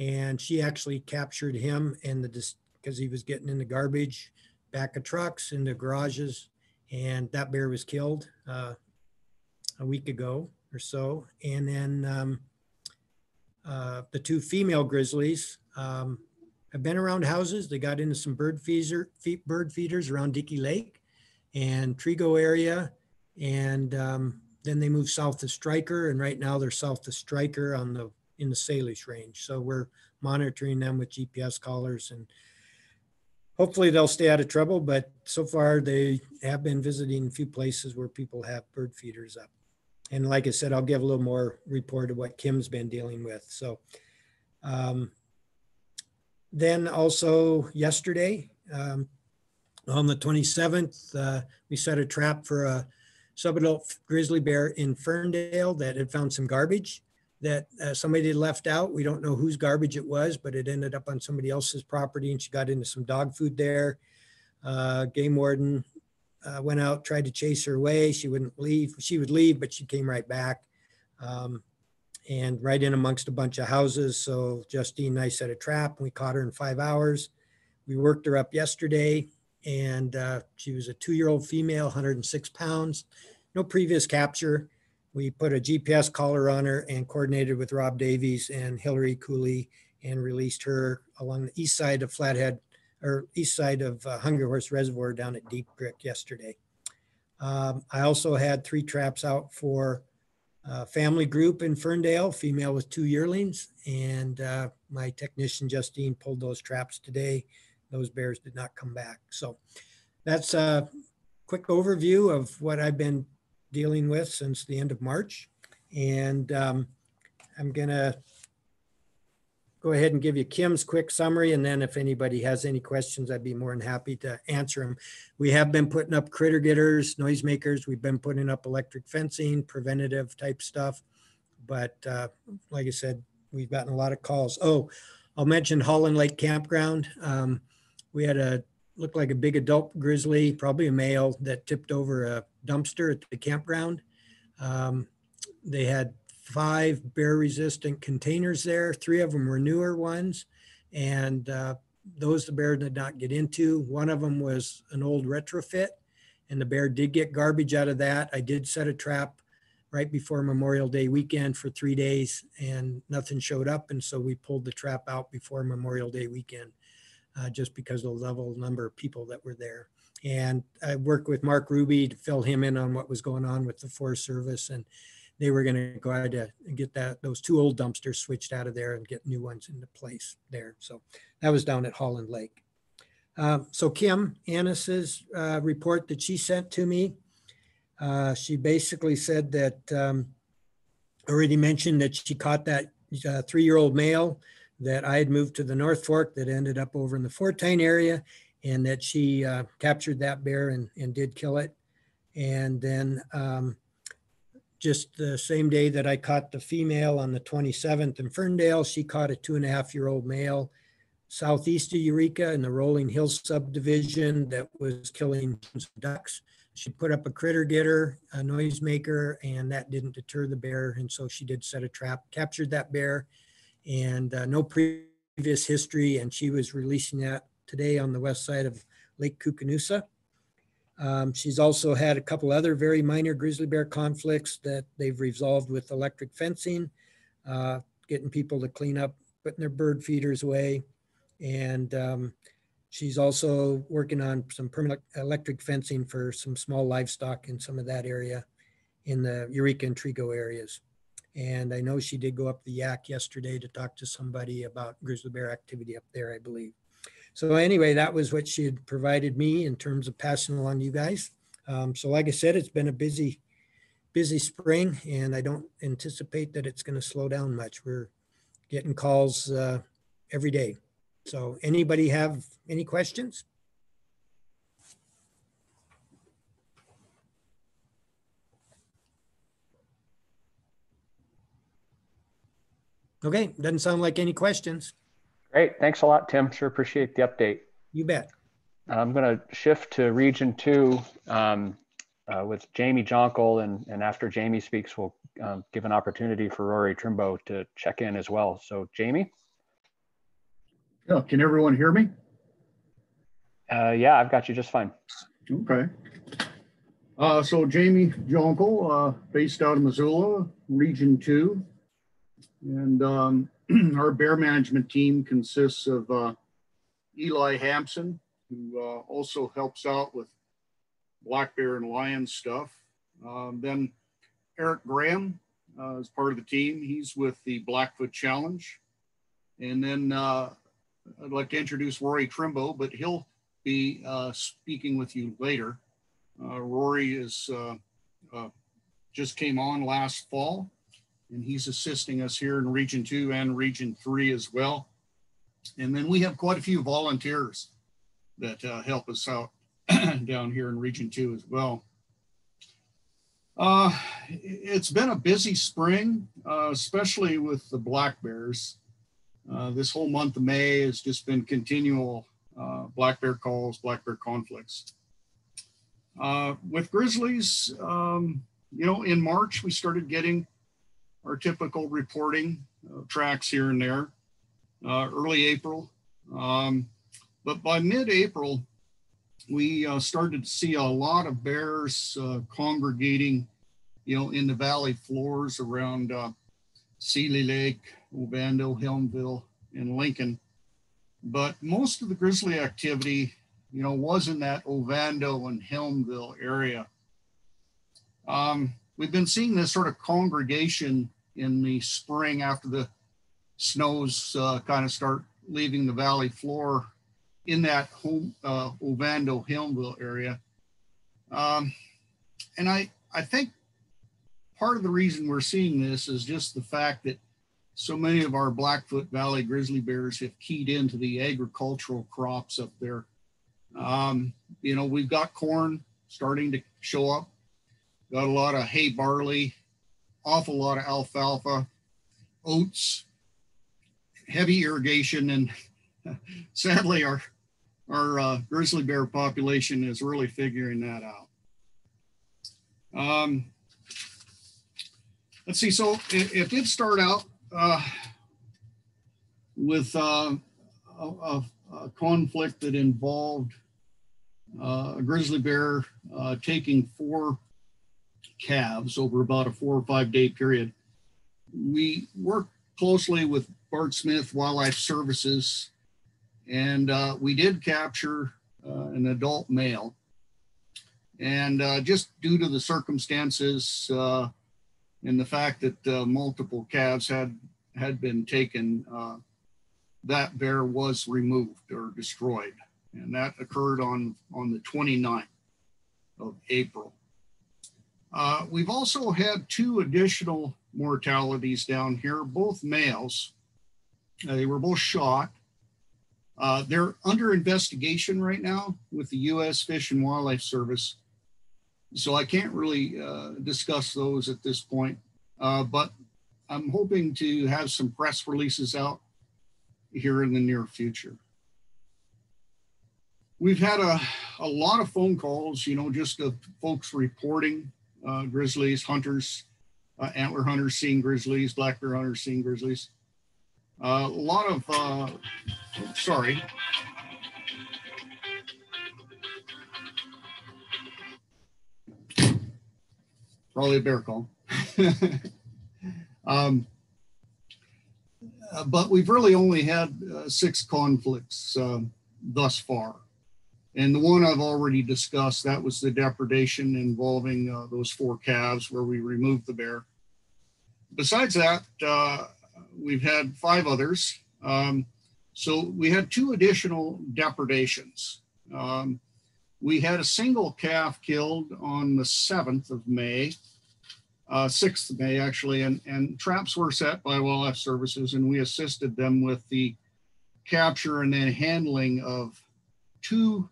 And she actually captured him and the because he was getting in the garbage, back of trucks, into garages. And that bear was killed uh, a week ago or so. And then um, uh, the two female grizzlies um, have been around houses. They got into some bird, feeder, bird feeders around Dickey Lake and Trego area. And um, then they moved south to Stryker, and right now they're south to Stryker on the in the Salish range. So we're monitoring them with GPS collars and hopefully they'll stay out of trouble. But so far they have been visiting a few places where people have bird feeders up. And like I said, I'll give a little more report of what Kim's been dealing with. So um, then also yesterday, um, on the 27th, uh, we set a trap for a subadult grizzly bear in Ferndale that had found some garbage that uh, somebody left out. We don't know whose garbage it was, but it ended up on somebody else's property and she got into some dog food there. Uh, game warden uh, went out, tried to chase her away. She wouldn't leave. She would leave, but she came right back um, and right in amongst a bunch of houses. So Justine and I set a trap and we caught her in five hours. We worked her up yesterday and uh, she was a two-year-old female, 106 pounds, no previous capture we put a GPS collar on her and coordinated with Rob Davies and Hilary Cooley and released her along the east side of Flathead or east side of uh, Hungry Horse Reservoir down at Deep Creek yesterday. Um, I also had three traps out for a family group in Ferndale, female with two yearlings, and uh, my technician Justine pulled those traps today. Those bears did not come back. So that's a quick overview of what I've been dealing with since the end of March. And um, I'm going to go ahead and give you Kim's quick summary. And then if anybody has any questions, I'd be more than happy to answer them. We have been putting up critter getters, noisemakers. We've been putting up electric fencing, preventative type stuff. But uh, like I said, we've gotten a lot of calls. Oh, I'll mention Holland Lake Campground. Um, we had a looked like a big adult grizzly, probably a male that tipped over a dumpster at the campground. Um, they had five bear resistant containers there. Three of them were newer ones. And uh, those the bear did not get into. One of them was an old retrofit and the bear did get garbage out of that. I did set a trap right before Memorial Day weekend for three days and nothing showed up. And so we pulled the trap out before Memorial Day weekend uh, just because of the level number of people that were there. And I worked with Mark Ruby to fill him in on what was going on with the Forest Service, and they were going to go out to get that those two old dumpsters switched out of there and get new ones into place there. So that was down at Holland Lake. Um, so Kim Annis's uh, report that she sent to me, uh, she basically said that um, already mentioned that she caught that uh, three-year-old male that I had moved to the North Fork that ended up over in the Fortine area and that she uh, captured that bear and, and did kill it. And then um, just the same day that I caught the female on the 27th in Ferndale, she caught a two and a half year old male southeast of Eureka in the Rolling Hills subdivision that was killing ducks. She put up a critter getter, a noisemaker, and that didn't deter the bear. And so she did set a trap, captured that bear, and uh, no previous history. And she was releasing that today on the west side of Lake Koocanusa. Um, she's also had a couple other very minor grizzly bear conflicts that they've resolved with electric fencing, uh, getting people to clean up, putting their bird feeders away. And um, she's also working on some permanent electric fencing for some small livestock in some of that area in the Eureka and Trego areas. And I know she did go up the Yaak yesterday to talk to somebody about grizzly bear activity up there, I believe. So anyway, that was what she had provided me in terms of passing along to you guys. Um, so like I said, it's been a busy, busy spring and I don't anticipate that it's going to slow down much. We're getting calls uh, every day. So anybody have any questions? Okay, doesn't sound like any questions. Great. Thanks a lot, Tim. Sure appreciate the update. You bet. I'm going to shift to Region 2 um, uh, with Jamie Jonkel. And, and after Jamie speaks, we'll um, give an opportunity for Rory Trimbo to check in as well. So, Jamie? Yeah, can everyone hear me? Uh, yeah, I've got you just fine. Okay. Uh, so, Jamie Jonkel, uh, based out of Missoula, Region 2. And um, our bear management team consists of uh, Eli Hampson, who uh, also helps out with black bear and lion stuff. Um, then Eric Graham uh, is part of the team. He's with the Blackfoot Challenge. And then uh, I'd like to introduce Rory Trimbo, but he'll be uh, speaking with you later. Uh, Rory is just came on last fall, and he's assisting us here in Region 2 and Region 3 as well. And then we have quite a few volunteers that uh, help us out down here in Region 2 as well. Uh, it's been a busy spring, uh, especially with the black bears. Uh, this whole month of May has just been continual uh, black bear calls, black bear conflicts. Uh, with grizzlies, um, you know, in March, we started getting our typical reporting tracks here and there, uh, early April. Um, but by mid-April, we uh, started to see a lot of bears uh, congregating, you know, in the valley floors around uh, Seeley Lake, Ovando, Helmville, and Lincoln. But most of the grizzly activity, you know, was in that Ovando and Helmville area. Um, we've been seeing this sort of congregation in the spring after the snows uh, kind of start leaving the valley floor in that home uh, Ovando Helmville area. Um, and I, I think part of the reason we're seeing this is just the fact that so many of our Blackfoot Valley grizzly bears have keyed into the agricultural crops up there. Um, you know, we've got corn starting to show up, got a lot of hay barley, awful lot of alfalfa, oats, heavy irrigation, and sadly, our our uh, grizzly bear population is really figuring that out. Um, let's see. So it, it did start out uh, with uh, a, a, conflict that involved uh, a grizzly bear uh, taking four calves over about a four or five day period. We worked closely with Bart Smith Wildlife Services and uh, we did capture uh, an adult male. And uh, just due to the circumstances uh, and the fact that uh, multiple calves had, had been taken, uh, that bear was removed or destroyed. And that occurred on, on the 29th of April. We've also had two additional mortalities down here, both males. they were both shot uh, they're under investigation right now with the U.S. Fish and Wildlife Service. So I can't really uh, discuss those at this point, uh, but I'm hoping to have some press releases out here in the near future. We've had a, a lot of phone calls, you know, just of folks reporting uh, grizzlies, hunters, uh, antler hunters seeing grizzlies, black bear hunters seeing grizzlies. A lot of, uh, sorry. Probably a bear call. um, uh, but we've really only had uh, six conflicts uh, thus far. And the one I've already discussed, that was the depredation involving uh, those four calves where we removed the bear. Besides that, uh, we've had five others. Um, so we had two additional depredations. Um, we had a single calf killed on the 7th of May, uh, 6th of May actually, and, and traps were set by Wildlife Services and we assisted them with the capture and then handling of two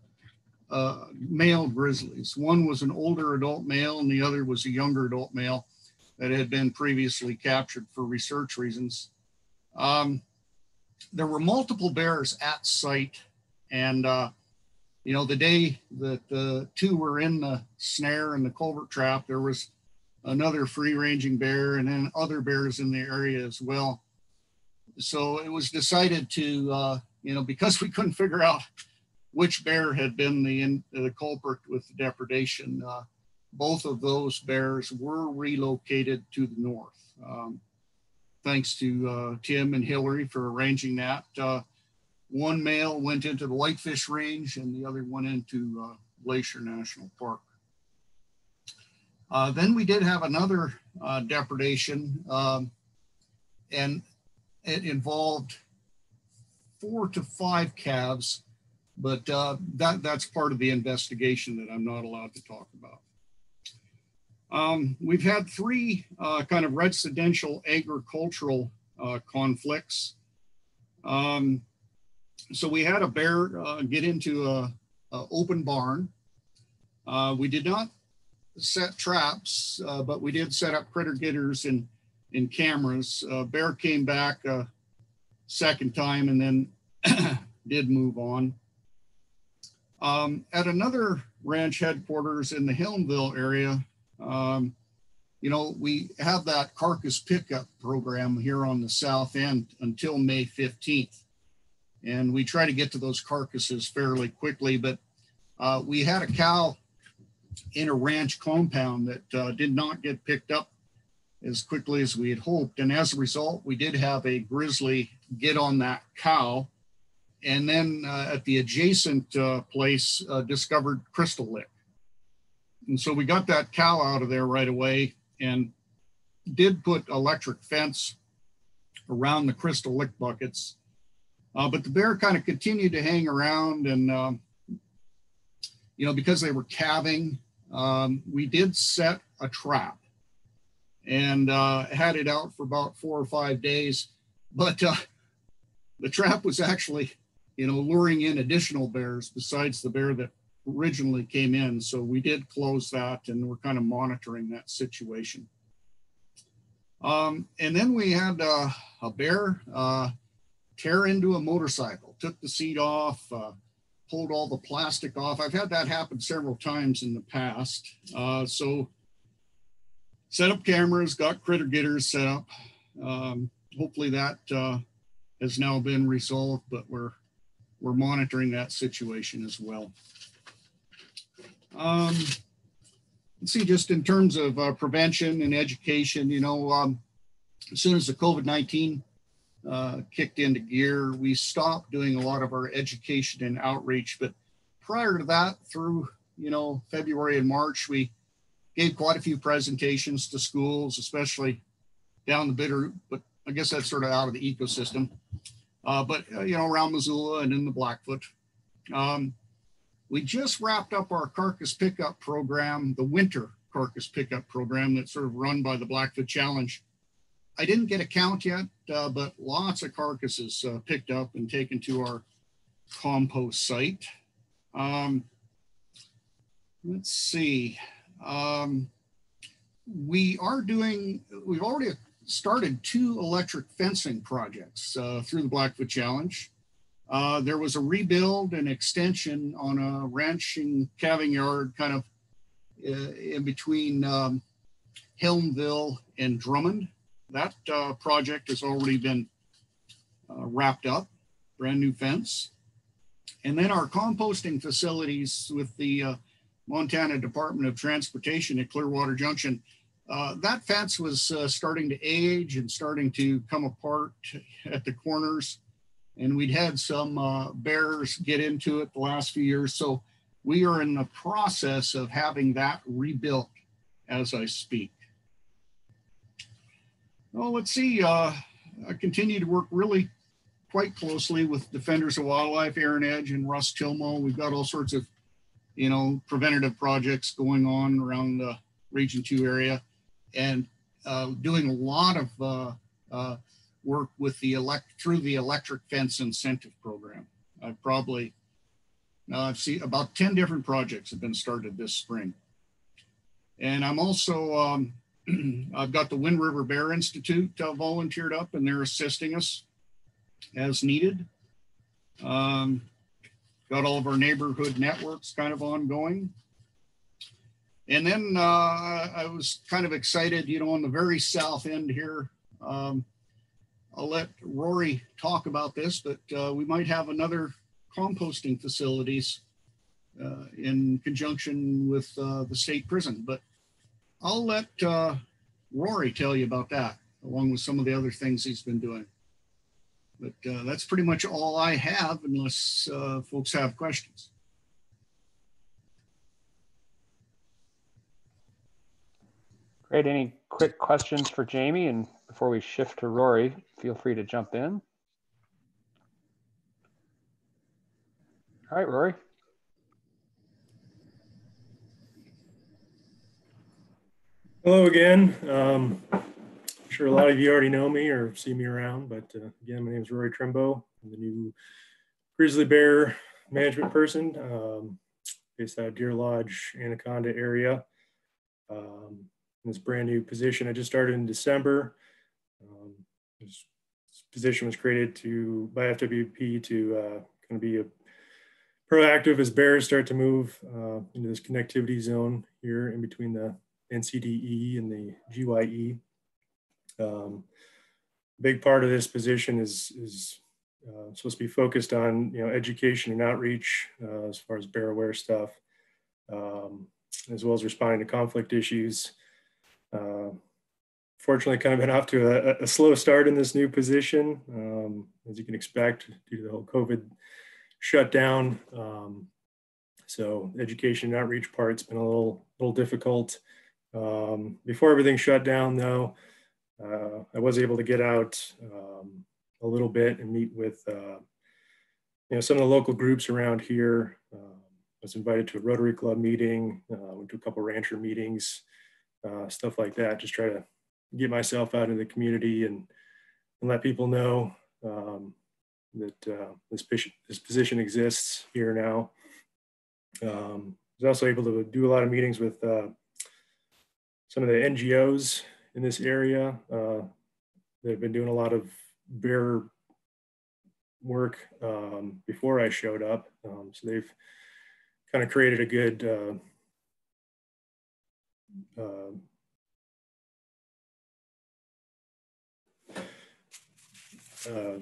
uh, male grizzlies. One was an older adult male and the other was a younger adult male that had been previously captured for research reasons. Um, there were multiple bears at site, and uh, you know the day that the two were in the snare and the culvert trap, there was another free-ranging bear and then other bears in the area as well. So it was decided to, uh, you know, because we couldn't figure out which bear had been the, in, the culprit with the depredation, uh, both of those bears were relocated to the north. Um, thanks to uh, Tim and Hilary for arranging that. Uh, one male went into the Whitefish Range and the other went into uh, Glacier National Park. Uh, then we did have another uh, depredation, um, and it involved four to five calves, but uh, that that's part of the investigation that I'm not allowed to talk about. Um, we've had three uh, kind of residential agricultural uh, conflicts. Um, so we had a bear uh, get into a, a open barn. Uh, we did not set traps, uh, but we did set up critter getters and, and cameras. Uh, bear came back a second time and then did move on. Um, at another ranch headquarters in the Helmville area, um, you know, we have that carcass pickup program here on the south end until May 15th. And we try to get to those carcasses fairly quickly, but uh, we had a cow in a ranch compound that uh, did not get picked up as quickly as we had hoped. And as a result, we did have a grizzly get on that cow. And then uh, at the adjacent uh, place, uh, discovered crystal lick. And so we got that cow out of there right away and did put electric fence around the crystal lick buckets. Uh, but the bear kind of continued to hang around and, um, you know, because they were calving, um, we did set a trap and uh, had it out for about four or five days. But uh, the trap was actually, you know, luring in additional bears besides the bear that originally came in. So we did close that and we're kind of monitoring that situation. Um, and then we had uh, a bear uh, tear into a motorcycle, took the seat off, uh, pulled all the plastic off. I've had that happen several times in the past. Uh, so set up cameras, got critter getters set up. Um, hopefully that uh, has now been resolved, but we're we're monitoring that situation as well. Um, let's see, just in terms of uh, prevention and education, you know, um, as soon as the COVID-19 uh, kicked into gear, we stopped doing a lot of our education and outreach. But prior to that, through, you know, February and March, we gave quite a few presentations to schools, especially down the bitter, but I guess that's sort of out of the ecosystem. Uh, but, uh, you know, around Missoula and in the Blackfoot. Um, we just wrapped up our carcass pickup program, the winter carcass pickup program that's sort of run by the Blackfoot Challenge. I didn't get a count yet, uh, but lots of carcasses uh, picked up and taken to our compost site. Um, let's see. Um, we are doing, we've already started two electric fencing projects uh, through the Blackfoot Challenge. Uh, there was a rebuild and extension on a ranching calving yard kind of uh, in between um, Helmville and Drummond. That uh, project has already been uh, wrapped up, brand new fence. And then our composting facilities with the Montana Department of Transportation at Clearwater Junction. Uh, that fence was starting to age and starting to come apart at the corners and we'd had some uh, bears get into it the last few years. So we are in the process of having that rebuilt as I speak. Well, let's see. Uh, I continue to work really quite closely with Defenders of Wildlife, Erin Edge and Russ Talmo. We've got all sorts of, you know, preventative projects going on around the Region 2 area and uh, doing a lot of uh, uh work with the elect through the electric fence incentive program. I've probably now I've seen about 10 different projects have been started this spring. And I'm also, um, I've got the Wind River Bear Institute uh, volunteered up and they're assisting us as needed. Um, got all of our neighborhood networks kind of ongoing. And then uh, I was kind of excited, you know, on the very south end here, um, I'll let Rory talk about this, but uh, we might have another composting facilities uh, in conjunction with uh, the state prison. But I'll let uh, Rory tell you about that, along with some of the other things he's been doing. But uh, that's pretty much all I have, unless folks have questions. Great. Any quick questions for Jamie? And before we shift to Rory, feel free to jump in. All right, Rory. Hello again. Um, I'm sure a lot of you already know me or see me around, but uh, again, my name is Rory Trimbo. I'm the new grizzly bear management person um, based out of Deer Lodge, Anaconda area. Um, this brand new position I just started in December. Um, this position was created to by FWP to uh, kind of be a proactive as bears start to move uh, into this connectivity zone here in between the NCDE and the GYE. Um, big part of this position is, is uh, supposed to be focused on you know education and outreach uh, as far as bear aware stuff, um, as well as responding to conflict issues. Uh, fortunately, kind of been off to a, a, slow start in this new position, um, as you can expect due to the whole COVID shutdown. Um, so education and outreach part's been a little little difficult. Um, before everything shut down, though, uh, I was able to get out um, a little bit and meet with uh, you know some of the local groups around here. Uh, I was invited to a Rotary Club meeting, uh, went to a couple rancher meetings, uh, stuff like that. Just try to get myself out in the community and, and let people know um, that uh, this, this position exists here now. Um, I was also able to do a lot of meetings with some of the NGOs in this area uh, that have been doing a lot of bear work um, before I showed up. Um, so they've kind of created a good uh,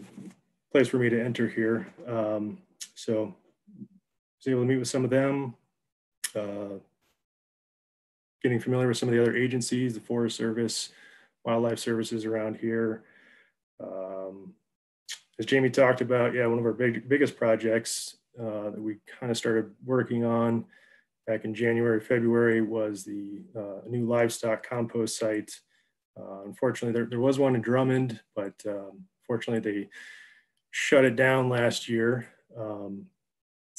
place for me to enter here. Um, so I was able to meet with some of them, uh, getting familiar with some of the other agencies, the Forest Service, Wildlife Services around here. Um, as Jamie talked about, yeah, one of our big, biggest projects uh, that we kind of started working on back in January, February was the uh, new livestock compost site. Uh, unfortunately, there, there was one in Drummond, but um, fortunately they shut it down last year. Um,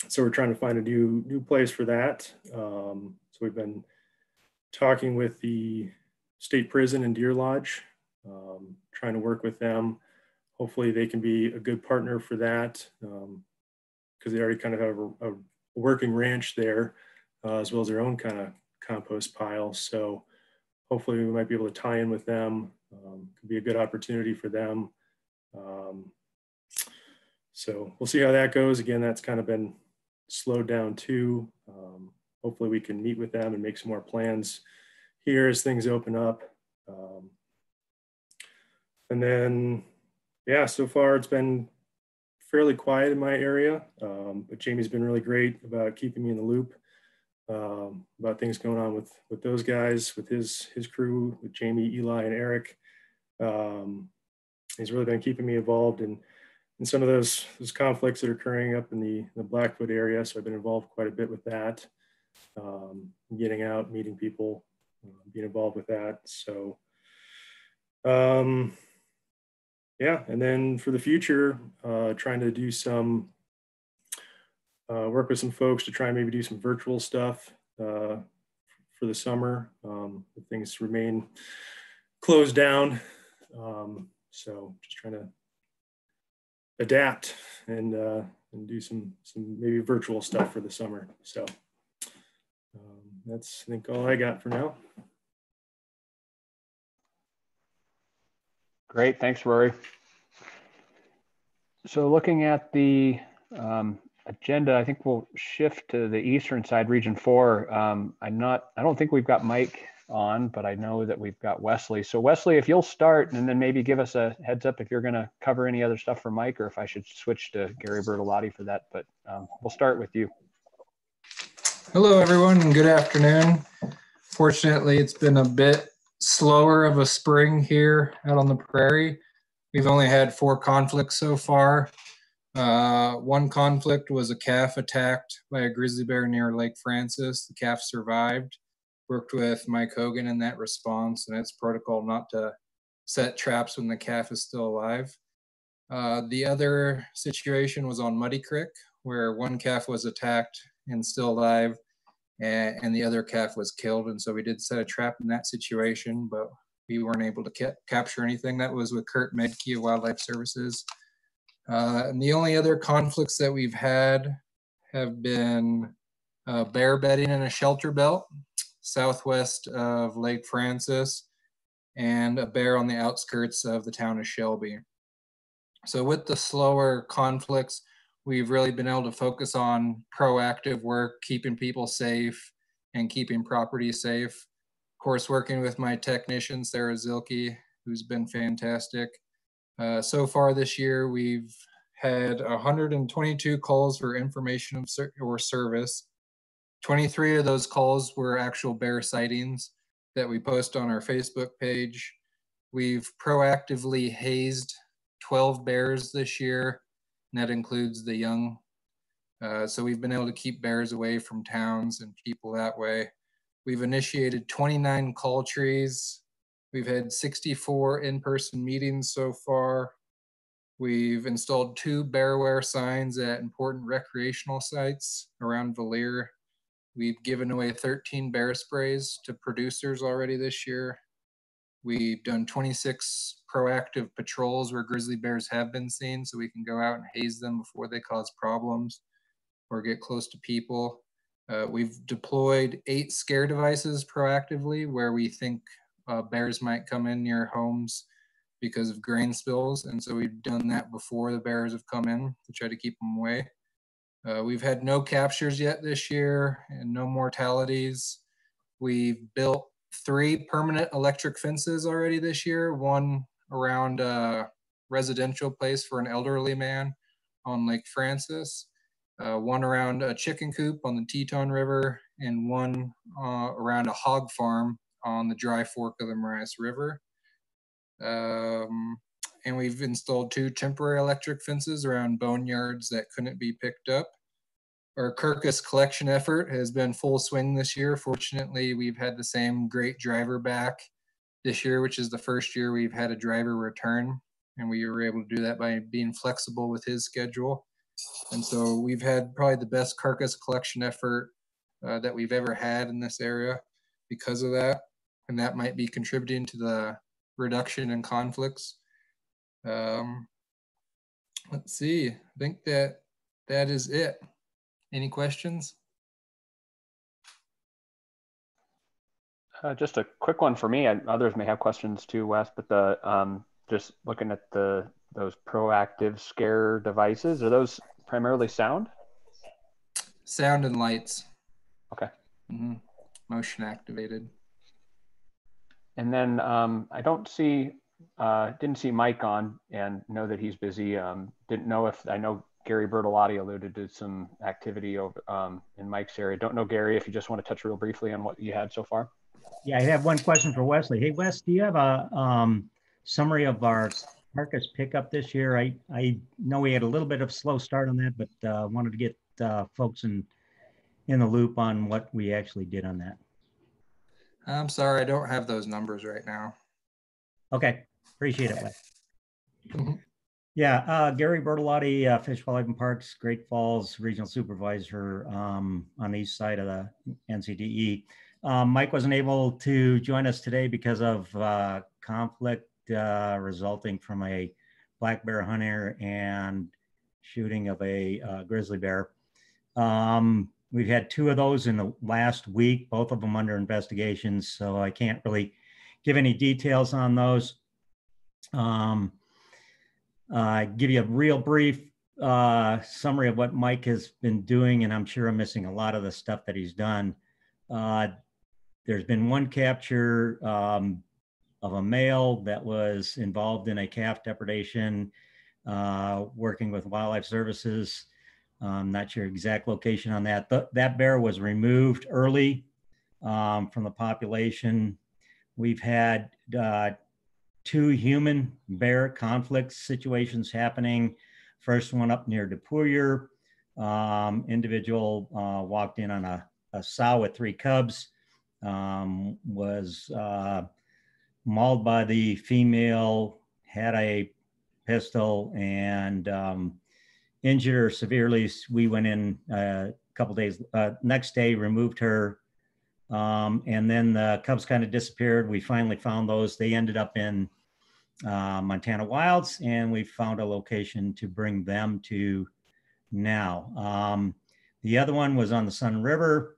so we're trying to find a new new place for that. Um, so we've been talking with the state prison and Deer Lodge, um, trying to work with them. Hopefully they can be a good partner for that because um, they already kind of have a, a working ranch there uh, as well as their own kind of compost pile. So hopefully we might be able to tie in with them. Um, could be a good opportunity for them. Um, so we'll see how that goes. Again, that's kind of been slowed down too. Um, hopefully we can meet with them and make some more plans here as things open up. Um, and then, yeah, so far it's been fairly quiet in my area, um, but Jamie's been really great about keeping me in the loop um, about things going on with with those guys, with his his crew, with Jamie, Eli, and Eric. Um, he's really been keeping me involved in in some of those those conflicts that are occurring up in the the Blackfoot area. So I've been involved quite a bit with that um, getting out, meeting people, uh, being involved with that. So, um, yeah, and then for the future, uh, trying to do some uh, work with some folks to try and maybe do some virtual stuff uh, for the summer um, if things remain closed down. Um, so just trying to adapt and uh, and do some some maybe virtual stuff for the summer. So that's, I think, all I got for now. Great, thanks, Rory. So looking at the um, agenda, I think we'll shift to the eastern side, Region Four. Um, I'm not, I don't think we've got Mike on, but I know that we've got Wesley. So Wesley, if you'll start and then maybe give us a heads up if you're going to cover any other stuff for Mike or if I should switch to Gary Bertellotti for that. But um, we'll start with you. Hello, everyone, good afternoon. Fortunately, it's been a bit slower of a spring here out on the prairie. We've only had four conflicts so far. Uh, one conflict was a calf attacked by a grizzly bear near Lake Frances. The calf survived. worked with Mike Hogan in that response, and it's protocol not to set traps when the calf is still alive. Uh, the other situation was on Muddy Creek, where one calf was attacked and still alive, and, and the other calf was killed. And so we did set a trap in that situation, but we weren't able to ca capture anything. That was with Kurt Medke of Wildlife Services. Uh, and the only other conflicts that we've had have been uh, bear bedding in a shelter belt southwest of Lake Frances and a bear on the outskirts of the town of Shelby. So with the slower conflicts, we've really been able to focus on proactive work, keeping people safe and keeping property safe. Of course, working with my technician, Sarah Zilke, who's been fantastic. Uh, so far this year, we've had 122 calls for information or service. 23 of those calls were actual bear sightings that we post on our Facebook page. We've proactively hazed 12 bears this year, and that includes the young. Uh, so we've been able to keep bears away from towns and people that way. We've initiated 29 call trees. We've had 64 in-person meetings so far. We've installed two bearware signs at important recreational sites around Valier. We've given away 13 bear sprays to producers already this year. We've done 26 proactive patrols where grizzly bears have been seen so we can go out and haze them before they cause problems or get close to people. Uh, we've deployed eight scare devices proactively where we think uh, bears might come in near homes because of grain spills. And so we've done that before the bears have come in to try to keep them away. Uh, we've had no captures yet this year and no mortalities. We've built three permanent electric fences already this year, one around a residential place for an elderly man on Lake Frances, uh, one around a chicken coop on the Teton River, and one uh, around a hog farm on the dry fork of the Marias River. Um, and we've installed two temporary electric fences around boneyards that couldn't be picked up. Our carcass collection effort has been full swing this year. Fortunately, we've had the same great driver back this year, which is the first year we've had a driver return. And we were able to do that by being flexible with his schedule. And so we've had probably the best carcass collection effort uh, that we've ever had in this area because of that. And that might be contributing to the reduction in conflicts. Um, let's see, I think that that is it. Any questions? Uh, just a quick one for me. and others may have questions too, Wes. But the um, just looking at the those proactive scare devices, are those primarily sound? Sound and lights. Okay. Mm -hmm. Motion activated. And then um, I don't see, uh, didn't see Mike on, and know that he's busy. Um, didn't know if I know Gary Bertellotti alluded to some activity over um, in Mike's area. Don't know, Gary, if you just want to touch real briefly on what you had so far. Yeah, I have one question for Wesley. Hey, Wes, do you have a um, summary of our carcass pickup this year? I, I know we had a little bit of slow start on that, but uh, wanted to get uh, folks in, in the loop on what we actually did on that. I'm sorry, I don't have those numbers right now. Okay, appreciate it, Mm -hmm. Yeah, uh, Gary Bertellotti, uh, Fish, Wildlife and Parks, Great Falls Regional Supervisor um, on the east side of the NCDE. Um, Mike wasn't able to join us today because of uh, conflict uh, resulting from a black bear hunter and shooting of a uh, grizzly bear. Um, we've had two of those in the last week, both of them under investigation, so I can't really give any details on those. Um, uh, give you a real brief uh, summary of what Mike has been doing, and I'm sure I'm missing a lot of the stuff that he's done. Uh, there's been one capture um, of a male that was involved in a calf depredation, uh, working with wildlife services. I'm not sure exact location on that. Th that bear was removed early um, from the population. We've had uh, two human bear conflict situations happening. First one up near Dupuyer. Um, individual uh, walked in on a, a, sow with three cubs um, was uh, mauled by the female, had a pistol, and um, injured her severely. We went in uh, a couple days, uh, next day, removed her. Um, and then the cubs kind of disappeared. We finally found those. They ended up in uh, Montana Wilds, and we found a location to bring them to now. Um, the other one was on the Sun River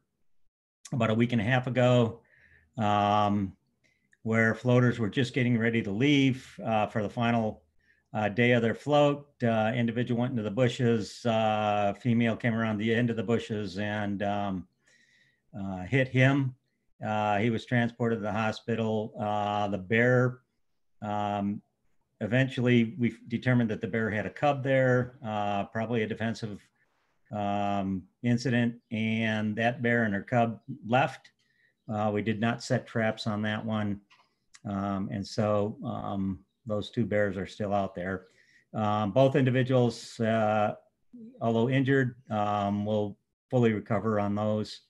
about a week and a half ago, um, where floaters were just getting ready to leave uh, for the final uh, day of their float. Uh, individual went into the bushes. Uh, female came around the end of the bushes and um, uh, hit him. Uh, he was transported to the hospital. the bear um, eventually, we determined that the bear had a cub there, uh, probably a defensive um, incident, and that bear and her cub left. Uh, we did not set traps on that one. Um, and so um, those two bears are still out there. Um, both individuals, uh, although injured, um, will fully recover on those.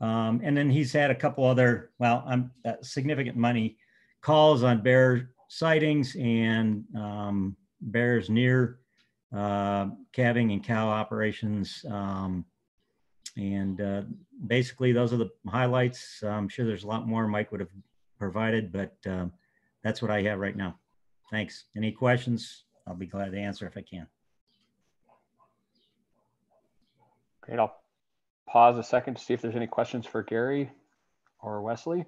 Um, and then he's had a couple other, well, um, significant money calls on bear sightings and um, bears near uh, calving and cow operations. Um, and uh, basically, those are the highlights. I'm sure there's a lot more Mike would have provided, but uh, that's what I have right now. Thanks. Any questions? I'll be glad to answer if I can. Great. I'll pause a second to see if there's any questions for Gary or Wesley.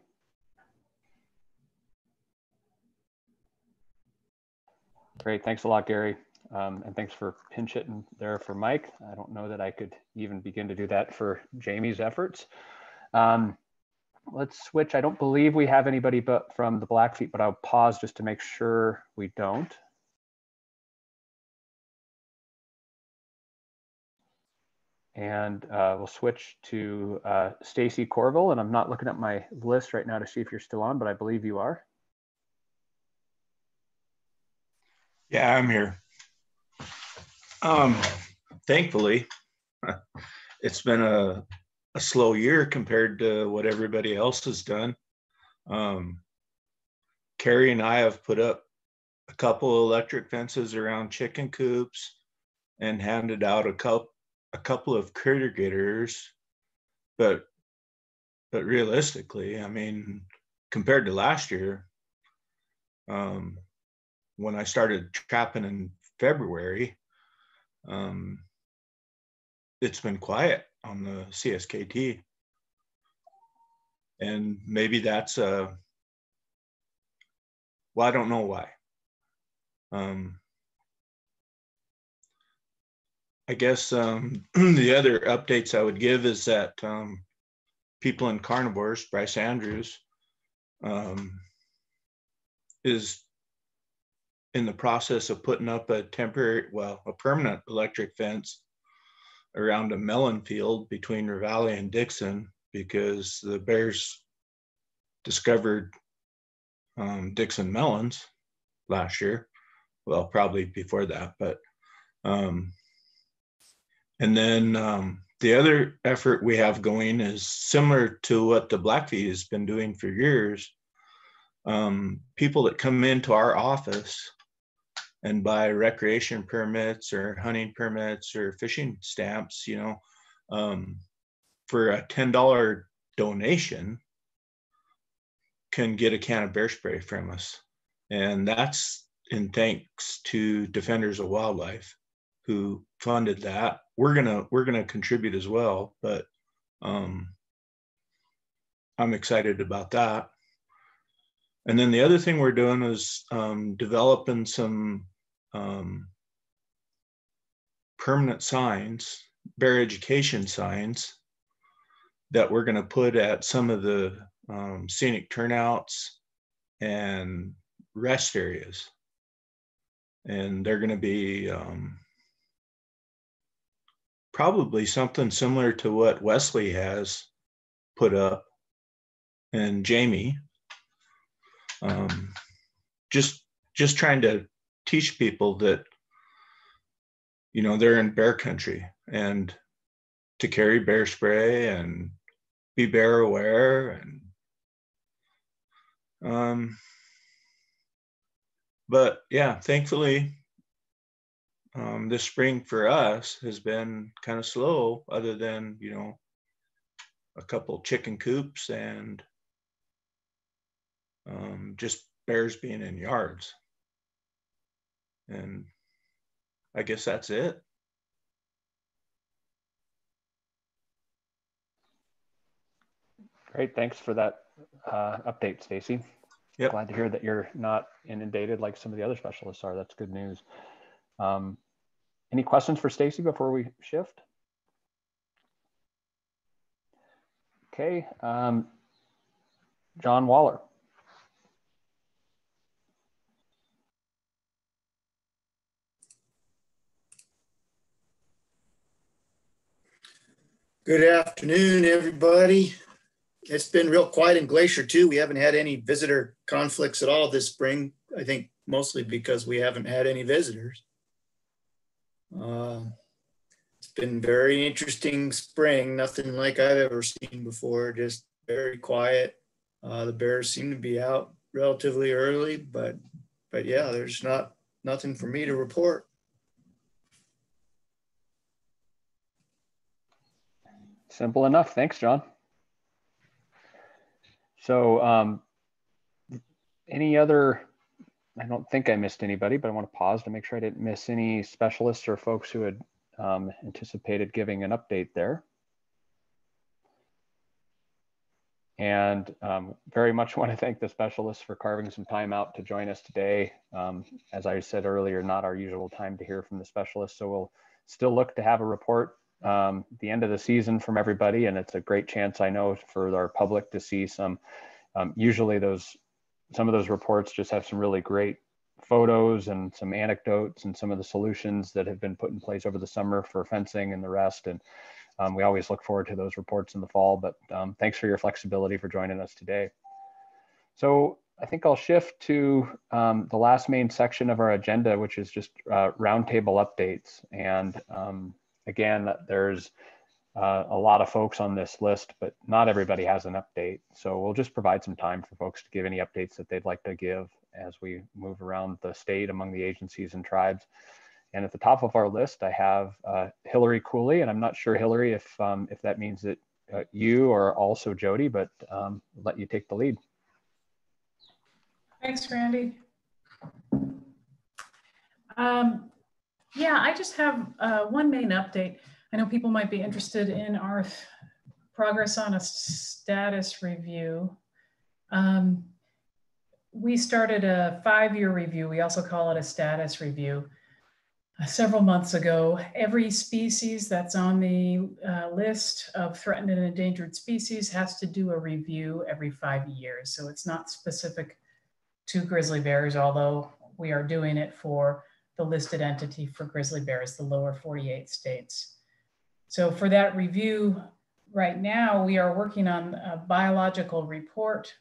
Great. Thanks a lot, Gary. Um, and thanks for pinch hitting there for Mike. I don't know that I could even begin to do that for Jamie's efforts. Um, let's switch. I don't believe we have anybody but from the Blackfeet, but I'll pause just to make sure we don't. And uh, we'll switch to uh, Stacy Courville. And I'm not looking at my list right now to see if you're still on, but I believe you are. Yeah, I'm here. Um, thankfully, it's been a, a slow year compared to what everybody else has done. Um, Carrie and I have put up a couple electric fences around chicken coops and handed out a couple a couple of critter getters, but but realistically, I mean, compared to last year, um, when I started trapping in February, um, it's been quiet on the CSKT. And maybe that's a, well, I don't know why. Um, I guess um, the other updates I would give is that um, People and Carnivores, Bryce Andrews, um, is in the process of putting up a temporary, well, a permanent electric fence around a melon field between Ravalli and Dixon because the bears discovered um, Dixon melons last year. Well, probably before that, but um, and then um, the other effort we have going is similar to what the Blackfeet has been doing for years. Um, people that come into our office and buy recreation permits or hunting permits or fishing stamps, you know, um, for a $10 donation can get a can of bear spray from us. And that's in thanks to Defenders of Wildlife who funded that. We're gonna we're gonna contribute as well, but um, I'm excited about that. And then the other thing we're doing is um, developing some um, permanent signs, bear education signs that we're going to put at some of the um, scenic turnouts and rest areas. And they're going to be um, probably something similar to what Wesley has put up and Jamie. Um, just just trying to teach people that you know they're in bear country and to carry bear spray and be bear aware and Um, but yeah, thankfully, um, this spring for us has been kind of slow, other than you know a couple chicken coops and um, just bears being in yards. And I guess that's it. Great, thanks for that uh, update, Stacy. Yep. Glad to hear that you're not inundated like some of the other specialists are. That's good news. Um, any questions for Stacy before we shift? Okay, um, John Waller. Good afternoon, everybody. It's been real quiet in Glacier too. We haven't had any visitor conflicts at all this spring. I think mostly because we haven't had any visitors. Uh, it's been very interesting spring, nothing like I've ever seen before, just very quiet. Uh, the bears seem to be out relatively early, but but yeah, there's not nothing for me to report. Simple enough. Thanks, John. So um, any other, I don't think I missed anybody, but I want to pause to make sure I didn't miss any specialists or folks who had um, anticipated giving an update there. And um, very much want to thank the specialists for carving some time out to join us today. Um, as I said earlier, not our usual time to hear from the specialists. So we'll still look to have a report um, the end of the season from everybody. And it's a great chance, I know, for our public to see some, um, usually those, some of those reports just have some really great photos and some anecdotes and some of the solutions that have been put in place over the summer for fencing and the rest. And um, we always look forward to those reports in the fall, but um, thanks for your flexibility for joining us today. So I think I'll shift to um, the last main section of our agenda, which is just uh, roundtable updates. And um, again, there's uh, a lot of folks on this list, but not everybody has an update. So we'll just provide some time for folks to give any updates that they'd like to give as we move around the state among the agencies and tribes. And at the top of our list, I have uh, Hilary Cooley, and I'm not sure, Hilary, if, um, if that means that uh, you or also Jody, but um, let you take the lead. Thanks, Randy. Um, yeah, I just have uh, one main update. I know people might be interested in our progress on a status review. Um, we started a five-year review. We also call it a status review. Uh, several months ago, every species that's on the uh, list of threatened and endangered species has to do a review every five years. So it's not specific to grizzly bears, although we are doing it for the listed entity for grizzly bears, the lower 48 states. So for that review, right now we are working on a biological report.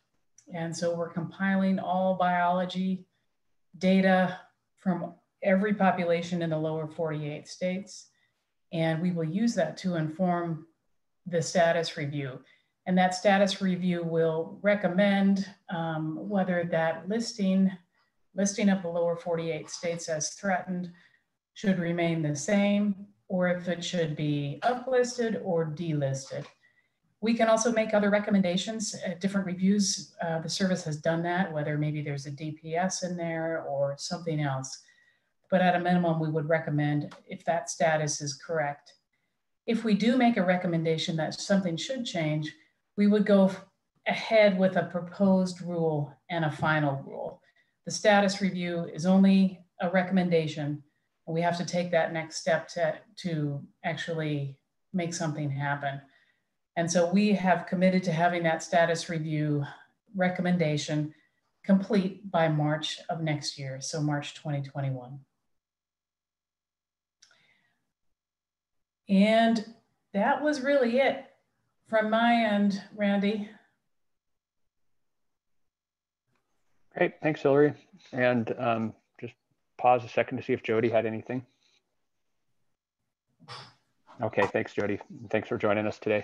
And so we're compiling all biology data from every population in the lower 48 states. And we will use that to inform the status review. And that status review will recommend um, whether that listing listing of the lower 48 states as threatened should remain the same or if it should be uplisted or delisted. We can also make other recommendations at different reviews. Uh, the service has done that, whether maybe there's a DPS in there or something else. But at a minimum, we would recommend if that status is correct. If we do make a recommendation that something should change, we would go ahead with a proposed rule and a final rule. The status review is only a recommendation. And we have to take that next step to, to actually make something happen. And so we have committed to having that status review recommendation complete by March of next year, so March 2021. And that was really it from my end, Randy. Great, thanks, Hilary. And um, just pause a second to see if Jody had anything. Okay, thanks, Jody. Thanks for joining us today.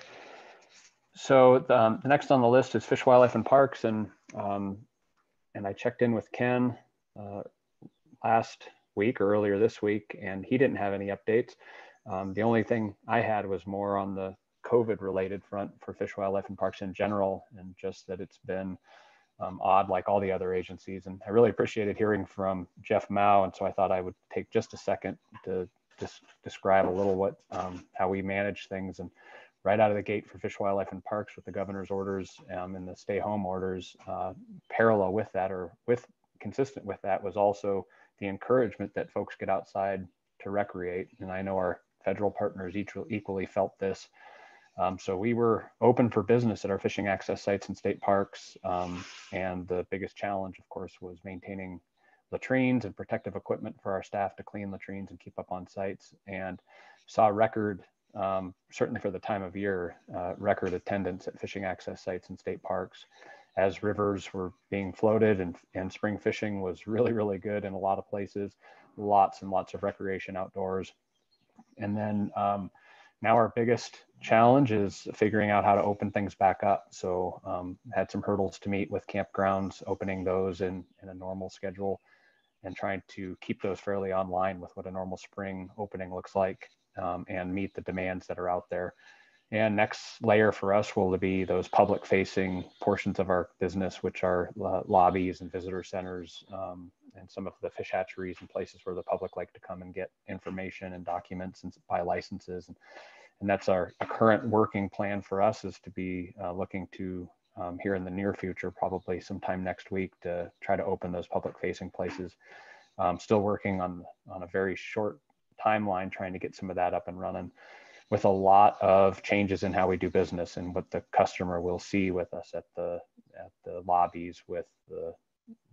So um, the next on the list is Fish, Wildlife, and Parks. And um, and I checked in with Ken uh, last week or earlier this week, and he didn't have any updates. Um, the only thing I had was more on the COVID related front for Fish, Wildlife, and Parks in general, and just that it's been um, odd like all the other agencies. And I really appreciated hearing from Jeff Mow. And so I thought I would take just a second to just describe a little what um, how we manage things. And right out of the gate for Fish, Wildlife, and Parks with the governor's orders um, and the stay home orders, uh, parallel with that or with consistent with that was also the encouragement that folks get outside to recreate. And I know our federal partners each equally felt this. Um, so we were open for business at our fishing access sites and state parks. Um, and the biggest challenge, of course, was maintaining latrines and protective equipment for our staff to clean latrines and keep up on sites. And saw record, um, certainly for the time of year, uh, record attendance at fishing access sites and state parks as rivers were being floated and, and spring fishing was really, really good in a lot of places. Lots and lots of recreation outdoors. And then um, now our biggest challenge is figuring out how to open things back up. So um, had some hurdles to meet with campgrounds, opening those in, in a normal schedule and trying to keep those fairly online with what a normal spring opening looks like um, and meet the demands that are out there. And next layer for us will be those public facing portions of our business, which are uh, lobbies and visitor centers um, and some of the fish hatcheries and places where the public like to come and get information and documents and buy licenses. And, and that's our current working plan for us is to be uh, looking to um, here in the near future, probably sometime next week to try to open those public facing places. Um, still working on, on a very short timeline, trying to get some of that up and running with a lot of changes in how we do business and what the customer will see with us at the, at the lobbies with the,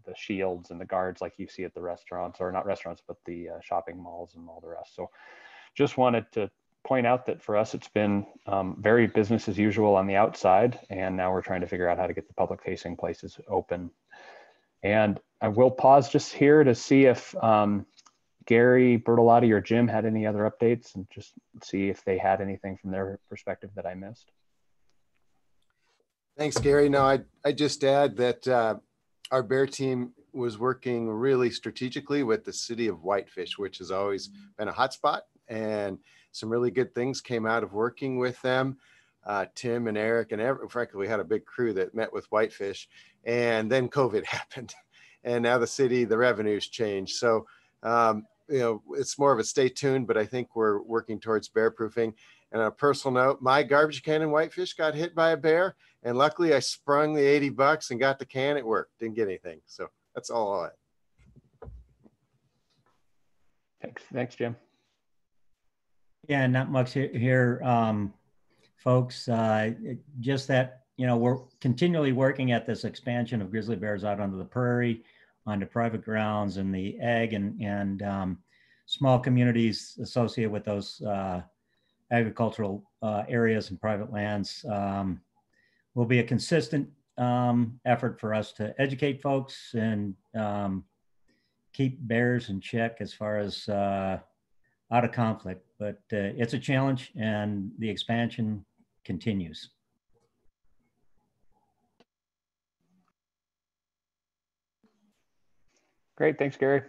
the shields and the guards like you see at the restaurants or not restaurants, but the uh, shopping malls and all the rest. So just wanted to point out that for us, it's been um, very business as usual on the outside. And now we're trying to figure out how to get the public facing places open. And I will pause just here to see if um, Gary, Bertellotti, or Jim had any other updates and just see if they had anything from their perspective that I missed. Thanks, Gary. No, I, I just add that uh, our bear team was working really strategically with the city of Whitefish, which has always been a hotspot. And some really good things came out of working with them. Uh, Tim and Eric and every, frankly, we had a big crew that met with Whitefish, and then COVID happened, and now the city, the revenues changed. So, um, you know, it's more of a stay tuned, but I think we're working towards bear proofing. And on a personal note, my garbage can in Whitefish got hit by a bear, and luckily I sprung the 80 bucks and got the can. It worked, didn't get anything. So that's all I. Thanks, thanks, Jim. Yeah, not much here, um, folks. Uh, just that, you know, we're continually working at this expansion of grizzly bears out onto the prairie, onto private grounds and the ag and, and um, small communities associated with those uh, agricultural uh, areas and private lands. Um, will be a consistent um, effort for us to educate folks and um, keep bears in check as far as uh, out of conflict, but uh, it's a challenge and the expansion continues. Great, thanks, Gary.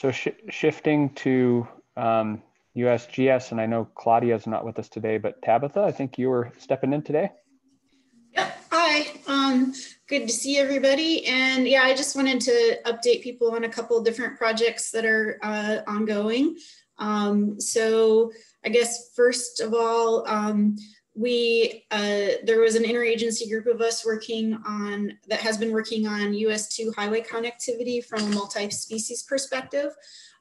So sh shifting to um, USGS, and I know Claudia's not with us today, but Tabitha, I think you were stepping in today. Yep. Hi. Um, good to see everybody. And yeah, I just wanted to update people on a couple different projects that are uh, ongoing. Um, so I guess first of all, um, we uh, there was an interagency group of us working on that has been working on US2 highway connectivity from a multi-species perspective.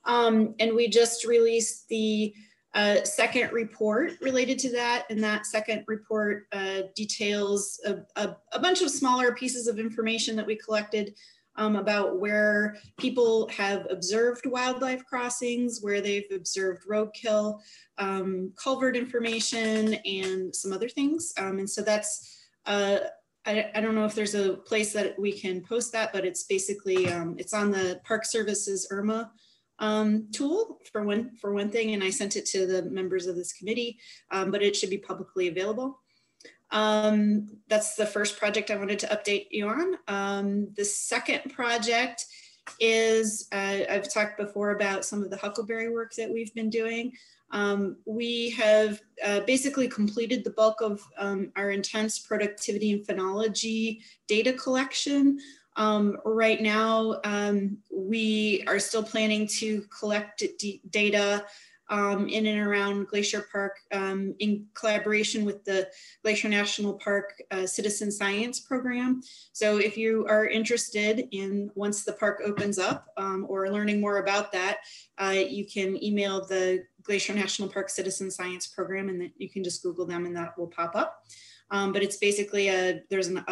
Um, and we just released the uh, second report related to that. And that second report uh, details a, a, a, bunch of smaller pieces of information that we collected um, about where people have observed wildlife crossings, where they've observed roadkill, um, culvert information, and some other things. Um, and so that's, uh, I, I, don't know if there's a place that we can post that, but it's basically, um, it's on the Park Services IRMA um, tool for one, for one thing, and I sent it to the members of this committee, um, but it should be publicly available. Um, that's the first project I wanted to update you on. Um, the second project is, uh, I've talked before about some of the huckleberry work that we've been doing. Um, we have uh, basically completed the bulk of um, our intense productivity and phenology data collection. Um, right now, um, we are still planning to collect data um, in and around Glacier Park um, in collaboration with the Glacier National Park uh, Citizen Science Program. So if you are interested in once the park opens up um, or learning more about that, uh, you can email the Glacier National Park Citizen Science Program and you can just Google them and that will pop up. Um, but it's basically a, there's an,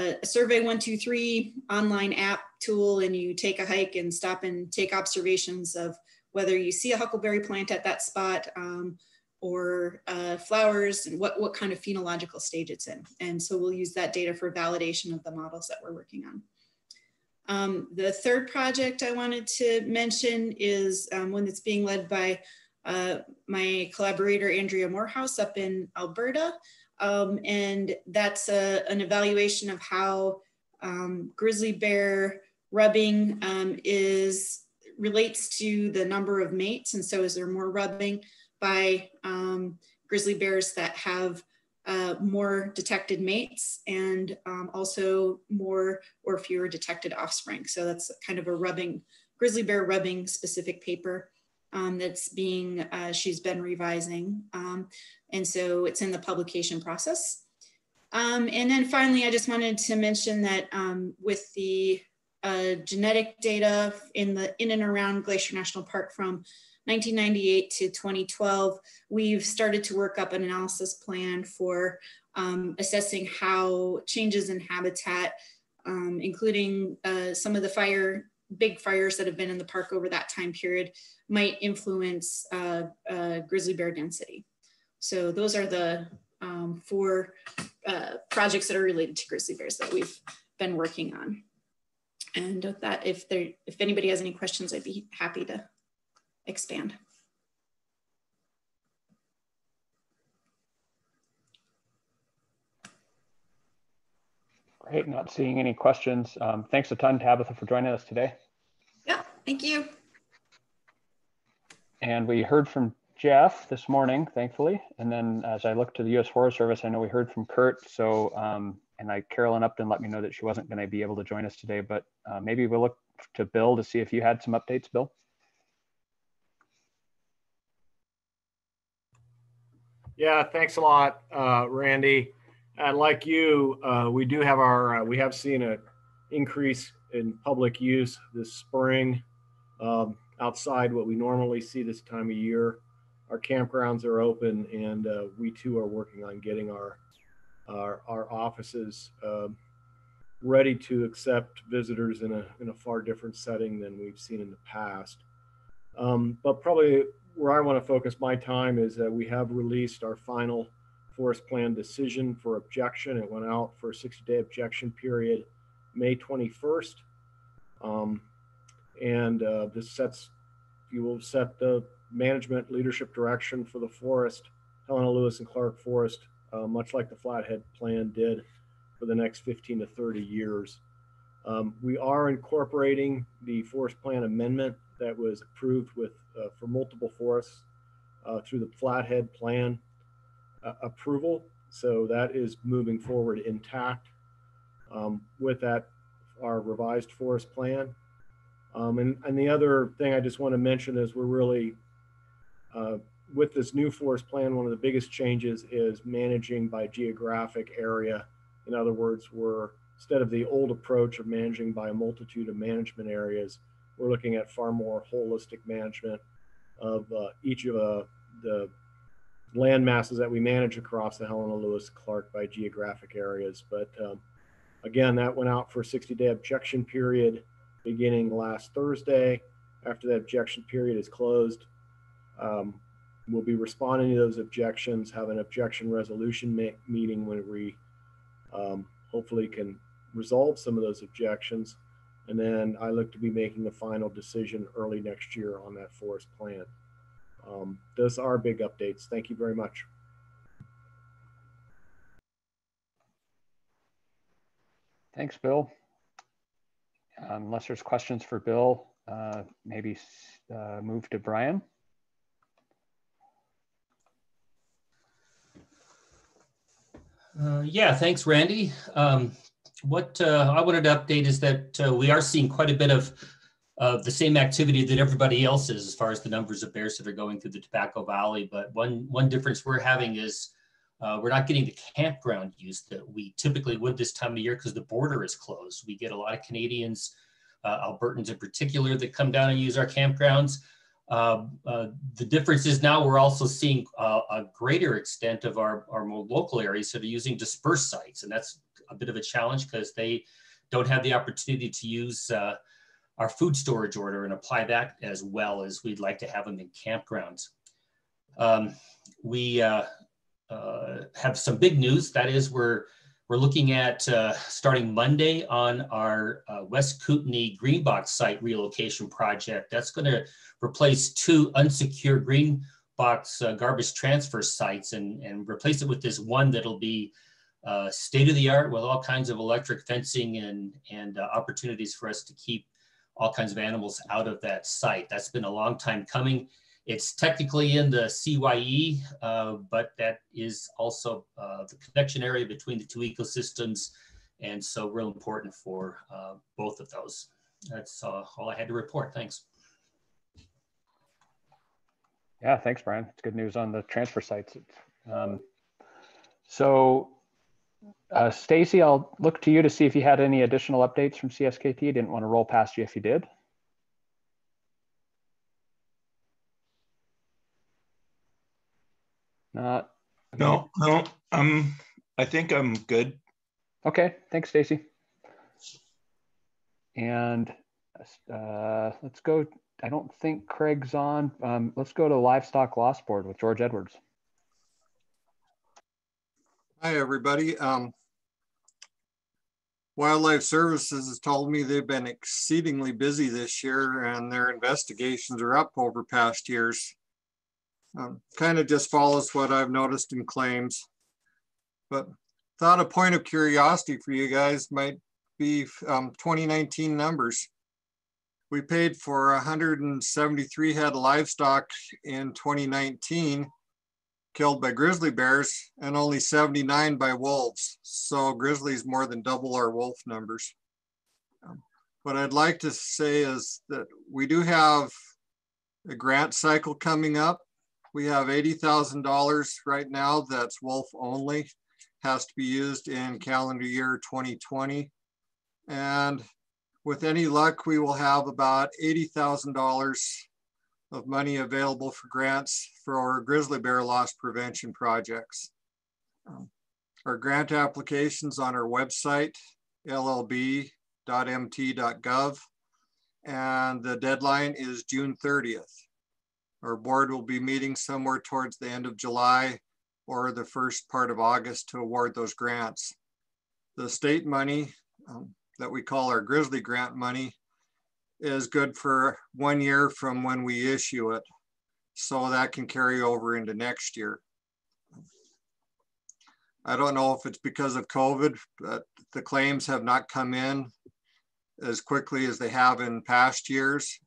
a, survey one, two, three online app tool and you take a hike and stop and take observations of whether you see a huckleberry plant at that spot um, or uh, flowers and what, what kind of phenological stage it's in. And so we'll use that data for validation of the models that we're working on. Um, the third project I wanted to mention is um, one that's being led by uh, my collaborator, Andrea Morehouse up in Alberta. Um, and that's a, an evaluation of how um, grizzly bear rubbing um, is relates to the number of mates. And so is there more rubbing by um, grizzly bears that have uh, more detected mates and um, also more or fewer detected offspring. So that's kind of a rubbing, grizzly bear rubbing specific paper um, that's being, uh, she's been revising. Um, and so it's in the publication process. Um, and then finally, I just wanted to mention that um, with the uh, genetic data in the in and around Glacier National Park from 1998 to 2012, we've started to work up an analysis plan for um, assessing how changes in habitat, um, including uh, some of the fire, big fires that have been in the park over that time period, might influence uh, uh, grizzly bear density. So those are the um, four uh, projects that are related to grizzly bears that we've been working on. And with that, if there, if anybody has any questions, I'd be happy to expand. Great, not seeing any questions. Um, thanks a ton, Tabitha, for joining us today. Yeah, thank you. And we heard from Jeff this morning, thankfully. And then as I look to the U.S. Forest Service, I know we heard from Kurt. So um, and I Carolyn Upton let me know that she wasn't going to be able to join us today, but uh, maybe we'll look to Bill to see if you had some updates, Bill. Yeah, thanks a lot, uh, Randy. And like you, uh, we do have our, uh, we have seen an increase in public use this spring um, outside what we normally see this time of year. Our campgrounds are open and uh, we too are working on getting our our, our offices uh, ready to accept visitors in a, in a far different setting than we've seen in the past. Um, but probably where I want to focus my time is that we have released our final forest plan decision for objection. It went out for a 60 day objection period, May 21st. Um, and uh, this sets, you will set the management leadership direction for the forest, Helena Lewis and Clark Forest uh, much like the Flathead Plan did for the next 15 to 30 years. Um, we are incorporating the forest plan amendment that was approved with uh, for multiple forests uh, through the Flathead Plan uh, approval. So that is moving forward intact. Um, with that, our revised forest plan. Um, and, and the other thing I just want to mention is we're really uh, with this new forest plan, one of the biggest changes is managing by geographic area. In other words, we're instead of the old approach of managing by a multitude of management areas, we're looking at far more holistic management of uh, each of uh, the land masses that we manage across the Helena Lewis Clark by geographic areas. But um, again, that went out for a 60 day objection period beginning last Thursday. After that objection period is closed, um, We'll be responding to those objections, have an objection resolution meeting when we um, hopefully can resolve some of those objections. And then I look to be making a final decision early next year on that forest plan um, those are big updates. Thank you very much. Thanks, Bill. Um, unless there's questions for Bill, uh, maybe uh, move to Brian. Uh, yeah, thanks, Randy. Um, what uh, I wanted to update is that uh, we are seeing quite a bit of the same activity that everybody else is as far as the numbers of bears that are going through the Tobacco Valley. But one, one difference we're having is uh, we're not getting the campground use that we typically would this time of year because the border is closed. We get a lot of Canadians, uh, Albertans in particular, that come down and use our campgrounds. Uh, uh the difference is now we're also seeing a greater extent of our, our more local areas that are using dispersed sites. And that's a bit of a challenge because they don't have the opportunity to use uh, our food storage order and apply that as well as we'd like to have them in campgrounds. Um, we uh, uh, have some big news. That is, we're we're looking at uh, starting Monday on our uh, West Kootenai Greenbox site relocation project. That's going to replace two unsecured green box uh, garbage transfer sites and, and replace it with this one that'll be uh, state of the art with all kinds of electric fencing and, and opportunities for us to keep all kinds of animals out of that site. That's been a long time coming. It's technically in the CYE, uh, but that is also uh, the connection area between the two ecosystems. And so real important for uh, both of those. That's uh, all I had to report. Thanks. Yeah, thanks, Brian. It's good news on the transfer sites. Um, so uh, Stacy, I'll look to you to see if you had any additional updates from CSKT. Didn't want to roll past you if you did. Not. No, no. Um, I think I'm good. Okay. Thanks, Stacy. And uh, let's go. I don't think Craig's on. Um, let's go to livestock loss board with George Edwards. Hi, everybody. Um, Wildlife Services has told me they've been exceedingly busy this year and their investigations are up over past years. Um, kind of just follows what I've noticed in claims. But thought a point of curiosity for you guys might be um, 2019 numbers. We paid for 173 head of livestock in 2019 killed by grizzly bears and only 79 by wolves. So grizzlies more than double our wolf numbers. Um, what I'd like to say is that we do have a grant cycle coming up. We have $80,000 right now that's wolf only, has to be used in calendar year 2020. And with any luck, we will have about $80,000 of money available for grants for our grizzly bear loss prevention projects. Um, our grant applications on our website, llb.mt.gov, and the deadline is June 30th. Our board will be meeting somewhere towards the end of July or the first part of August to award those grants. The state money um, that we call our grizzly grant money is good for one year from when we issue it. So that can carry over into next year. I don't know if it's because of COVID, but the claims have not come in as quickly as they have in past years.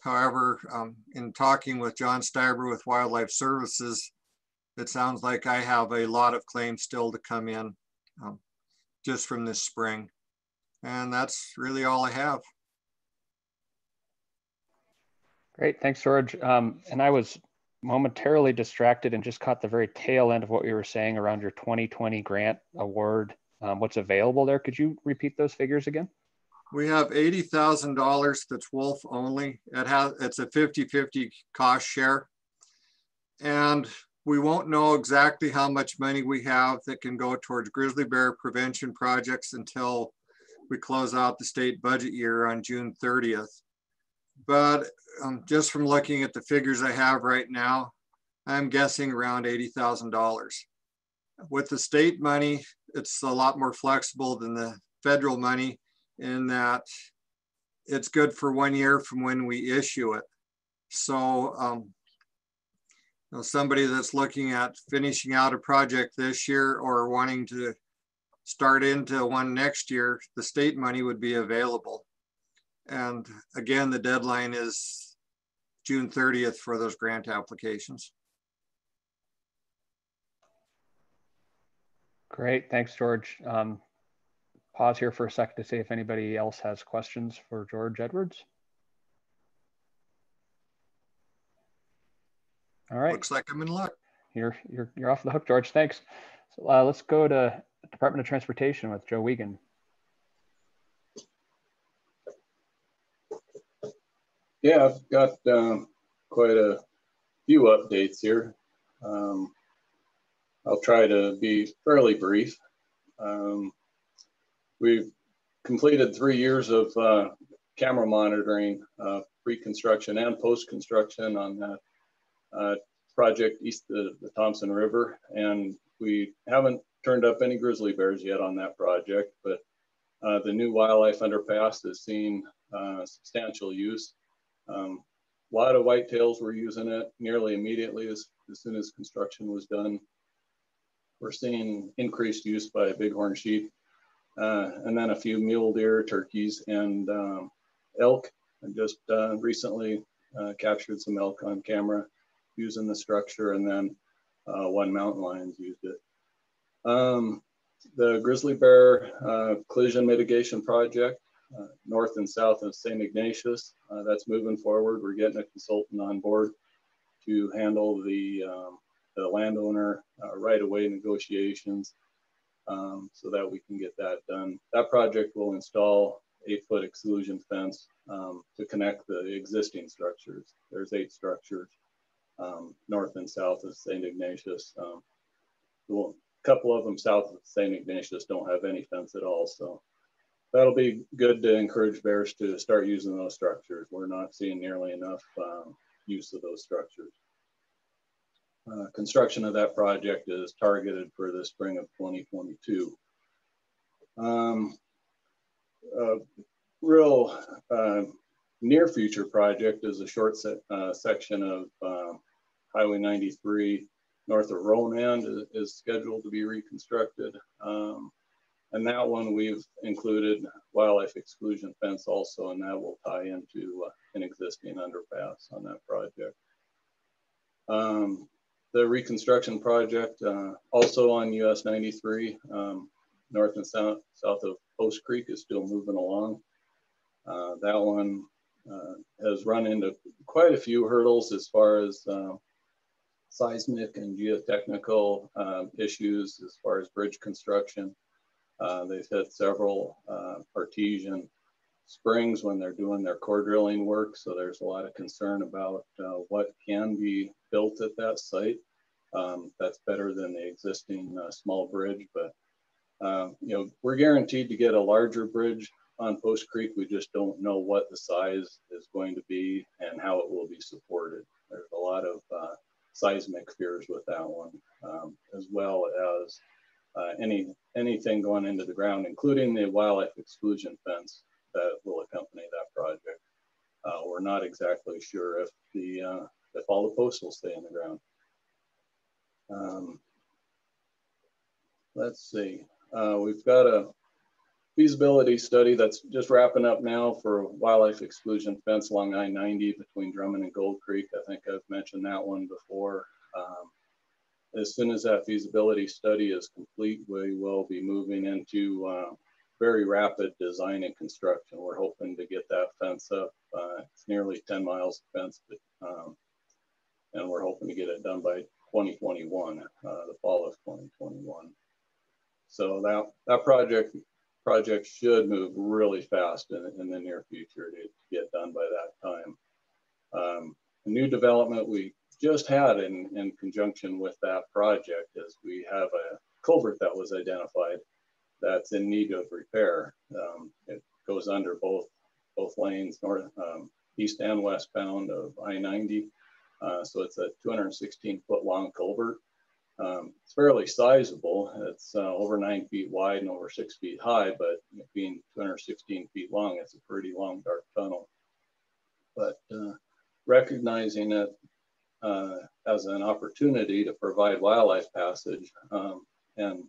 However, um, in talking with John Steuber with Wildlife Services, it sounds like I have a lot of claims still to come in um, just from this spring. And that's really all I have. Great, thanks, George. Um, and I was momentarily distracted and just caught the very tail end of what you were saying around your 2020 grant award. Um, what's available there? Could you repeat those figures again? We have $80,000 that's wolf only. It has, it's a 50-50 cost share. And we won't know exactly how much money we have that can go towards grizzly bear prevention projects until we close out the state budget year on June 30th. But um, just from looking at the figures I have right now, I'm guessing around $80,000. With the state money, it's a lot more flexible than the federal money in that it's good for one year from when we issue it. So um, you know, somebody that's looking at finishing out a project this year or wanting to start into one next year, the state money would be available. And again, the deadline is June 30th for those grant applications. Great, thanks, George. Um, pause here for a second to see if anybody else has questions for George Edwards. All right. Looks like I'm in luck. You're you're you're off the hook, George. Thanks. So uh, let's go to Department of Transportation with Joe Weigand. Yeah, I've got um, quite a few updates here. Um, I'll try to be fairly brief. Um, we've completed three years of uh, camera monitoring, uh, pre-construction and post-construction on that uh, project east of the Thompson River. And we haven't turned up any grizzly bears yet on that project, but uh, the new wildlife underpass has seen uh, substantial use. Um, a lot of whitetails were using it nearly immediately as, as soon as construction was done. We're seeing increased use by bighorn sheep, uh, and then a few mule deer, turkeys, and um, elk. I just uh, recently uh, captured some elk on camera using the structure, and then uh, one mountain lions used it. Um, the grizzly bear uh, collision mitigation project, north and south of St. Ignatius, uh, that's moving forward. We're getting a consultant on board to handle the, um, the landowner uh, right-of-way negotiations um, so that we can get that done. That project will install eight-foot exclusion fence um, to connect the existing structures. There's eight structures um, north and south of St. Ignatius. Um, well, a couple of them south of St. Ignatius don't have any fence at all. So that'll be good to encourage bears to start using those structures. We're not seeing nearly enough um, use of those structures. Uh, construction of that project is targeted for the spring of 2022. Um, real uh, near future project is a short se uh, section of um, Highway 93 north of Ronan is, is scheduled to be reconstructed. Um, and that one we've included wildlife exclusion fence also, and that will tie into uh, an existing underpass on that project. Um, the reconstruction project uh, also on US 93, um, north and south, south of Post Creek is still moving along. Uh, that one uh, has run into quite a few hurdles as far as uh, seismic and geotechnical um, issues as far as bridge construction. Uh, they've hit several uh, artesian springs when they're doing their core drilling work. So there's a lot of concern about uh, what can be built at that site. Um, that's better than the existing uh, small bridge, but um, you know, we're guaranteed to get a larger bridge on Post Creek. We just don't know what the size is going to be and how it will be supported. There's a lot of uh, seismic fears with that one, um, as well as uh, any anything going into the ground, including the wildlife exclusion fence that will accompany that project. Uh, we're not exactly sure if the uh, if all the posts will stay in the ground. Um, let's see. Uh, we've got a feasibility study that's just wrapping up now for wildlife exclusion fence along I-90 between Drummond and Gold Creek. I think I've mentioned that one before. Um, as soon as that feasibility study is complete, we will be moving into uh, very rapid design and construction. We're hoping to get that fence up. Uh, it's nearly 10 miles of fence, but, um, and we're hoping to get it done by 2021, uh, the fall of 2021. So that, that project project should move really fast in, in the near future to get done by that time. Um, a new development we just had in, in conjunction with that project is we have a culvert that was identified that's in need of repair. Um, it goes under both both lanes, north, um, east and westbound of I-90. Uh, so it's a 216 foot long culvert. Um, it's fairly sizable. It's uh, over nine feet wide and over six feet high, but being 216 feet long, it's a pretty long, dark tunnel. But uh, recognizing it uh, as an opportunity to provide wildlife passage um, and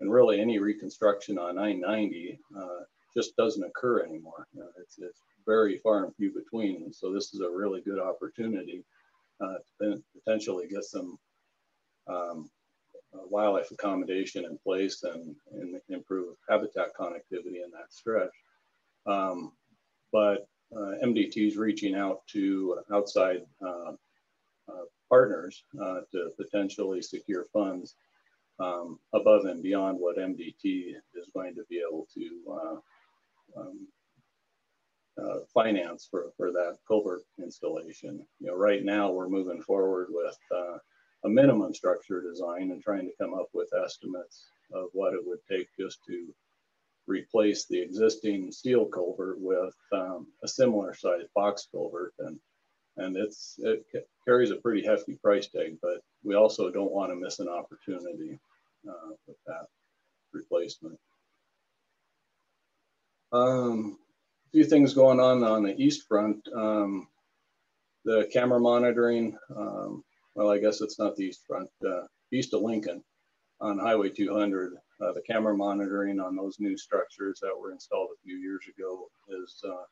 and really any reconstruction on I-90 uh, just doesn't occur anymore. You know, it's, it's very far and few between. And so this is a really good opportunity uh, to potentially get some um, uh, wildlife accommodation in place and, and, improve habitat connectivity in that stretch. Um, but uh, MDT is reaching out to outside uh, partners uh, to potentially secure funds um, above and beyond what MDT is going to be able to uh, um, uh, finance for, for that culvert installation. You know, right now we're moving forward with uh, a minimum structure design and trying to come up with estimates of what it would take just to replace the existing steel culvert with um, a similar size box culvert. And, and it's, it carries a pretty hefty price tag, but we also don't want to miss an opportunity uh, with that replacement. Um, a few things going on on the east front. Um, the camera monitoring, um, well, I guess it's not the east front, uh, east of Lincoln on Highway 200. Uh, the camera monitoring on those new structures that were installed a few years ago is uh,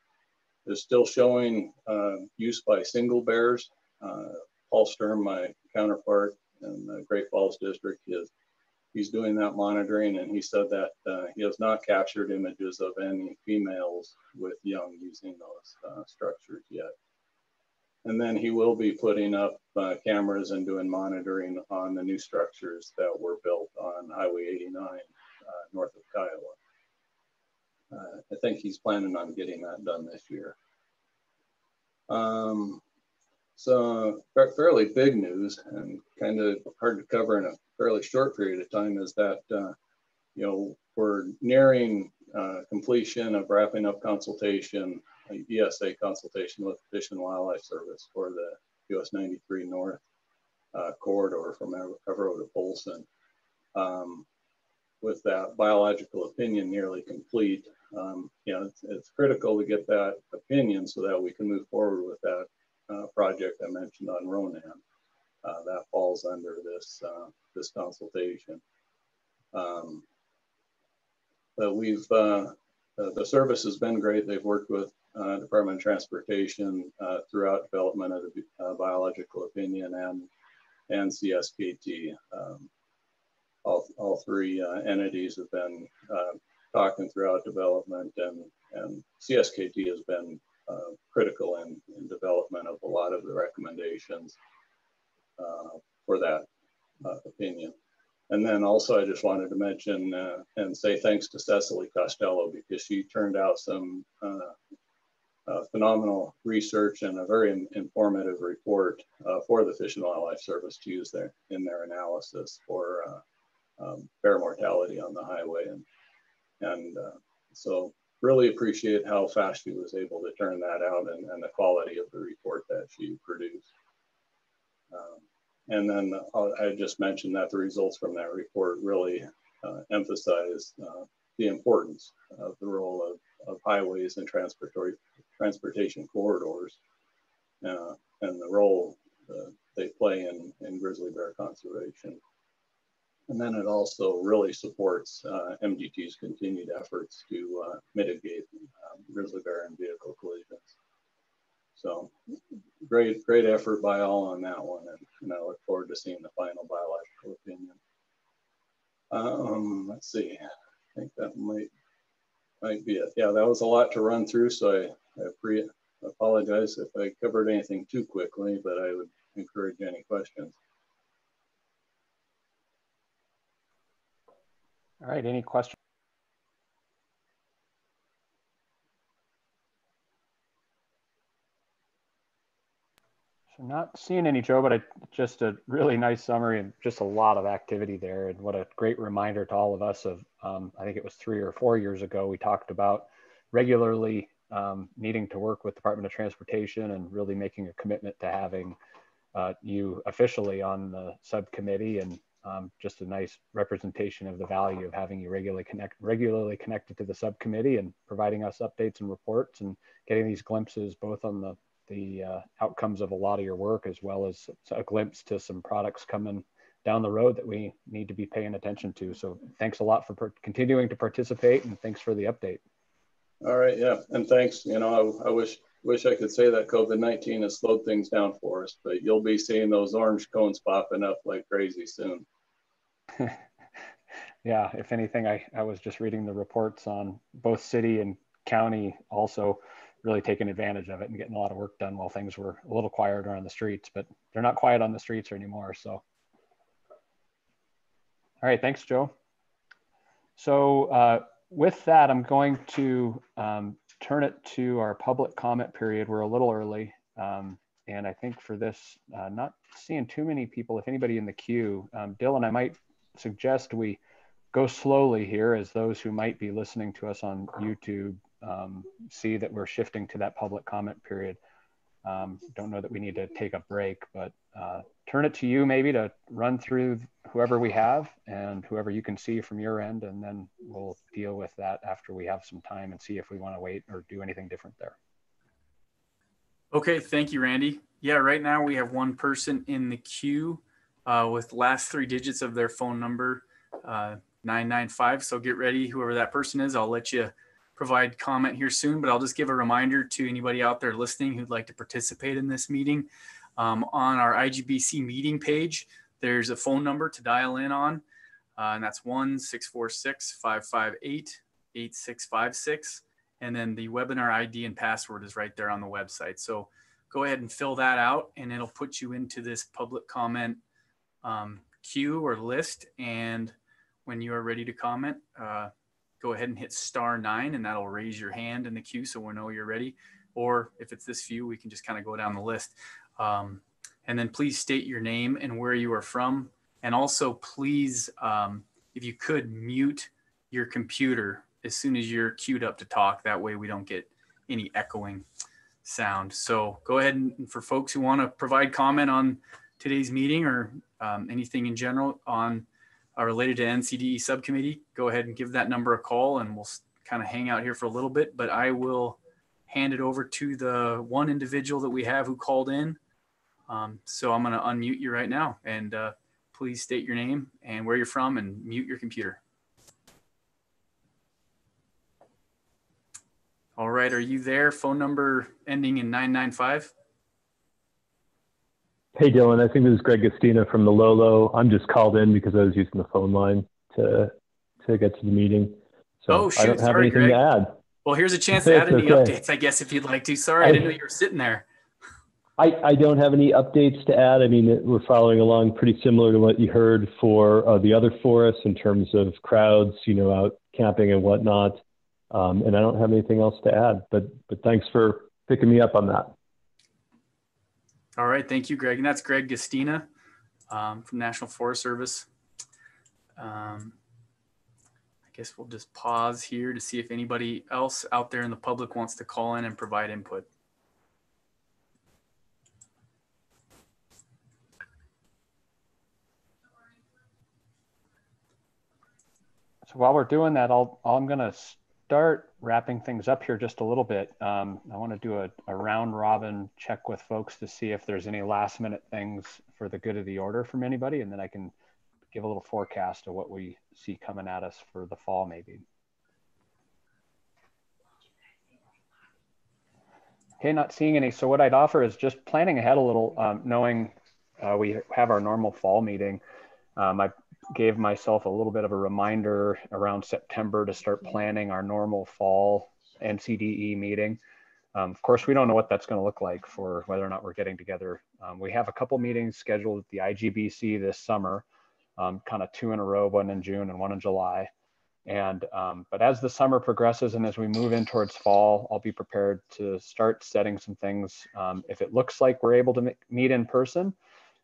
is still showing uh, use by single bears. Uh, Paul Sturm, my counterpart in the Great Falls District, is he's doing that monitoring and he said that uh, he has not captured images of any females with young using those uh, structures yet. And then he will be putting up uh, cameras and doing monitoring on the new structures that were built on Highway 89 uh, north of Kiowa. Uh, I think he's planning on getting that done this year. Um, so fairly big news and kind of hard to cover in a fairly short period of time is that, uh, you know, we're nearing uh, completion of wrapping up consultation, ESA consultation with Fish and Wildlife Service for the US 93 North uh, corridor from Evaro to Polson. Um, with that biological opinion nearly complete, um, you know, it's, it's, critical to get that opinion so that we can move forward with that uh, project I mentioned on Ronan. Uh, that falls under this, uh, this consultation. Um, but we've, uh, the service has been great. They've worked with uh, Department of Transportation uh, throughout development of the uh, biological opinion and, and CSKT. Um, all, all three entities have been talking throughout development and, and CSKT has been uh, critical in, in development of a lot of the recommendations uh, for that uh, opinion. And then also I just wanted to mention uh, and say thanks to Cecily Costello because she turned out some phenomenal research and a very informative report for the Fish and Wildlife Service to use there in their analysis for um, bear mortality on the highway. And, and so really appreciate how fast she was able to turn that out and, and the quality of the report that she produced. Um, and then uh, I just mentioned that the results from that report really uh, emphasize uh, the importance of the role of, of highways and transportation corridors uh, and the role uh, they play in, in grizzly bear conservation. And then it also really supports uh, MDT's continued efforts to uh, mitigate um, grizzly bear and vehicle collisions. So great, great effort by all on that one. And, and I look forward to seeing the final biological opinion. Um, let's see, I think that might, might be it. Yeah, that was a lot to run through. So I, I pre apologize if I covered anything too quickly, but I would encourage any questions. All right, any questions? So not seeing any, Joe, but I, just a really nice summary and just a lot of activity there. And what a great reminder to all of us of, um, I think it was three or four years ago, we talked about regularly um, needing to work with Department of Transportation and really making a commitment to having uh, you officially on the subcommittee and um, just a nice representation of the value of having you regularly connect regularly connected to the subcommittee and providing us updates and reports and getting these glimpses both on the the uh, outcomes of a lot of your work as well as a glimpse to some products coming down the road that we need to be paying attention to. So thanks a lot for continuing to participate and thanks for the update. All right, yeah, and thanks. You know, I, I wish wish I could say that COVID-19 has slowed things down for us, but you'll be seeing those orange cones popping up like crazy soon. yeah, if anything, I, I was just reading the reports on both city and county also really taking advantage of it and getting a lot of work done while things were a little quieter on the streets, but they're not quiet on the streets anymore. So, all right, thanks, Joe. So uh, with that, I'm going to um, turn it to our public comment period. We're a little early. Um, and I think for this, uh, not seeing too many people, if anybody in the queue, um, Dillon, I might suggest we go slowly here as those who might be listening to us on YouTube um, see that we're shifting to that public comment period. Um, don't know that we need to take a break, but uh, turn it to you maybe to run through whoever we have and whoever you can see from your end, and then we'll deal with that after we have some time and see if we want to wait or do anything different there. Okay, thank you, Randy. Yeah, right now we have one person in the queue uh, with last three digits of their phone number, uh, 995. So get ready, whoever that person is. I'll let you provide comment here soon, but I'll just give a reminder to anybody out there listening who'd like to participate in this meeting. Um, on our IGBC meeting page, there's a phone number to dial in on, uh, and that's 1 646 558 8656. And then the webinar ID and password is right there on the website. So go ahead and fill that out, and it'll put you into this public comment um, queue or list. And when you are ready to comment, uh, go ahead and hit star nine and that'll raise your hand in the queue so we'll know you're ready. Or if it's this few, we can just kind of go down the list. Um, and then please state your name and where you are from. And also please, um, if you could mute your computer as soon as you're queued up to talk. That way we don't get any echoing sound. So go ahead and for folks who want to provide comment on today's meeting or um, anything in general on related to NCDE subcommittee, go ahead and give that number a call and we'll kind of hang out here for a little bit, but I will hand it over to the one individual that we have who called in. Um, so I'm going to unmute you right now and uh, please state your name and where you're from and mute your computer. All right, are you there? Phone number ending in 995? Hey, Dillon. I think this is Greg Gastina from the Lolo. I'm just called in because I was using the phone line to to get to the meeting. So oh, shoot. I don't have Sorry, anything Greg. to add. Well, here's a chance to add any okay. updates, I guess, if you'd like to. Sorry, I, I- didn't know you were sitting there. I, I don't have any updates to add. I mean, we're following along pretty similar to what you heard for uh, the other forests in terms of crowds, you know, out camping and whatnot. Um, and I don't have anything else to add. But but thanks for picking me up on that. All right, thank you, Greg. And that's Greg Gastina um, from National Forest Service. Um, I guess we'll just pause here to see if anybody else out there in the public wants to call in and provide input. So while we're doing that, I'll, I'm going to start wrapping things up here just a little bit. Um, I want to do a, a round robin check with folks to see if there's any last minute things for the good of the order from anybody, and then I can give a little forecast of what we see coming at us for the fall, maybe. Okay, not seeing any. So what I'd offer is just planning ahead a little, um, knowing uh, we have our normal fall meeting. Um, I gave myself a little bit of a reminder around September to start planning our normal fall NCDE meeting. Um, of course, we don't know what that's going to look like for whether or not we're getting together. Um, we have a couple meetings scheduled at the IGBC this summer, um, kind of two in a row, one in June and one in July. And um, but as the summer progresses and as we move in towards fall, I'll be prepared to start setting some things. Um, if it looks like we're able to meet in person,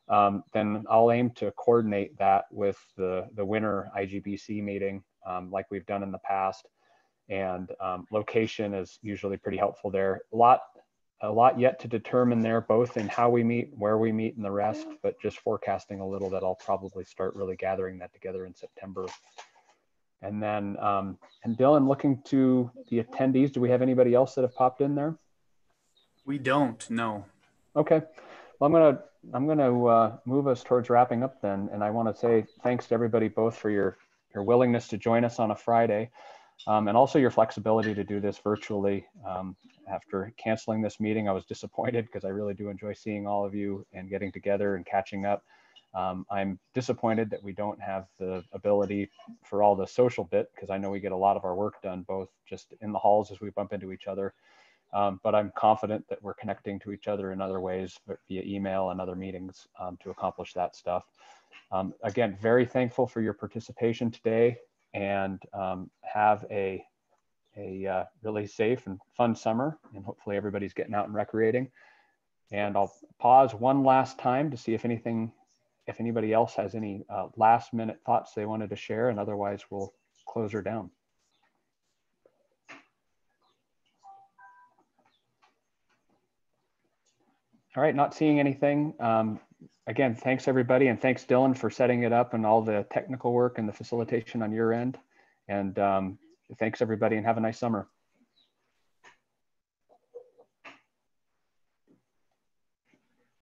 um, then I'll aim to coordinate that with the, the winter IGBC meeting um, like we've done in the past. And um, location is usually pretty helpful there. A lot, a lot yet to determine there, both in how we meet, where we meet, and the rest. But just forecasting a little that I'll probably start really gathering that together in September. And then, um, and Dillon, looking to the attendees, do we have anybody else that have popped in there? We don't, no. Okay. Well, I'm going to I'm going to uh, move us towards wrapping up then. And I want to say thanks to everybody both for your, your willingness to join us on a Friday um, and also your flexibility to do this virtually. Um, after canceling this meeting, I was disappointed because I really do enjoy seeing all of you and getting together and catching up. Um, I'm disappointed that we don't have the ability for all the social bit because I know we get a lot of our work done both just in the halls as we bump into each other. Um, but I'm confident that we're connecting to each other in other ways via email and other meetings um, to accomplish that stuff. Um, again, very thankful for your participation today and um, have a, a uh, really safe and fun summer. And hopefully everybody's getting out and recreating. And I'll pause one last time to see if anything if anybody else has any uh, last minute thoughts they wanted to share, and otherwise we'll close her down. All right, not seeing anything. Um, again, thanks everybody, and thanks Dillon for setting it up and all the technical work and the facilitation on your end. And um, thanks everybody, and have a nice summer.